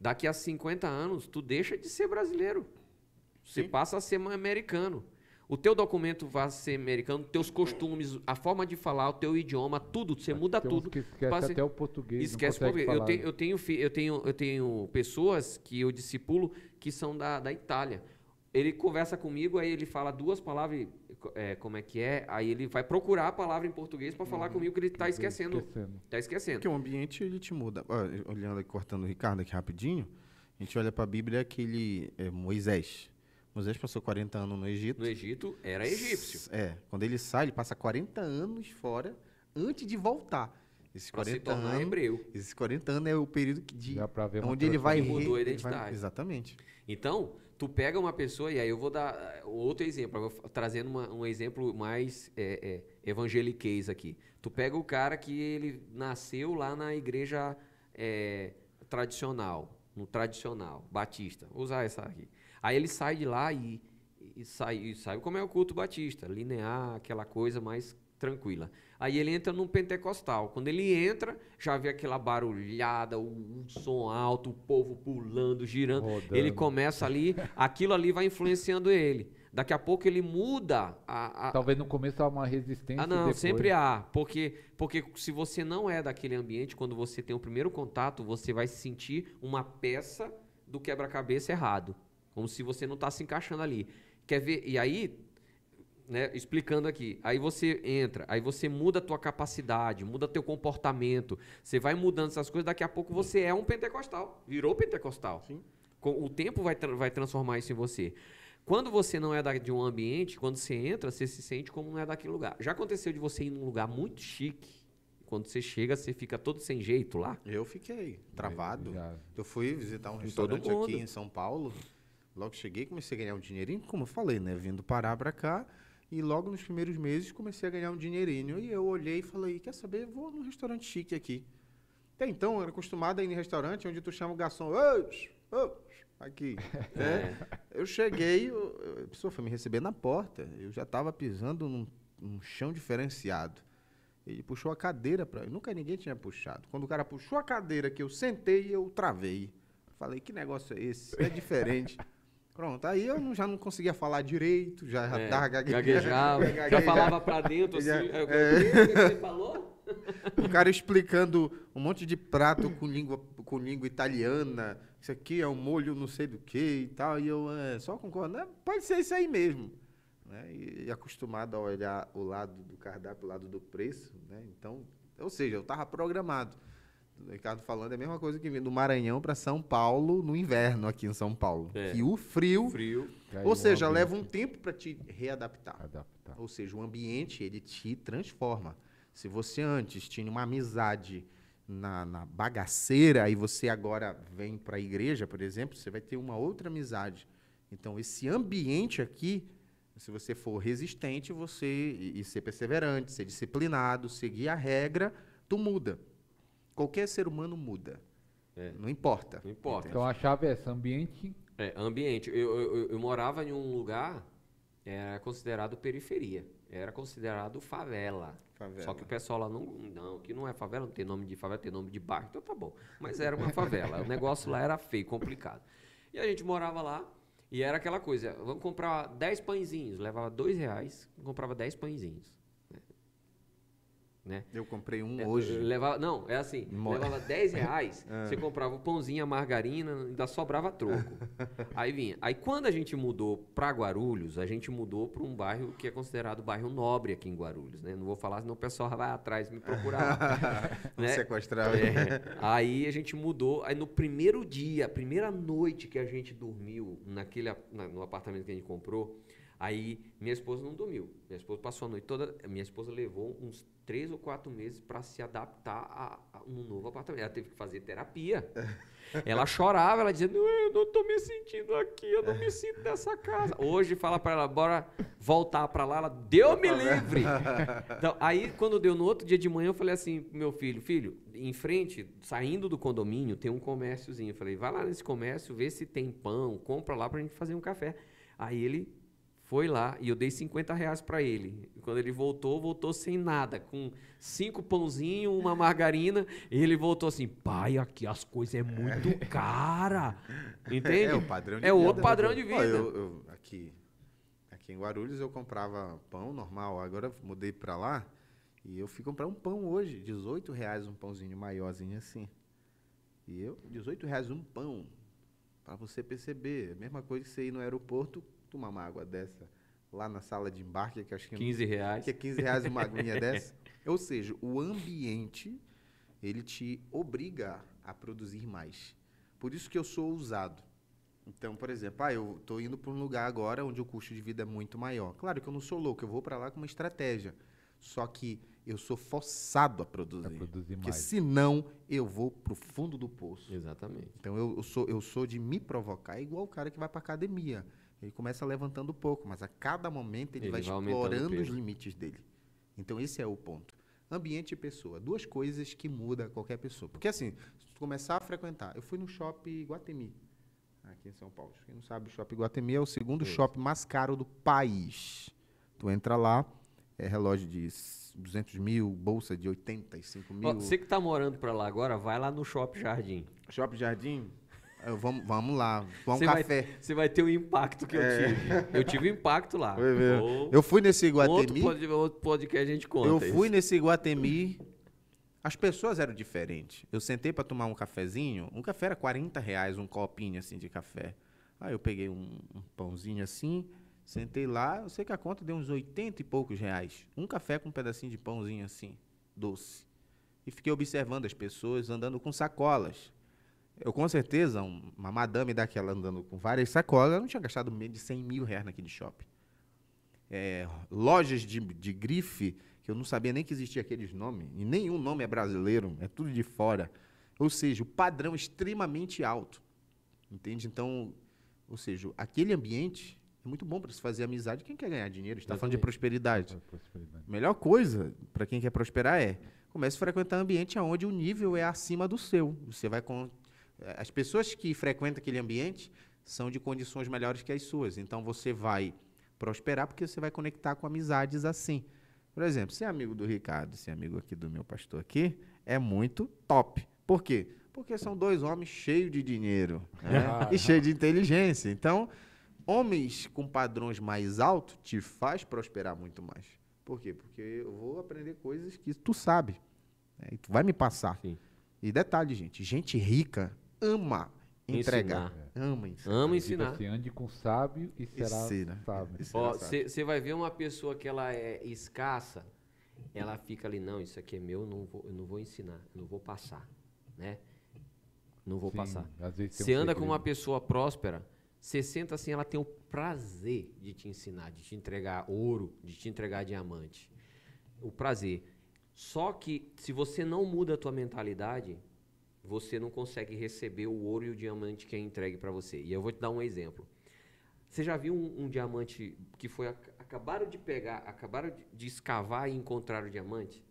Daqui a 50 anos, tu deixa de ser brasileiro. Você Sim. passa a ser americano. O teu documento vai ser americano, teus costumes, a forma de falar, o teu idioma, tudo, você muda tudo. que esquece Passa- até o português. Esquece o português. Eu tenho, né? eu, tenho, eu, tenho, eu tenho pessoas que eu discipulo que são da, da Itália. Ele conversa comigo, aí ele fala duas palavras, é, como é que é, aí ele vai procurar a palavra em português para falar comigo que ele está esquecendo. Esquecendo. Está esquecendo. Porque o ambiente ele te muda. Olhando aqui, cortando o Ricardo aqui rapidinho, a gente olha para a Bíblia aquele é, Moisés. Moisés passou 40 anos no Egito. No Egito era egípcio. É, quando ele sai, ele passa 40 anos fora antes de voltar. Esses Para se 40 tornar anos, hebreu. esses 40 anos é o período que de pra onde ele vai transformação. Mudou a re- ele vai- identidade. exatamente. Então, tu pega uma pessoa, e aí eu vou dar eh, outro exemplo, trazendo uma- um exemplo mais é, é, evangeliquez aqui. Tu pega o cara que ele nasceu lá na igreja é, tradicional, no tradicional, batista, vou usar essa aqui. Aí ele sai de lá e e sai, e sai como é o culto batista, linear, aquela coisa mais tranquila. Aí ele entra num pentecostal. Quando ele entra, já vê aquela barulhada, o, o som alto, o povo pulando, girando. Rodando. Ele começa ali, aquilo ali vai influenciando ele. Daqui a pouco ele muda a, a- Talvez no começo há uma resistência. ah, não, depois- sempre há. Porque, porque se você não é daquele ambiente, quando você tem o primeiro contato, você vai sentir uma peça do quebra-cabeça errado. Como se você não está se encaixando ali. Quer ver? E aí, né, explicando aqui, aí você entra, aí você muda a tua capacidade, muda teu comportamento, você vai mudando essas coisas, daqui a pouco você é um pentecostal, virou pentecostal. Sim. Com- O tempo vai, tra- vai transformar isso em você. Quando você não é da- de um ambiente, quando você entra, você se sente como não é daquele lugar. Já aconteceu de você ir num lugar muito chique, quando você chega, você fica todo sem jeito lá? Eu fiquei travado. Eu fui visitar um restaurante aqui em São Paulo. Logo cheguei, comecei a ganhar um dinheirinho, como eu falei, né? Vindo parar pra cá. E logo nos primeiros meses comecei a ganhar um dinheirinho. E eu olhei e falei, quer saber? Vou num restaurante chique aqui. Até então, eu era acostumado a ir em restaurante onde tu chama o garçom. Aqui. né? Eu cheguei, eu- eu- a pessoa foi me receber na porta. Eu já estava pisando num, num chão diferenciado. Ele puxou a cadeira para Nunca ninguém tinha puxado. Quando o cara puxou a cadeira que eu sentei, eu travei. Falei, que negócio é esse? É diferente. Pronto, aí eu não- já não conseguia falar direito, já É, dava gague- gaguejava, já gaguejava. falava pra dentro, assim. Já- é, o que é. você falou? O cara explicando um monte de prato com língua, com língua italiana. Isso aqui é um molho não sei do que e tal. E eu é, só concordo. "É, pode ser isso aí mesmo. Né? E, e acostumado a olhar o lado do cardápio, o lado do preço. Né? Então, ou seja, eu estava programado. O Ricardo falando é a mesma coisa que vir do Maranhão para São Paulo no inverno aqui em São Paulo. É. Que o frio, Frio. Ou seja, ambiente leva um tempo para te readaptar. adaptar. Ou seja, o ambiente ele te transforma. Se você antes tinha uma amizade na, na bagaceira e você agora vem para a igreja, por exemplo, você vai ter uma outra amizade. Então, esse ambiente aqui, se você for resistente, você e, e ser perseverante, ser disciplinado, seguir a regra, tu muda. Qualquer ser humano muda. É. Não importa. Não importa. Então a chave é essa, ambiente. É, ambiente. Eu, eu, eu- eu morava em um lugar, era considerado periferia. Era considerado favela. Favela. Só que o pessoal lá não, não, que não é favela, não tem nome de favela, tem nome de bairro, então tá bom. Mas era uma favela. o negócio lá era feio, complicado. E a gente morava lá e era aquela coisa, vamos comprar 10 pãezinhos, levava dois reais, comprava 10 pãezinhos. Né? Eu comprei um É, hoje. Levava, não, é assim, levava 10 reais, Ah. você comprava o pãozinho, a margarina, ainda sobrava troco. Aí vinha. Aí quando a gente mudou para Guarulhos, a gente mudou para um bairro que é considerado bairro nobre aqui em Guarulhos, né? Não vou falar, senão o pessoal vai atrás me procurar. Né? sequestrar. É, aí a gente mudou. Aí no primeiro dia, a primeira noite que a gente dormiu naquele, na- no apartamento que a gente comprou, aí minha esposa não dormiu. Minha esposa passou a noite toda. Minha esposa levou uns três ou quatro meses para se adaptar a, a um novo apartamento. Ela teve que fazer terapia. Ela chorava, ela dizia: não, eu não tô me sentindo aqui, eu não me sinto nessa casa. Hoje fala para ela, bora voltar para lá. Ela, Deus me livre! Então, aí, quando deu no outro dia de manhã, eu falei assim meu filho, filho, em frente, saindo do condomínio, tem um comérciozinho. Eu falei, vai lá nesse comércio, vê se tem pão, compra lá pra gente fazer um café. Aí ele foi lá e eu dei 50 reais pra ele. E quando ele voltou, voltou sem nada, com cinco pãozinhos, uma margarina. E ele voltou assim, pai, aqui as coisas é muito cara. Entende? É o padrão de É vida. outro padrão de Ó, vida. eu- eu- aqui, aqui em Guarulhos eu comprava pão normal, agora eu mudei pra lá e eu fui comprar um pão hoje, 18 reais um pãozinho maiorzinho assim. E eu, 18 reais um pão, pra você perceber, a mesma coisa que você ir no aeroporto, tomar uma água dessa lá na sala de embarque, que acho que não 15 reais. que é 15 reais uma aguinha dessa. Ou seja, o ambiente, ele te obriga a produzir mais. Por isso que eu sou ousado. Então, por exemplo, ah, eu estou indo para um lugar agora onde o custo de vida é muito maior. Claro que eu não sou louco, eu vou para lá com uma estratégia. Só que eu sou forçado a produzir. A produzir porque mais. senão eu vou para o fundo do poço. Exatamente. Então eu, eu sou, eu sou de me provocar, é igual o cara que vai para academia. Ele começa levantando pouco, mas a cada momento ele, Ele vai, vai explorando os limites dele. Então esse é o ponto. Ambiente e pessoa, duas coisas que muda qualquer pessoa. Porque assim, se tu começar a frequentar, eu fui no shopping Guatemi. aqui em São Paulo. Quem não sabe, o Shopping Guatemi é o segundo Isso. shopping mais caro do país. Tu entra lá, é relógio de 200 mil, bolsa de 85 mil. Ó, você que tá morando pra lá agora, vai lá no Shopping Jardim. Shopping Jardim, eu- vamos, vamos lá, tomar um café. Você vai ter o impacto que eu tive. Eu tive impacto lá. Ou- Eu fui nesse outro, Iguatemi, pod, outro podcast a gente conta. eu isso. fui nesse Iguatemi, as pessoas eram diferentes. Eu sentei para tomar um cafezinho, um café era 40 reais, um copinho assim de café. Aí eu peguei um, um pãozinho assim, sentei lá, eu sei que a conta deu uns 80 e poucos reais. Um café com um pedacinho de pãozinho assim, doce. E fiquei observando as pessoas andando com sacolas. Eu, com certeza, um- uma madame daquela andando com várias sacolas, ela não tinha gastado menos de 100 mil reais naquele shopping. É, lojas de, de grife, que eu não sabia nem que existia aqueles nomes, e nenhum nome é brasileiro, é tudo de fora. Ou seja, o padrão é extremamente alto. Entende? Então, ou seja, aquele ambiente é muito bom para se fazer amizade. Quem quer ganhar dinheiro? está falando de prosperidade. Pra prosperidade. Melhor coisa para quem quer prosperar é comece a frequentar ambiente onde o nível é acima do seu. Você vai eh, as pessoas que frequentam aquele ambiente são de condições melhores que as suas. Então você vai prosperar porque você vai conectar com amizades assim. Por exemplo, ser amigo do Ricardo, ser amigo aqui do meu pastor aqui, é muito top. Por quê? Porque são dois homens cheios de dinheiro né? Ah. e cheios de inteligência. Então, homens com padrões mais altos te faz prosperar muito mais. Por quê? Porque eu vou aprender coisas que tu sabe. né? E tu vai me passar. Sim. E detalhe, gente, gente rica ama entregar. Ama ensinar. Diga ensinar. assim, ande com sábio e será Ensina. sábio. Você vai ver uma pessoa que ela é escassa, ela fica ali, não, isso aqui é meu, não vou, eu não vou ensinar, eu não vou passar, né? Não vou Sim, passar. Você um anda com uma pessoa próspera, você senta assim, ela tem o prazer de te ensinar, de te entregar ouro, de te entregar diamante. O prazer. Só que se você não muda a tua mentalidade, você não consegue receber o ouro e o diamante que é entregue para você. E eu vou te dar um exemplo. Você já viu um, um diamante que foi ac- acabaram de pegar, acabaram de, de escavar e encontrar o diamante?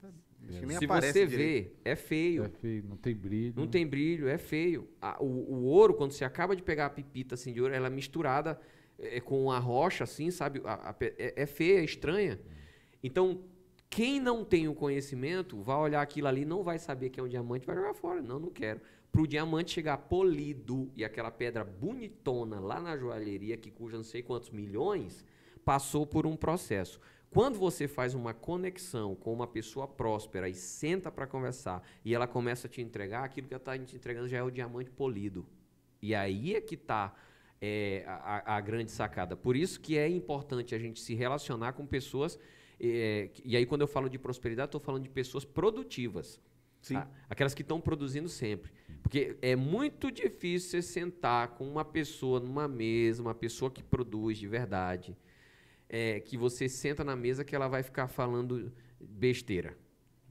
Tá- acho que nem Se você direito. vê, é feio. É feio, não tem brilho. Não tem brilho, é feio. A- o, o ouro, quando você acaba de pegar a pipita assim, de ouro, ela é misturada é, com a rocha, assim, sabe? A- a é, é feia, é estranha. Então, quem não tem o conhecimento, vai olhar aquilo ali, não vai saber que é um diamante, vai jogar fora. Não, não quero. Para o diamante chegar polido e aquela pedra bonitona lá na joalheria, que custa não sei quantos milhões, passou por um processo. Quando você faz uma conexão com uma pessoa próspera e senta para conversar e ela começa a te entregar, aquilo que ela está te entregando já é o diamante polido. E aí é que está a, a- a grande sacada. Por isso que é importante a gente se relacionar com pessoas. É, e aí, quando eu falo de prosperidade, estou falando de pessoas produtivas. Sim. tá? Aquelas que estão produzindo sempre. Porque é muito difícil você sentar com uma pessoa numa mesa, uma pessoa que produz de verdade, é, que você senta na mesa que ela vai ficar falando besteira.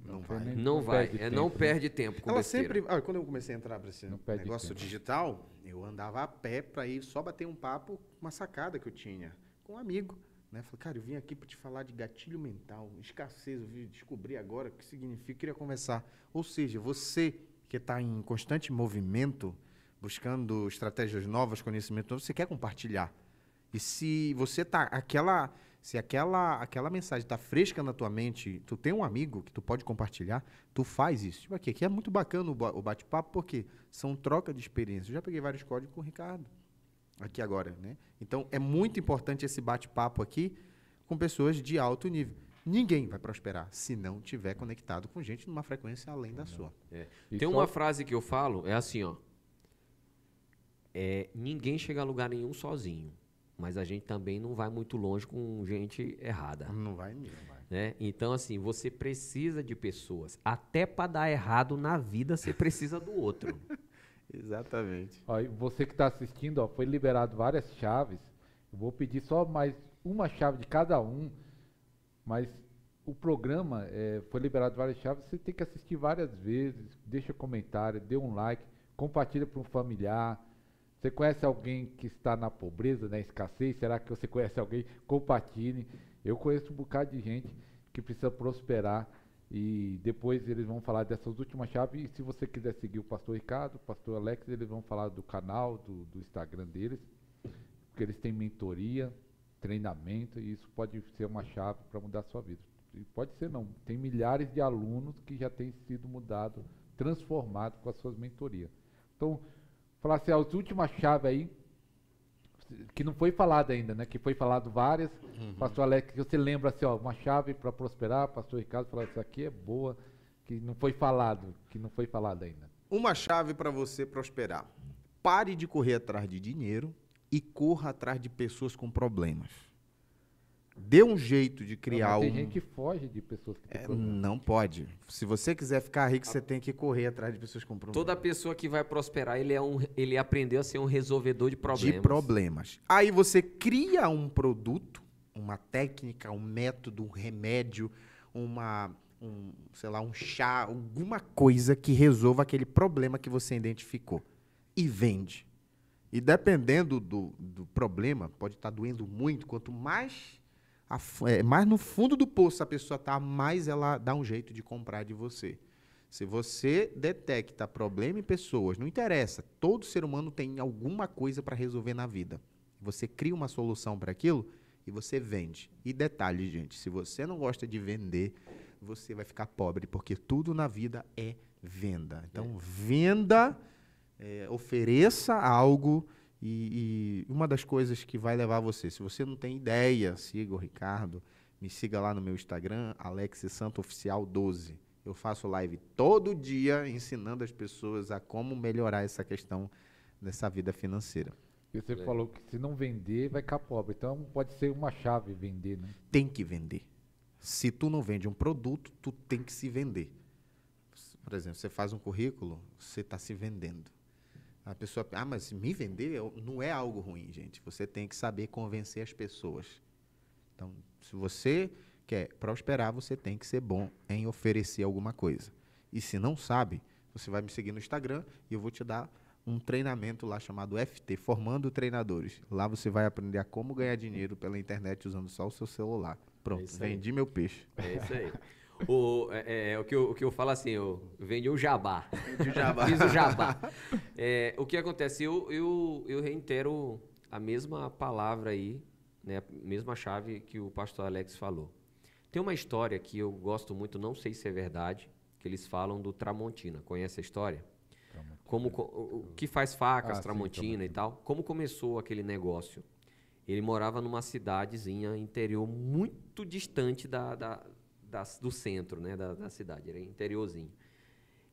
Não vai. nem- Não, vai, perde é, não tempo, né? perde tempo com Ela besteira. sempre. ah, quando eu comecei a entrar para esse Não negócio tempo. digital, eu andava a pé para ir só bater um papo, uma sacada que eu tinha com um amigo. Né? Falei, cara, eu vim aqui para te falar de gatilho mental, escassez, eu vim descobrir agora o que significa, queria conversar. Ou seja, você que está em constante movimento, buscando estratégias novas, conhecimento novo, você quer compartilhar. E se você tá aquela se aquela aquela mensagem tá fresca na tua mente, tu tem um amigo que tu pode compartilhar, tu faz isso. Tipo aqui, aqui é muito bacana o ba- o bate-papo porque são troca de experiência. Eu já peguei vários códigos com o Ricardo aqui agora, né? Então é muito importante esse bate-papo aqui com pessoas de alto nível. Ninguém vai prosperar se não tiver conectado com gente numa frequência além da sua. E Tem uma frase que eu falo, é assim, ó. É, ninguém chega a lugar nenhum sozinho. Mas a gente também não vai muito longe com gente errada. Não vai mesmo. Né? Então, assim, você precisa de pessoas. Até para dar errado na vida, você precisa do outro. Exatamente. Ó, você que está assistindo, ó, foi liberado várias chaves. Eu vou pedir só mais uma chave de cada um, mas o programa eh, foi liberado várias chaves. Você tem que assistir várias vezes. Deixa comentário, dê um like, compartilha para um familiar. Você conhece alguém que está na pobreza, na escassez? Será que você conhece alguém? Compartilhe. Eu conheço um bocado de gente que precisa prosperar E depois eles vão falar dessas últimas chaves. E se você quiser seguir o pastor Ricardo, o pastor Alex, eles vão falar do canal, do, do Instagram deles. Porque eles têm mentoria, treinamento, e isso pode ser uma chave para mudar a sua vida. E pode ser não. Tem milhares de alunos que já têm sido mudados, transformados com as suas mentorias. Então, falar assim, as últimas chaves aí, que não foi falado ainda, né? Que foi falado várias. Uhum. Pastor Alex, que você lembra assim, ó, uma chave para prosperar, pastor Ricardo falou, isso aqui é boa, que não foi falado, que não foi falado ainda. Uma chave para você prosperar. Pare de correr atrás de dinheiro e corra atrás de pessoas com problemas. Dê um jeito de criar não, tem um... Tem gente que foge de pessoas que é, Não pode. Se você quiser ficar rico, você tem que correr atrás de pessoas com problemas. Toda pessoa que vai prosperar, ele, é um, ele aprendeu a ser um resolvedor de problemas. De problemas. Aí você cria um produto, uma técnica, um método, um remédio, uma, um, sei lá, um chá, alguma coisa que resolva aquele problema que você identificou. E vende. E dependendo do, do problema, pode estar tá doendo muito, quanto mais a, é, mais no fundo do poço a pessoa está, mais ela dá um jeito de comprar de você. Se você detecta problema em pessoas, não interessa, todo ser humano tem alguma coisa para resolver na vida. Você cria uma solução para aquilo e você vende. E detalhe, gente, se você não gosta de vender, você vai ficar pobre, porque tudo na vida é venda. Então, venda, é, ofereça algo e, e, uma das coisas que vai levar você, se você não tem ideia, siga o Ricardo, me siga lá no meu Instagram, Alex Santo Oficial 12. Eu faço live todo dia ensinando as pessoas a como melhorar essa questão dessa vida financeira. E você é. falou que se não vender, vai ficar pobre. Então pode ser uma chave vender, né? Tem que vender. Se tu não vende um produto, tu tem que se vender. Por exemplo, você faz um currículo, você está se vendendo. A pessoa, ah, mas me vender não é algo ruim, gente. Você tem que saber convencer as pessoas. Então, se você quer prosperar, você tem que ser bom em oferecer alguma coisa. E se não sabe, você vai me seguir no Instagram e eu vou te dar um treinamento lá chamado FT, Formando Treinadores. Lá você vai aprender a como ganhar dinheiro pela internet usando só o seu celular. Pronto, é vendi meu peixe. É isso aí. o, é, é, o, que eu, o que eu falo assim, eu vendi o jabá. O jabá. Fiz o jabá. É, o que acontece? Eu, eu, eu reitero a mesma palavra aí, né, a mesma chave que o pastor Alex falou. Tem uma história que eu gosto muito, não sei se é verdade, que eles falam do Tramontina. Conhece a história? Tramontina. Como o, que faz facas, ah, Tramontina, sim, Tramontina e tal. Como começou aquele negócio? Ele morava numa cidadezinha interior muito distante da, da da, do centro né, da, da, cidade, era interiorzinho.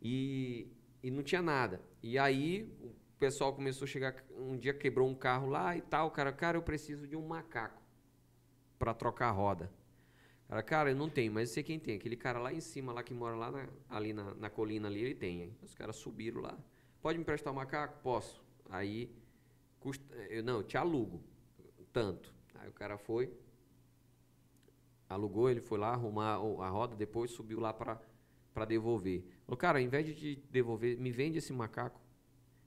E, e não tinha nada. E aí o pessoal começou a chegar, um dia quebrou um carro lá e tal, cara, cara, eu preciso de um macaco para trocar a roda. Cara, cara, eu não tenho, mas eu sei quem tem. Aquele cara lá em cima, lá que mora lá na, ali na, na colina ali, ele tem. Hein? Os caras subiram lá. Pode me prestar o um macaco? Posso. Aí, custa, eu não, eu te alugo. Tanto. Aí o cara foi, alugou, ele foi lá arrumar a roda, depois subiu lá para devolver. Falou, cara, ao invés de devolver, me vende esse macaco.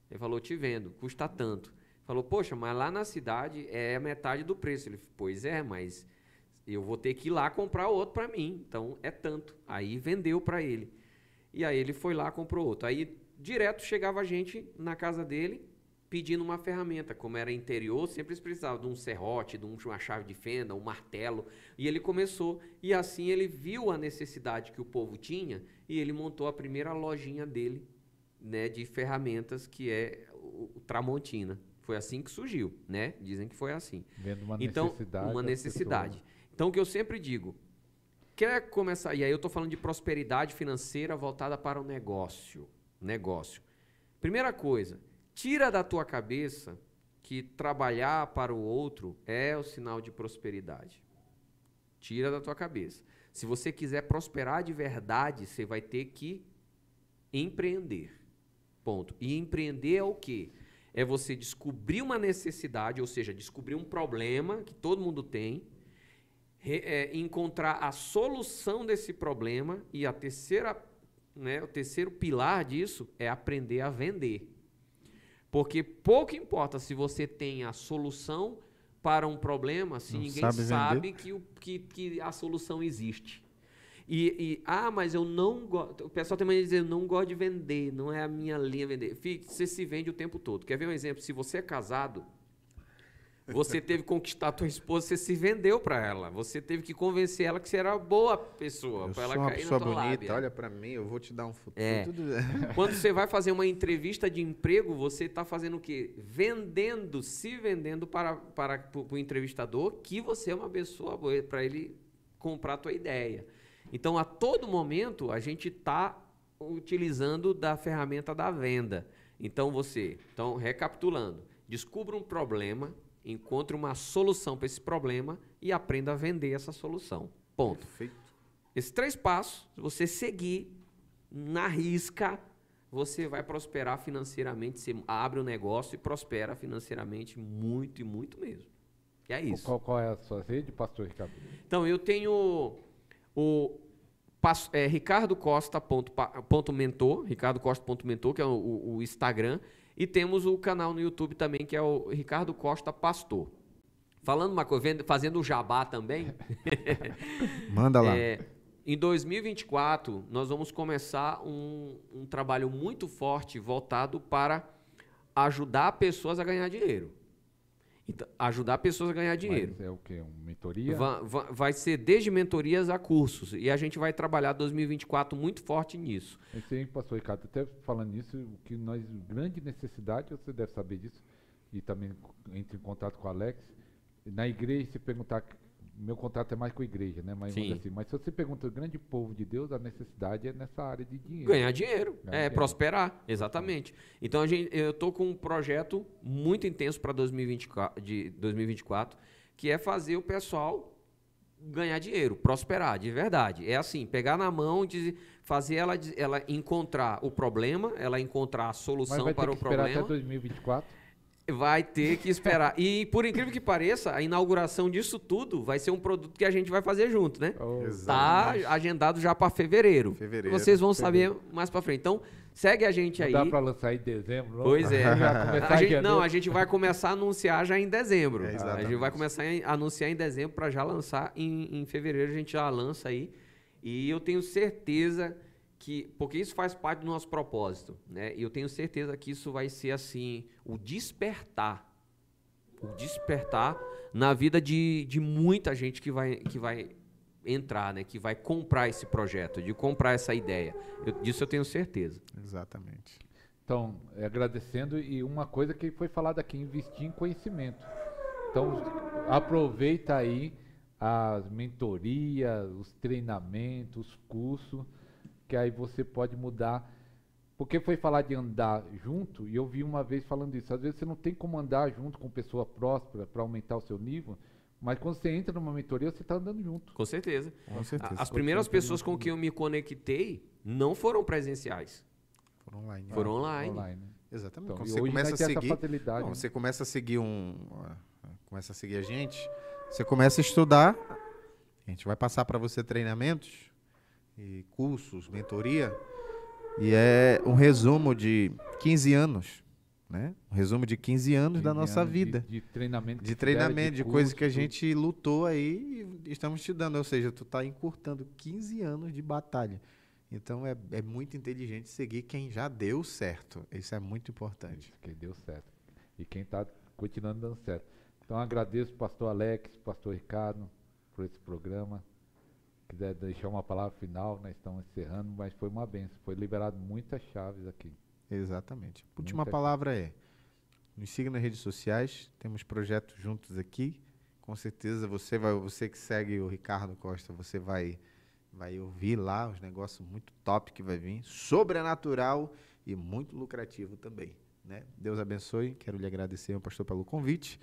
Ele falou, te vendo, custa tanto. Falou, poxa, mas lá na cidade é metade do preço. Ele, pois é, mas eu vou ter que ir lá comprar outro para mim, então é tanto. Aí vendeu para ele. E aí ele foi lá comprou outro. Aí direto chegava a gente na casa dele pedindo uma ferramenta. Como era interior, sempre eles precisavam de um serrote, de uma chave de fenda, um martelo. E ele começou. E assim ele viu a necessidade que o povo tinha e ele montou a primeira lojinha dele né, de ferramentas, que é o, Tramontina. Foi assim que surgiu, né? Dizem que foi assim. Vendo uma então, necessidade. Uma necessidade. Então, o que eu sempre digo, quer começar, e aí eu estou falando de prosperidade financeira voltada para o negócio. Negócio. Primeira coisa, Tira da tua cabeça que trabalhar para o outro é o sinal de prosperidade. Tira da tua cabeça. Se você quiser prosperar de verdade, você vai ter que empreender. Ponto. E empreender é o quê? É você descobrir uma necessidade, ou seja, descobrir um problema que todo mundo tem, é, encontrar a solução desse problema e a terceira, né, o terceiro pilar disso é aprender a vender. Porque pouco importa se você tem a solução para um problema se Não ninguém sabe, sabe que, o, que, que a solução existe. E, e, ah, mas eu não gosto. O pessoal tem mania de dizer, eu não gosto de vender, não é a minha linha vender. Fique, você se vende o tempo todo. Quer ver um exemplo? Se você é casado, você teve que conquistar a tua esposa, você se vendeu para ela. Você teve que convencer ela que você era boa pessoa, para ela uma cair na tua bonita, lábia. olha pra mim, eu vou te dar um futuro. É. Quando você vai fazer uma entrevista de emprego, você está fazendo o quê? Vendendo, se vendendo para, para, para o entrevistador que você é uma pessoa boa, para ele comprar a tua ideia. Então, a todo momento, a gente está utilizando da ferramenta da venda. Então, você, então, recapitulando, descubra um problema, encontre uma solução para esse problema e aprenda a vender essa solução. Ponto. Perfeito. Esses três passos, se você seguir na risca, você vai prosperar financeiramente. Você abre um negócio e prospera financeiramente muito e muito mesmo. E é isso. Qual, qual é a sua rede, pastor Ricardo? Então, eu tenho o é, ricardocosta.mentor, ricardocosta.mentor, que é o, o- o Instagram, e temos o canal no YouTube também, que é o Ricardo Costa Pastor. Falando uma coisa, fazendo o jabá também, Manda lá. é, em 2024, nós vamos começar um, um trabalho muito forte voltado para ajudar pessoas a ganhar dinheiro. Então, ajudar pessoas a ganhar dinheiro. Mas é o quê? Uma mentoria? Va- va- Vai, ser desde mentorias a cursos. E a gente vai trabalhar 2024 muito forte nisso. Esse aí, pastor Ricardo, até falando nisso, o que nós, grande necessidade, você deve saber disso, e também entre em contato com o Alex, na igreja, se perguntar, meu contato é mais com a igreja, né? Mas, assim, mas se você pergunta o grande povo de Deus, a necessidade é nessa área de dinheiro. Ganhar dinheiro, Ganhar é, dinheiro. prosperar, exatamente. Então a gente, eu estou com um projeto muito intenso para 2024, de 2024, que é fazer o pessoal ganhar dinheiro, prosperar, de verdade. É assim, pegar na mão, dizer, fazer ela, ela encontrar o problema, ela encontrar a solução para o problema. até 2024. Vai ter que esperar. E por incrível que pareça, a inauguração disso tudo vai ser um produto que a gente vai fazer junto, né? Ou- Tá agendado já para fevereiro. Fevereiro. Vocês vão saber mais para frente. Então, segue a gente Não aí. dá para lançar em dezembro? não? Pois é. A gente, não, a gente vai começar a anunciar já em dezembro. É, a gente vai começar a anunciar em dezembro para já lançar em, em fevereiro. A gente já lança aí. E eu tenho certeza que. Porque isso faz parte do nosso propósito. Né? E eu tenho certeza que isso vai ser assim: o despertar. O despertar na vida de, de muita gente que vai, que vai entrar, né? Que vai comprar esse projeto, de comprar essa ideia. Eu- disso eu tenho certeza. Exatamente. Então, é, agradecendo, e uma coisa que foi falada aqui, investir em conhecimento. Então, aproveita aí as mentorias, os treinamentos, os cursos, que aí você pode mudar. Porque foi falar de andar junto, e eu vi uma vez falando isso. Às vezes você não tem como andar junto com pessoa próspera para aumentar o seu nível, mas quando você entra numa mentoria, você está andando junto. Com certeza. Com certeza. As primeiras pessoas com quem eu me conectei não foram presenciais, Foram online. foram online. Online. Exatamente. Então, Quando você começa a seguir, não, né? você começa a seguir um, começa a seguir a gente, você começa a estudar, a gente vai passar para você treinamentos e cursos, mentoria, e é um resumo de 15 anos, né? Um resumo de 15 anos da 15 nossa anos de- vida. De, treinamento. que De treinamento, de, coisas que a gente lutou aí e estamos te dando. Ou seja, tu está encurtando 15 anos de batalha. Então é, é muito inteligente seguir quem já deu certo. Isso é muito importante. Que deu certo. E quem está continuando dando certo. Então agradeço pastor Alex, pastor Ricardo, por esse programa. Quiser deixar uma palavra final, nós estamos encerrando, mas foi uma benção. Foi liberado muitas chaves aqui. Exatamente. A última Muita palavra é: nos siga nas redes sociais. Temos projetos juntos aqui. Com certeza você vai, você que segue o Ricardo Costa, você vai vai ouvir lá os negócios muito top que vai vir, sobrenatural e muito lucrativo também, né? Deus abençoe. Quero lhe agradecer, meu pastor, pelo convite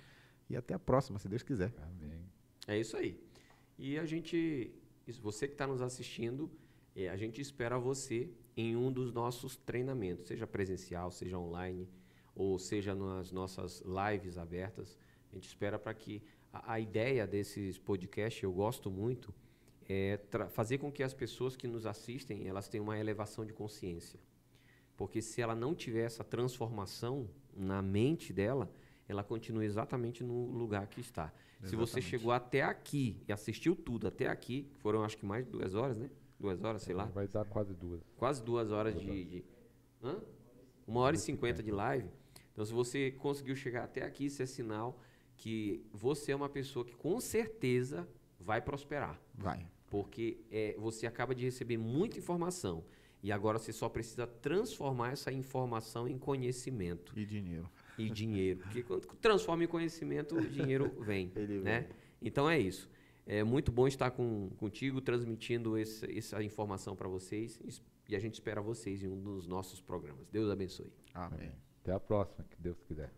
e até a próxima, se Deus quiser. Amém. É isso aí. E a gente, você que está nos assistindo, é, a gente espera você em um dos nossos treinamentos, seja presencial, seja online, ou seja nas nossas lives abertas. A gente espera para que a, a ideia desses podcasts, eu gosto muito, é fazer com que as pessoas que nos assistem, elas tenham uma elevação de consciência. Porque se ela não tiver essa transformação na mente dela, ela continua exatamente no lugar que está. Se você Exatamente. chegou até aqui e assistiu tudo até aqui, foram acho que mais de duas horas, né? duas horas, sei lá. Vai dar quase duas. Quase duas horas de. de hã? Uma hora e cinquenta de live. Então, se você conseguiu chegar até aqui, isso é sinal que você é uma pessoa que com certeza vai prosperar. Vai. Porque é, você acaba de receber muita informação. E agora você só precisa transformar essa informação em conhecimento E dinheiro. E dinheiro. Porque quando transforma em conhecimento, o dinheiro vem. Ele né? vem. Então é isso. É muito bom estar com, contigo, transmitindo esse- essa informação para vocês. E a gente espera vocês em um dos nossos programas. Deus abençoe. Amém. Até a próxima, que Deus quiser.